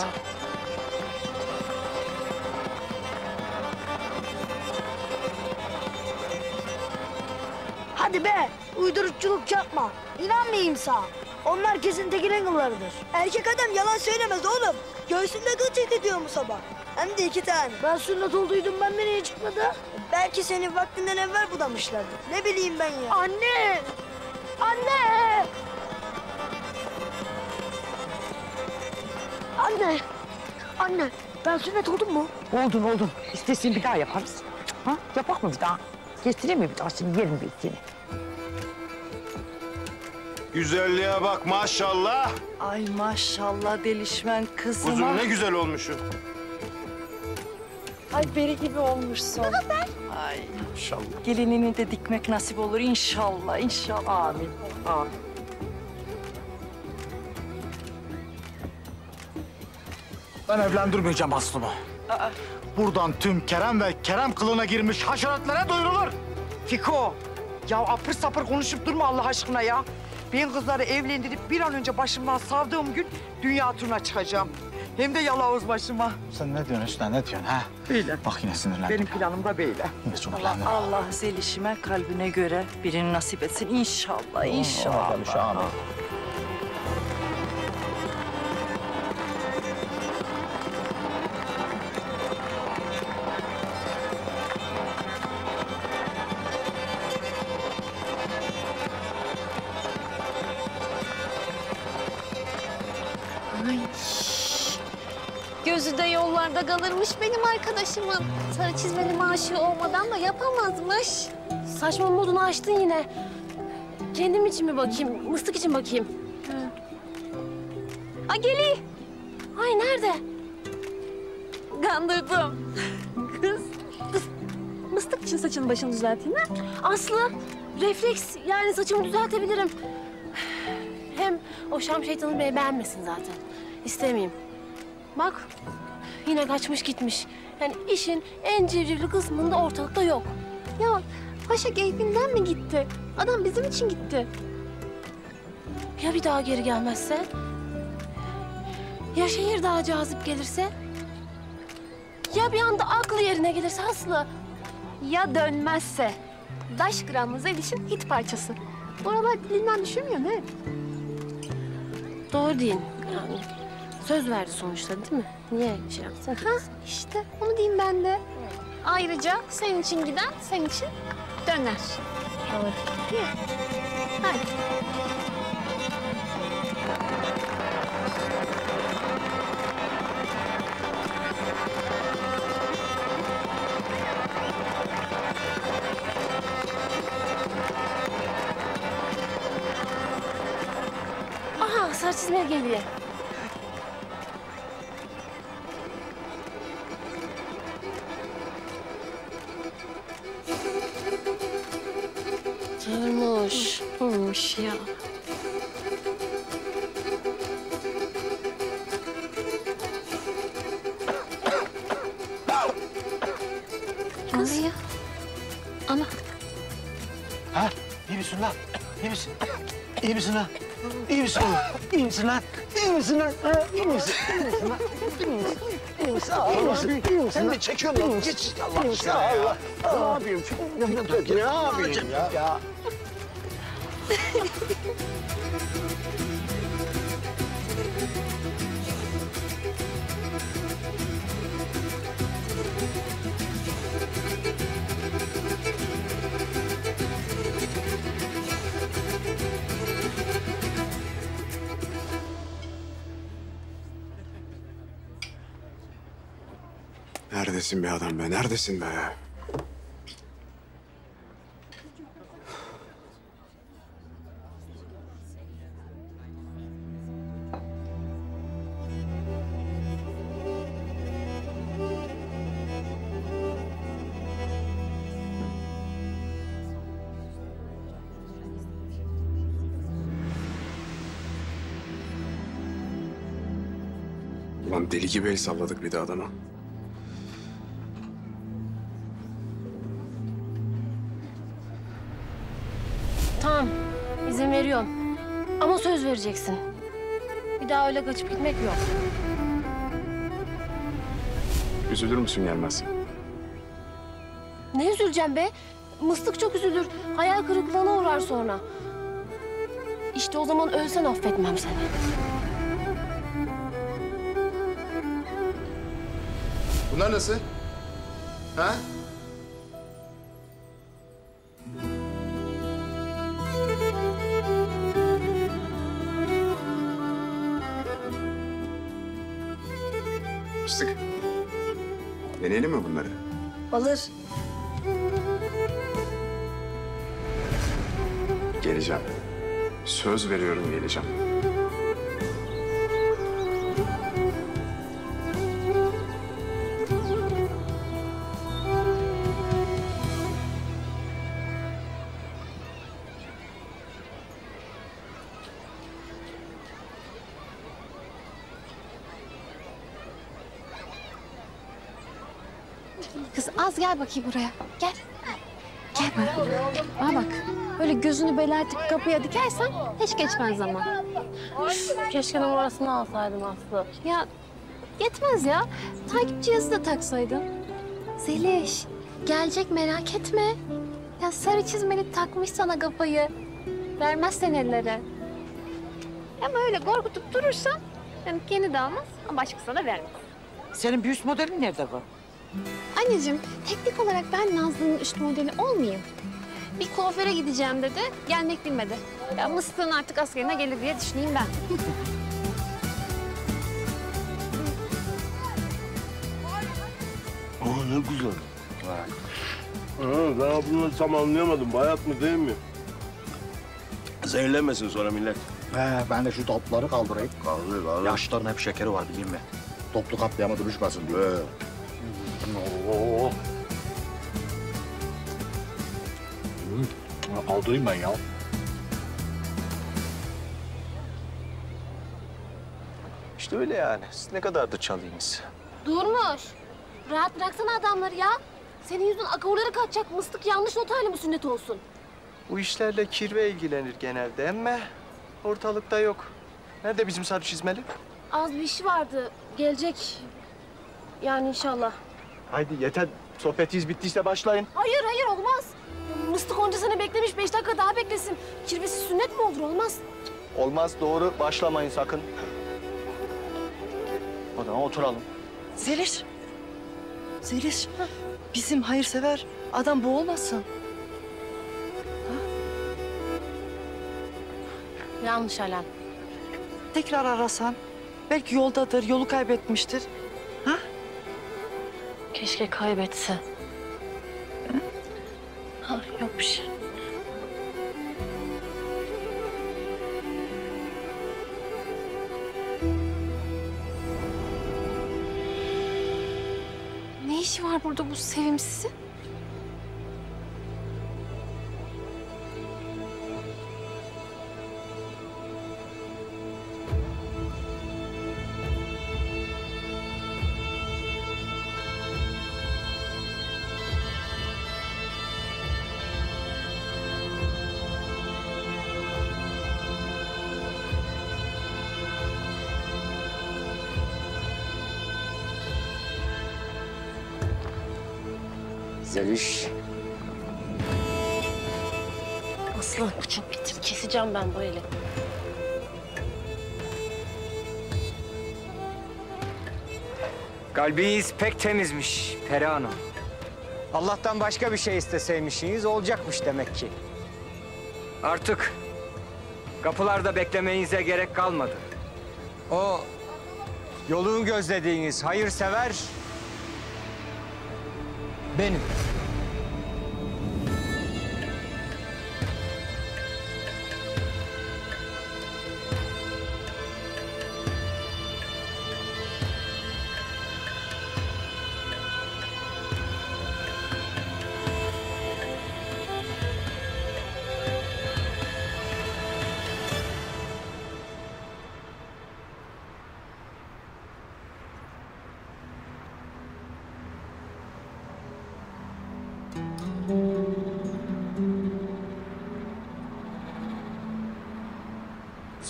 Hadi be uydurukçuluk yapma. İnanmayayım sana. Onlar kesin Tekin'in kıllarıdır. Erkek adam yalan söylemez oğlum. Göğsünde kıl çekti diyor mu sabah? Hem de iki tane. Ben sünnet olduydum ben nereye çıkmadı? Belki seni vaktinden evvel budamışlardı. Ne bileyim ben ya. Anne! Anne! Anne! Anne! Ben sünnet oldum mu? Oldun oldun. İstesin bir daha yaparız. Ha? Yapak mı bir daha? Getireyim mi bir daha seni yerim bir seni. Güzelliğe bak maşallah. Ay maşallah delişmen kızıma. Kuzum ne güzel olmuşsun. Ay beri gibi olmuşsun. Ay İnşallah. gelinini de dikmek nasip olur inşallah inşallah. Amin. Amin. Ben evlendirmeyeceğim Aslı'mı. Buradan tüm Kerem ve Kerem kılığına girmiş haşeretlere duyurulur. Fiko. Ya apır sapır konuşup durma Allah aşkına ya. Ben kızları evlendirip bir an önce başımdan savdığım gün dünya turuna çıkacağım. Hem de yalavuz başıma. Sen ne diyorsun Hüsnü, ne diyorsun ha? Böyle. Bak yine sinirlendim. Benim planım da böyle. Yine sinirlendim. Allah zelişime kalbine göre birini nasip etsin inşallah inşallah. Amin. Ay. Kalırmış benim arkadaşımın. Sarı çizmeli maaşı olmadan da yapamazmış. Saçma modunu açtın yine. Kendim için mi bakayım, mıstık için bakayım? Ha geli. Ay nerede? Kandırdım. Kız, kız mıstık için saçını başını düzelteyim ha? Aslı, refleks yani saçımı düzeltebilirim. Hem o Şam şeytanı beni beğenmesin zaten. İstemeyeyim. Bak, yine kaçmış gitmiş. Yani işin en civcivli kısmında ortalıkta yok. Ya paşa keyfinden mi gitti? Adam bizim için gitti. Ya bir daha geri gelmezse? Ya şehir daha cazip gelirse? Ya bir anda aklı yerine gelirse Aslı? Ya dönmezse? Daş gramlı Zeliş'in hit parçası. Oralar dilinden düşürmüyor ne? Doğru değil yani. Söz verdi sonuçta değil mi? Niye şey yapsın? Ha işte onu diyeyim ben de. Ayrıca senin için giden senin için döner. Doğru. Değil mi? Hadi. Aha sarı çizmeye geliyor. Olmuş ya. Kız. ya? Ana. Ha? İyi misin lan? İyi misin? İyi misin lan? İyi misin oğlum? İyi misin lan? İyi misin lan? Ha? İyi misin? İyi misin lan? İyi misin? İyi misin? İyi misin? İyi misin? Sen de çekiyorsun lan. Geç. Allah aşkına ya. Ne yapayım? Ne yapayım ya? Neredesin be adam be? Neredesin be? Gibi el salladık bir de adama. Tamam, izin veriyorum. Ama söz vereceksin. Bir daha öyle kaçıp gitmek yok. Üzülür müsün gelmezsen? Ne üzüleceğim be? Mıstık çok üzülür. Hayal kırıklığına uğrar sonra. İşte o zaman ölsen affetmem seni. Bunlar nasıl? Ha? Fıstık. Deneyelim mi bunları? Alır. Geleceğim. Söz veriyorum geleceğim. Gel bakayım buraya. Gel. Gel buraya. Bana bak. Böyle gözünü belertip kapıya dikersen hiç geçmez zaman. Keşke numarasını alsaydım Aslı. Ya yetmez ya. Takip cihazı da taksaydın. Zeliş, gelecek merak etme. Ya sarı çizmeli takmış sana kafayı. Vermez sen ellere. Ama öyle korkutup durursan hem kendi de almaz ama başkasına da vermez. Senin bir üst modelin nerede bu? Anneciğim, teknik olarak ben Nazlı'nın üst modeli olmayayım. Bir kuaföre gideceğim dedi, gelmek bilmedi. Ya mıstığın artık askerine gelir diye düşüneyim ben. Aa ne güzel. Ha, ben bunu tam anlayamadım. Bayat mı değil mi? Zehirlenmesin sonra millet. He, ben de şu topları kaldırayım. Kaldır, kaldır. Yaşlıların hep şekeri var bileyim mi? Toplu katliama düşmesin diye. He. Oo. Hı, Kaldırayım ben ya. İşte öyle yani. Siz ne kadardır çalayınız? Durmuş. Rahat bıraksana adamları ya. Senin yüzünden akavurları kaçacak. Mıstık yanlış notayla mı sünnet olsun? Bu işlerle kirve ilgilenir genelde ama ortalıkta yok. Nerede bizim sarı çizmeli? Az bir işi vardı. Gelecek. Yani inşallah. Haydi yeter. Sohbetiniz bittiyse başlayın. Hayır hayır olmaz. Mıstık onca sene beklemiş. Beş dakika daha beklesin. Kirvesiz sünnet mi olur? Olmaz. Olmaz doğru. Başlamayın sakın. O zaman oturalım. Zeliş. Zeliş. Bizim hayırsever adam bu olmasın. Yanlış alarm. Tekrar arasan. Belki yoldadır, yolu kaybetmiştir. Keşke kaybetse. Ha, yok bir şey. Ne işi var burada bu sevimsizin? Keseceğim ben bu eli. Kalbiniz pek temizmiş Peri Hanım. Allah'tan başka bir şey isteseymişsiniz olacakmış demek ki. Artık kapılarda beklemenize gerek kalmadı. O yolun gözlediğiniz hayırsever Benim.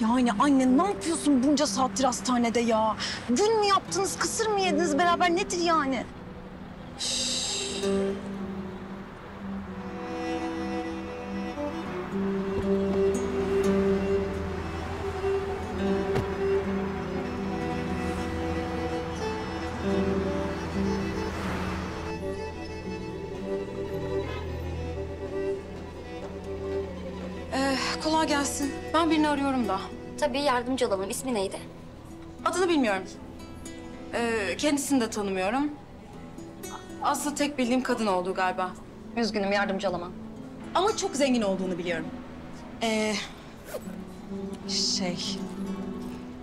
Yani anne ne yapıyorsun bunca saattir hastanede ya? Gün mü yaptınız, kısır mı yediniz beraber nedir yani? Birini arıyorum da. Tabii yardımcı olalım. İsmi neydi? Adını bilmiyorum. Ee, kendisini de tanımıyorum. Aslı tek bildiğim kadın olduğu galiba. Üzgünüm yardımcı olamam. Ama çok zengin olduğunu biliyorum. Ee, şey,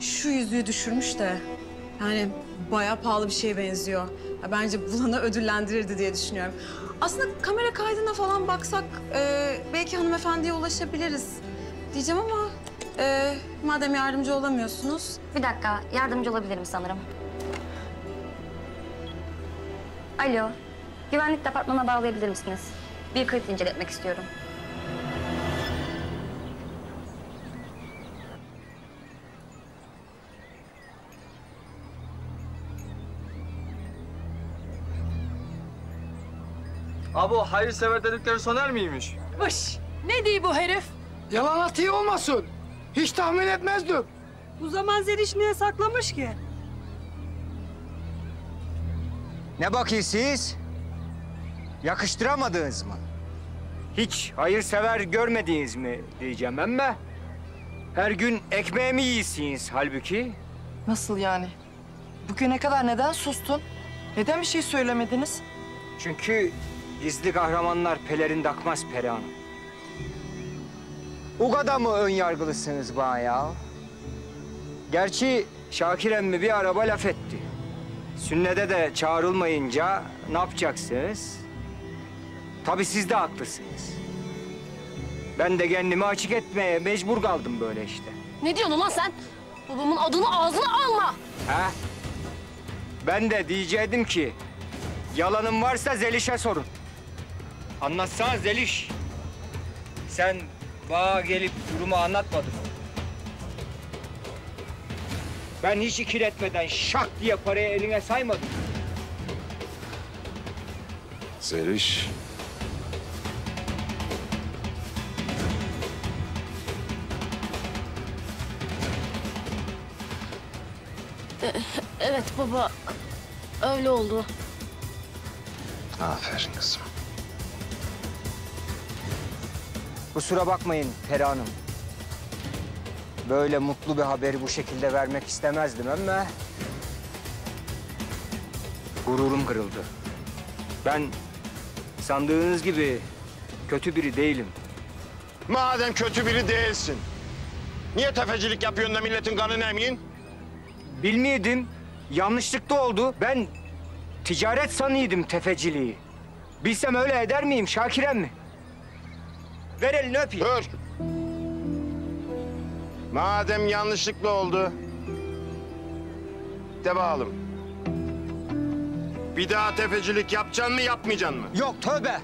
şu yüzüğü düşürmüş de yani bayağı pahalı bir şeye benziyor. Ya bence bulana ödüllendirirdi diye düşünüyorum. Aslında kamera kaydına falan baksak e, belki hanımefendiye ulaşabiliriz diyeceğim ama e, madem yardımcı olamıyorsunuz. Bir dakika yardımcı olabilirim sanırım. Alo. Güvenlik departmanına bağlayabilir misiniz? Bir kayıt inceletmek istiyorum. Abi o hayırsever dedikleri Soner miymiş? Vış! Ne diyor bu herif? Yalan atıyor olmasın. Hiç tahmin etmezdim. Bu zaman Zeliş niye saklamış ki? Ne bakıyorsunuz? Yakıştıramadınız mı? Hiç hayırsever görmediniz mi diyeceğim ama... ...her gün ekmeğimi yiyorsunuz halbuki. Nasıl yani? Bugüne kadar neden sustun? Neden bir şey söylemediniz? Çünkü gizli kahramanlar pelerin takmaz Peri Hanım. O kadar mı ön yargılısınız bana ya? Gerçi Şakir emmi bir araba laf etti. Sünnete de çağrılmayınca ne yapacaksınız? Tabii siz de haklısınız. Ben de kendimi açık etmeye mecbur kaldım böyle işte. Ne diyorsun lan sen? Babamın adını ağzına alma. Ha? Ben de diyecektim ki yalanın varsa Zeliş'e sorun. Anlatsana Zeliş. Sen bana gelip durumu anlatmadın. Ben hiç ikiletmeden şak diye parayı eline saymadım. Zeliş. E, Evet baba. Öyle oldu. Aferin kızım. Kusura bakmayın Peri Hanım. Böyle mutlu bir haberi bu şekilde vermek istemezdim ama... ...gururum kırıldı. Ben sandığınız gibi kötü biri değilim. Madem kötü biri değilsin. Niye tefecilik yapıyorsun da milletin kanını emiyin? Bilmiyordum. Yanlışlıkla oldu. Ben ticaret sanıyordum tefeciliği. Bilsem öyle eder miyim Şakirem mi? Ver elini öpeyim. Dur. Madem yanlışlıkla oldu. De. Bir daha tefecilik yapacaksın mı yapmayacaksın mı? Yok tövbe.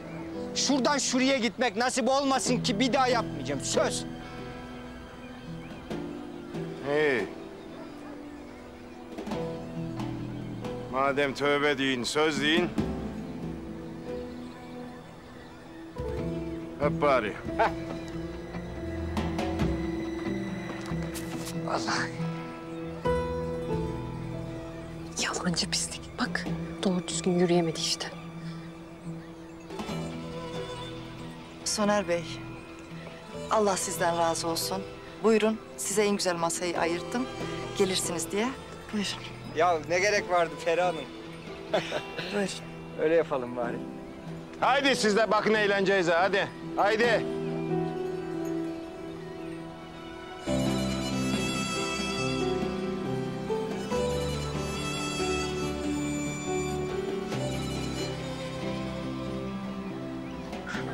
Şuradan şuraya gitmek nasip olmasın ki bir daha yapmayacağım. Söz. Hey. Madem tövbe deyin, söz deyin. Öp bari. Vallahi. Yalancı pislik. Bak doğru düzgün yürüyemedi işte. Soner Bey, Allah sizden razı olsun. Buyurun, size en güzel masayı ayırttım. Gelirsiniz diye. Buyurun. Ya ne gerek vardı Peri Hanım? Buyurun. Öyle yapalım bari. Haydi siz de bakın eğlencenize hadi. Haydi.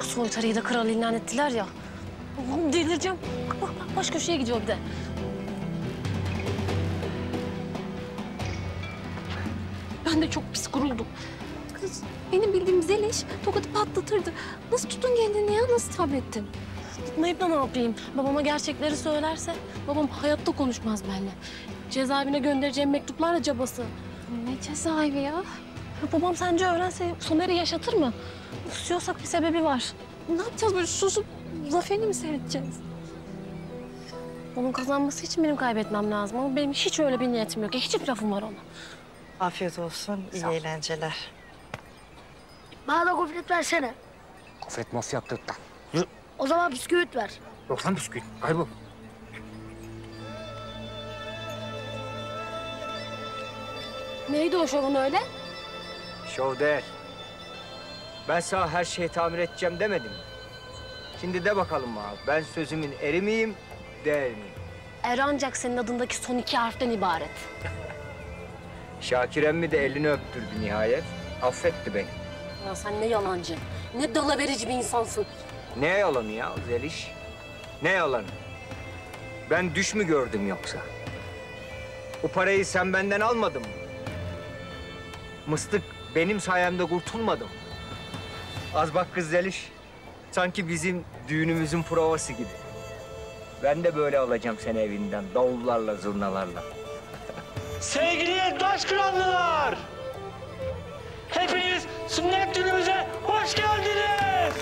Soytarıyı da kral ilan ettiler ya. Allah'ım delireceğim. Baş köşeye gidiyor bir de. Ben de çok pis kuruldum. Kız benim bildiğim Zeliş tokadı patlatırdı. Nasıl tuttun kendini ya? Nasıl sabrettin? Tutmayıp da ne yapayım? Babama gerçekleri söylerse babam hayatta konuşmaz benimle. Cezaevine göndereceğim mektuplarla cabası. Ne cezaevi ya? Ya babam sence öğrense Somer'i yaşatır mı? Susuyorsak bir sebebi var. Ne yapacağız böyle susup zaferini mi seyredeceğiz? Onun kazanması için benim kaybetmem lazım ama benim hiç öyle bir niyetim yok. Hiç bir lafım var ona. Afiyet olsun, iyi eğlenceler. Bana da gofret versene. Gofret nasıl yaptık lan? O zaman bisküvit ver. Yok lan bisküvi. Kaybol. Neydi o şovun öyle? Şov değil. Ben sana her şeyi tamir edeceğim demedim mi? Şimdi de bakalım bana. Ben sözümün eri miyim, değil miyim? Er ancak senin adındaki son iki harften ibaret. Şakir emmi de elini öptürdü nihayet. Affetti beni. Ya sen ne yalancı, ne dalaverici bir insansın. Ne yalanı ya Zeliş? Ne yalanı? Ben düş mü gördüm yoksa? Bu parayı sen benden almadın mı? Mıstık benim sayemde kurtulmadı mı? Az bak kız Zeliş. Sanki bizim düğünümüzün provası gibi. Ben de böyle alacağım seni evinden. Davullarla, zurnalarla. Sevgili Taş Krallılar! Hepiniz sünnet düğünümüze hoş geldiniz!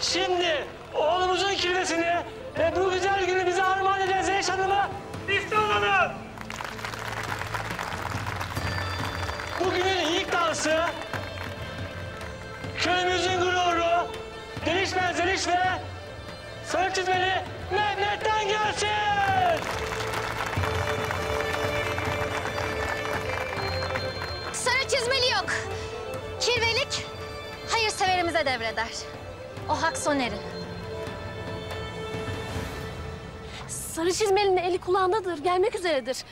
Şimdi oğlumuzun kirvesini ve bu güzel günü bize armağan eden Zeyş Hanım'ı istiyorum. Bugünün ilk dansı köyümüzün gururu Deliş ve Zeliş ve Sarı çizmeli Mehmet'ten gelsin. Çizmeli yok. Kirvelik hayırseverimize devreder. O hak soneri. Sarı çizmelinin eli kulağındadır, gelmek üzeredir.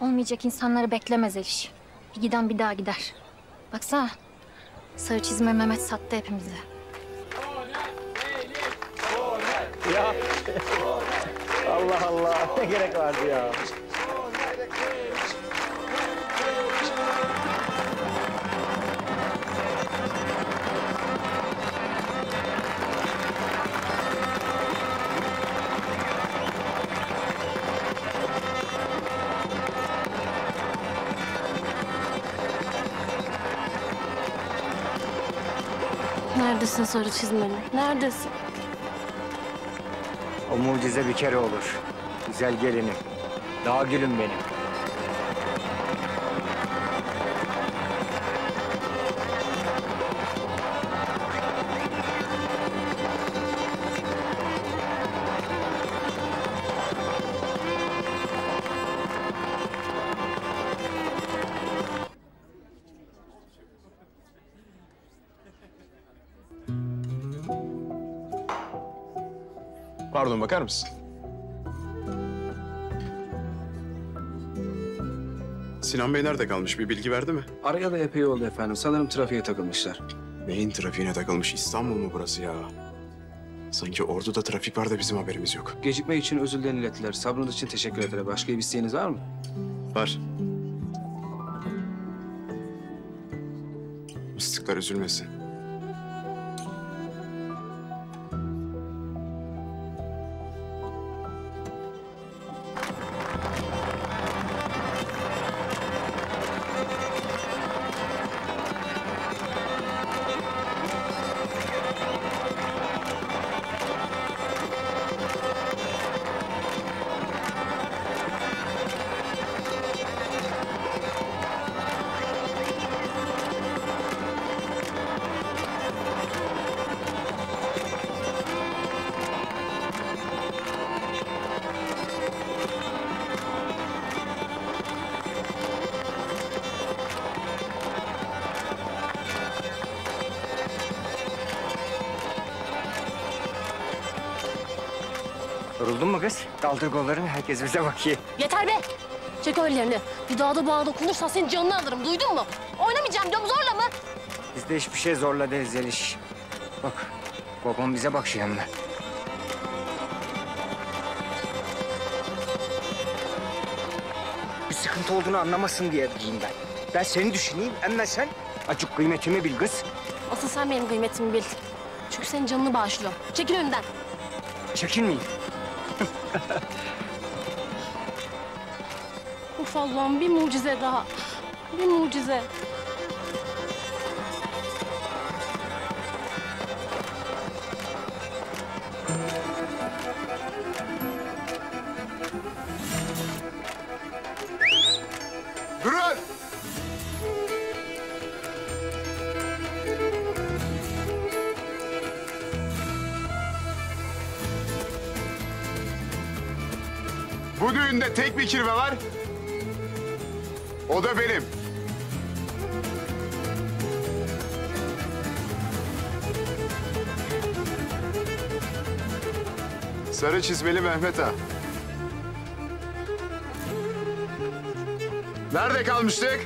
Olmayacak insanları beklemez Eliş. Bir giden bir daha gider. Baksana. Sarı çizme Mehmet sattı hepimizi. Ya. Allah Allah. Ne gerek vardı ya? Neredesin sarı çizmeli? Neredesin? O mucize bir kere olur. Güzel gelinim. Daha gülüm benim. Pardon bakar mısın? Sinan Bey nerede kalmış? Bir bilgi verdi mi? Arayalı epey oldu efendim. Sanırım trafiğe takılmışlar. Neyin trafiğine takılmış? İstanbul mu burası ya? Sanki orduda trafik var da bizim haberimiz yok. Gecikme için özürlerini ilettiler. Sabrınız için teşekkür ederim. Başka bir isteğiniz var mı? Var. Mıstıklar üzülmesin. Kaldır kollarını herkes bize bakıyor. Yeter be! Çek ellerini. Bir daha da bana dokunursan senin canını alırım. Duydun mu? Oynamayacağım diyorum zorla mı? Bizde hiçbir şey zorla değil Zeliş. Bak babam bize bakıyor hem de. Bir sıkıntı olduğunu anlamasın diye diyeyim ben. Ben seni düşüneyim ama sen acık kıymetimi bil kız. Asıl sen benim kıymetimi bil. Çünkü senin canını bağışlıyorum. Çekil önümden. Çekinmeyin. Uf Allah'ım bir mucize daha. Bir mucize. Bir kirve var. O da benim. Sarı çizmeli Mehmet Ağa. Nerede kalmıştık?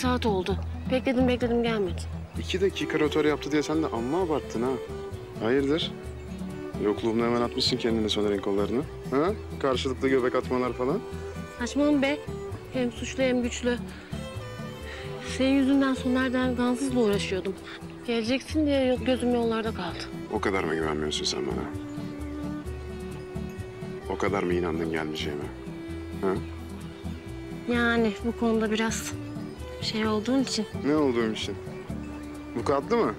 Saat oldu? Bekledim bekledim gelmedin. İki dakika rotör yaptı diye sen de amma abarttın ha. Hayırdır? Yokluğumda hemen atmışsın kendini Soner'in kollarını. Ha? Karşılıklı göbek atmalar falan. Saçmalama be. Hem suçlu hem güçlü. Senin yüzünden Soner'den gansızla uğraşıyordum. Geleceksin diye gözüm yollarda kaldı. O kadar mı güvenmiyorsun sen bana? O kadar mı inandın gelmeyeceğime? Ha? Yani bu konuda biraz şey olduğun için. Ne olduğum için? Vukuatlı mı?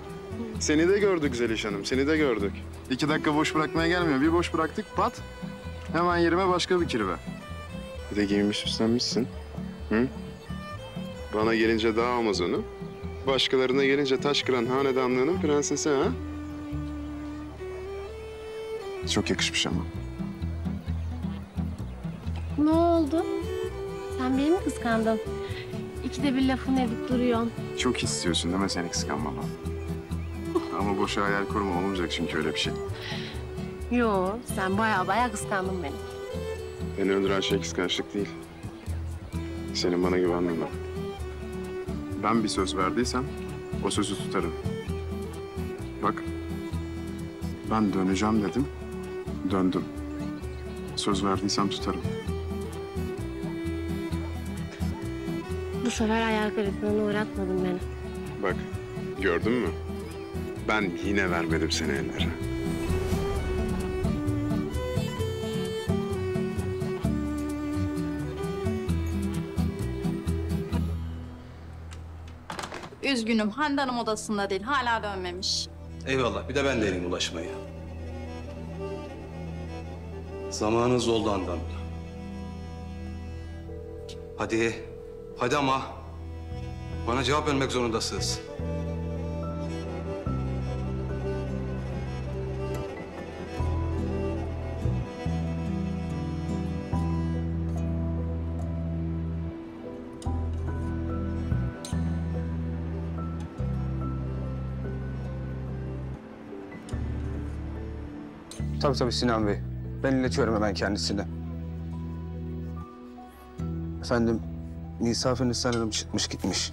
Seni de gördük Zeliş Hanım, seni de gördük. İki dakika boş bırakmaya gelmiyor. Bir boş bıraktık, pat. Hemen yerime başka bir kirve. Bir de giyinmiş süslenmişsin. Hı? Bana gelince dağ Amazonu, başkalarına gelince taş kıran hanedanlığının prensesi ha? Çok yakışmış ama. Ne oldu? Sen beni mi kıskandın? İkide bir lafını edip duruyorsun. Çok istiyorsun değil mi seni kıskanmamı? Ama boşa hayal kurma olmayacak çünkü öyle bir şey. Yo, sen baya baya kıskandın beni. Beni öldüren şey kıskançlık değil. Senin bana güvenmemen. Ben bir söz verdiysem o sözü tutarım. Bak, ben döneceğim dedim, döndüm. Söz verdiysem tutarım. Bu sefer hayal kırıklığına uğratmadın beni. Bak, gördün mü? Ben yine vermedim seni ellere. Üzgünüm Hande Hanım odasında değil. Hala dönmemiş. Eyvallah. Bir de ben deneyim ulaşmayı. Zamanınız oldu Handan. Hadi. Hadi ama. Bana cevap vermek zorundasınız. Tabii tabii Sinan Bey. Ben iletiyorum hemen kendisine. Efendim, misafiriniz sanırım çıkmış gitmiş.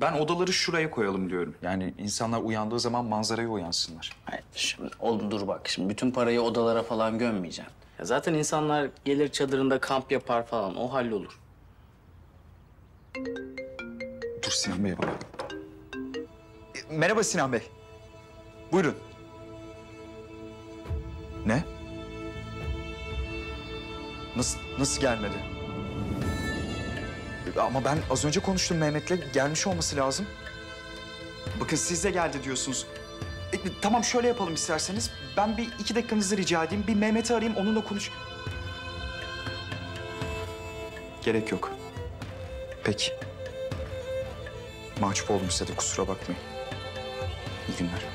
Ben odaları şuraya koyalım diyorum. Yani insanlar uyandığı zaman manzaraya uyansınlar. Hayır, şimdi oğlum dur bak şimdi bütün parayı odalara falan gömmeyeceksin. Ya zaten insanlar gelir çadırında kamp yapar falan o hallolur. Dur Sinan Bey'e. E, merhaba Sinan Bey. Buyurun. Ne? Nasıl, nasıl gelmedi? E, Ama ben az önce konuştum Mehmet'le. Gelmiş olması lazım. Bakın siz de geldi diyorsunuz. E, tamam şöyle yapalım isterseniz. Ben bir iki dakikanızı rica edeyim. Bir Mehmet'i arayayım onunla konuş. Gerek yok. Peki. Mahcup oldum size de kusura bakmayın. İyi günler.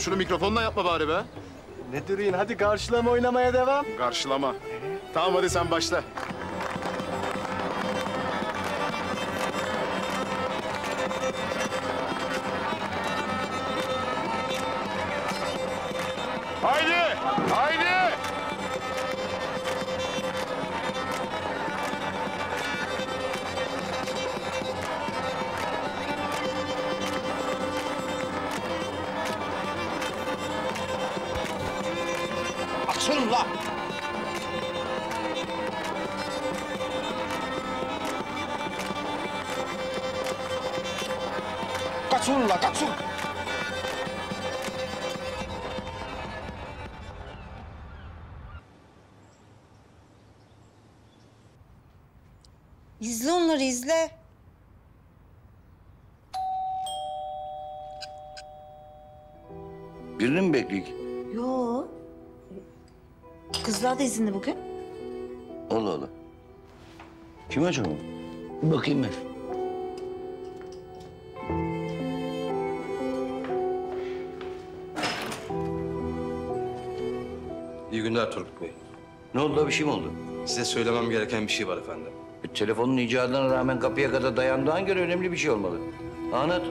Oğlum şunu mikrofonla yapma bari be. Ne duruyorsun? Hadi karşılama oynamaya devam. Karşılama. Tamam hadi sen başla. Birini mi bekleyik? Yo. Kızlar da izinli bugün. Allah Allah. Kim acaba? Bir bakayım ben. İyi günler Turgut Bey. Ne oldu? Bir şey mi oldu? Size söylemem gereken bir şey var efendim. E, telefonun icadına rağmen kapıya kadar dayandığına göre önemli bir şey olmalı. Anlat.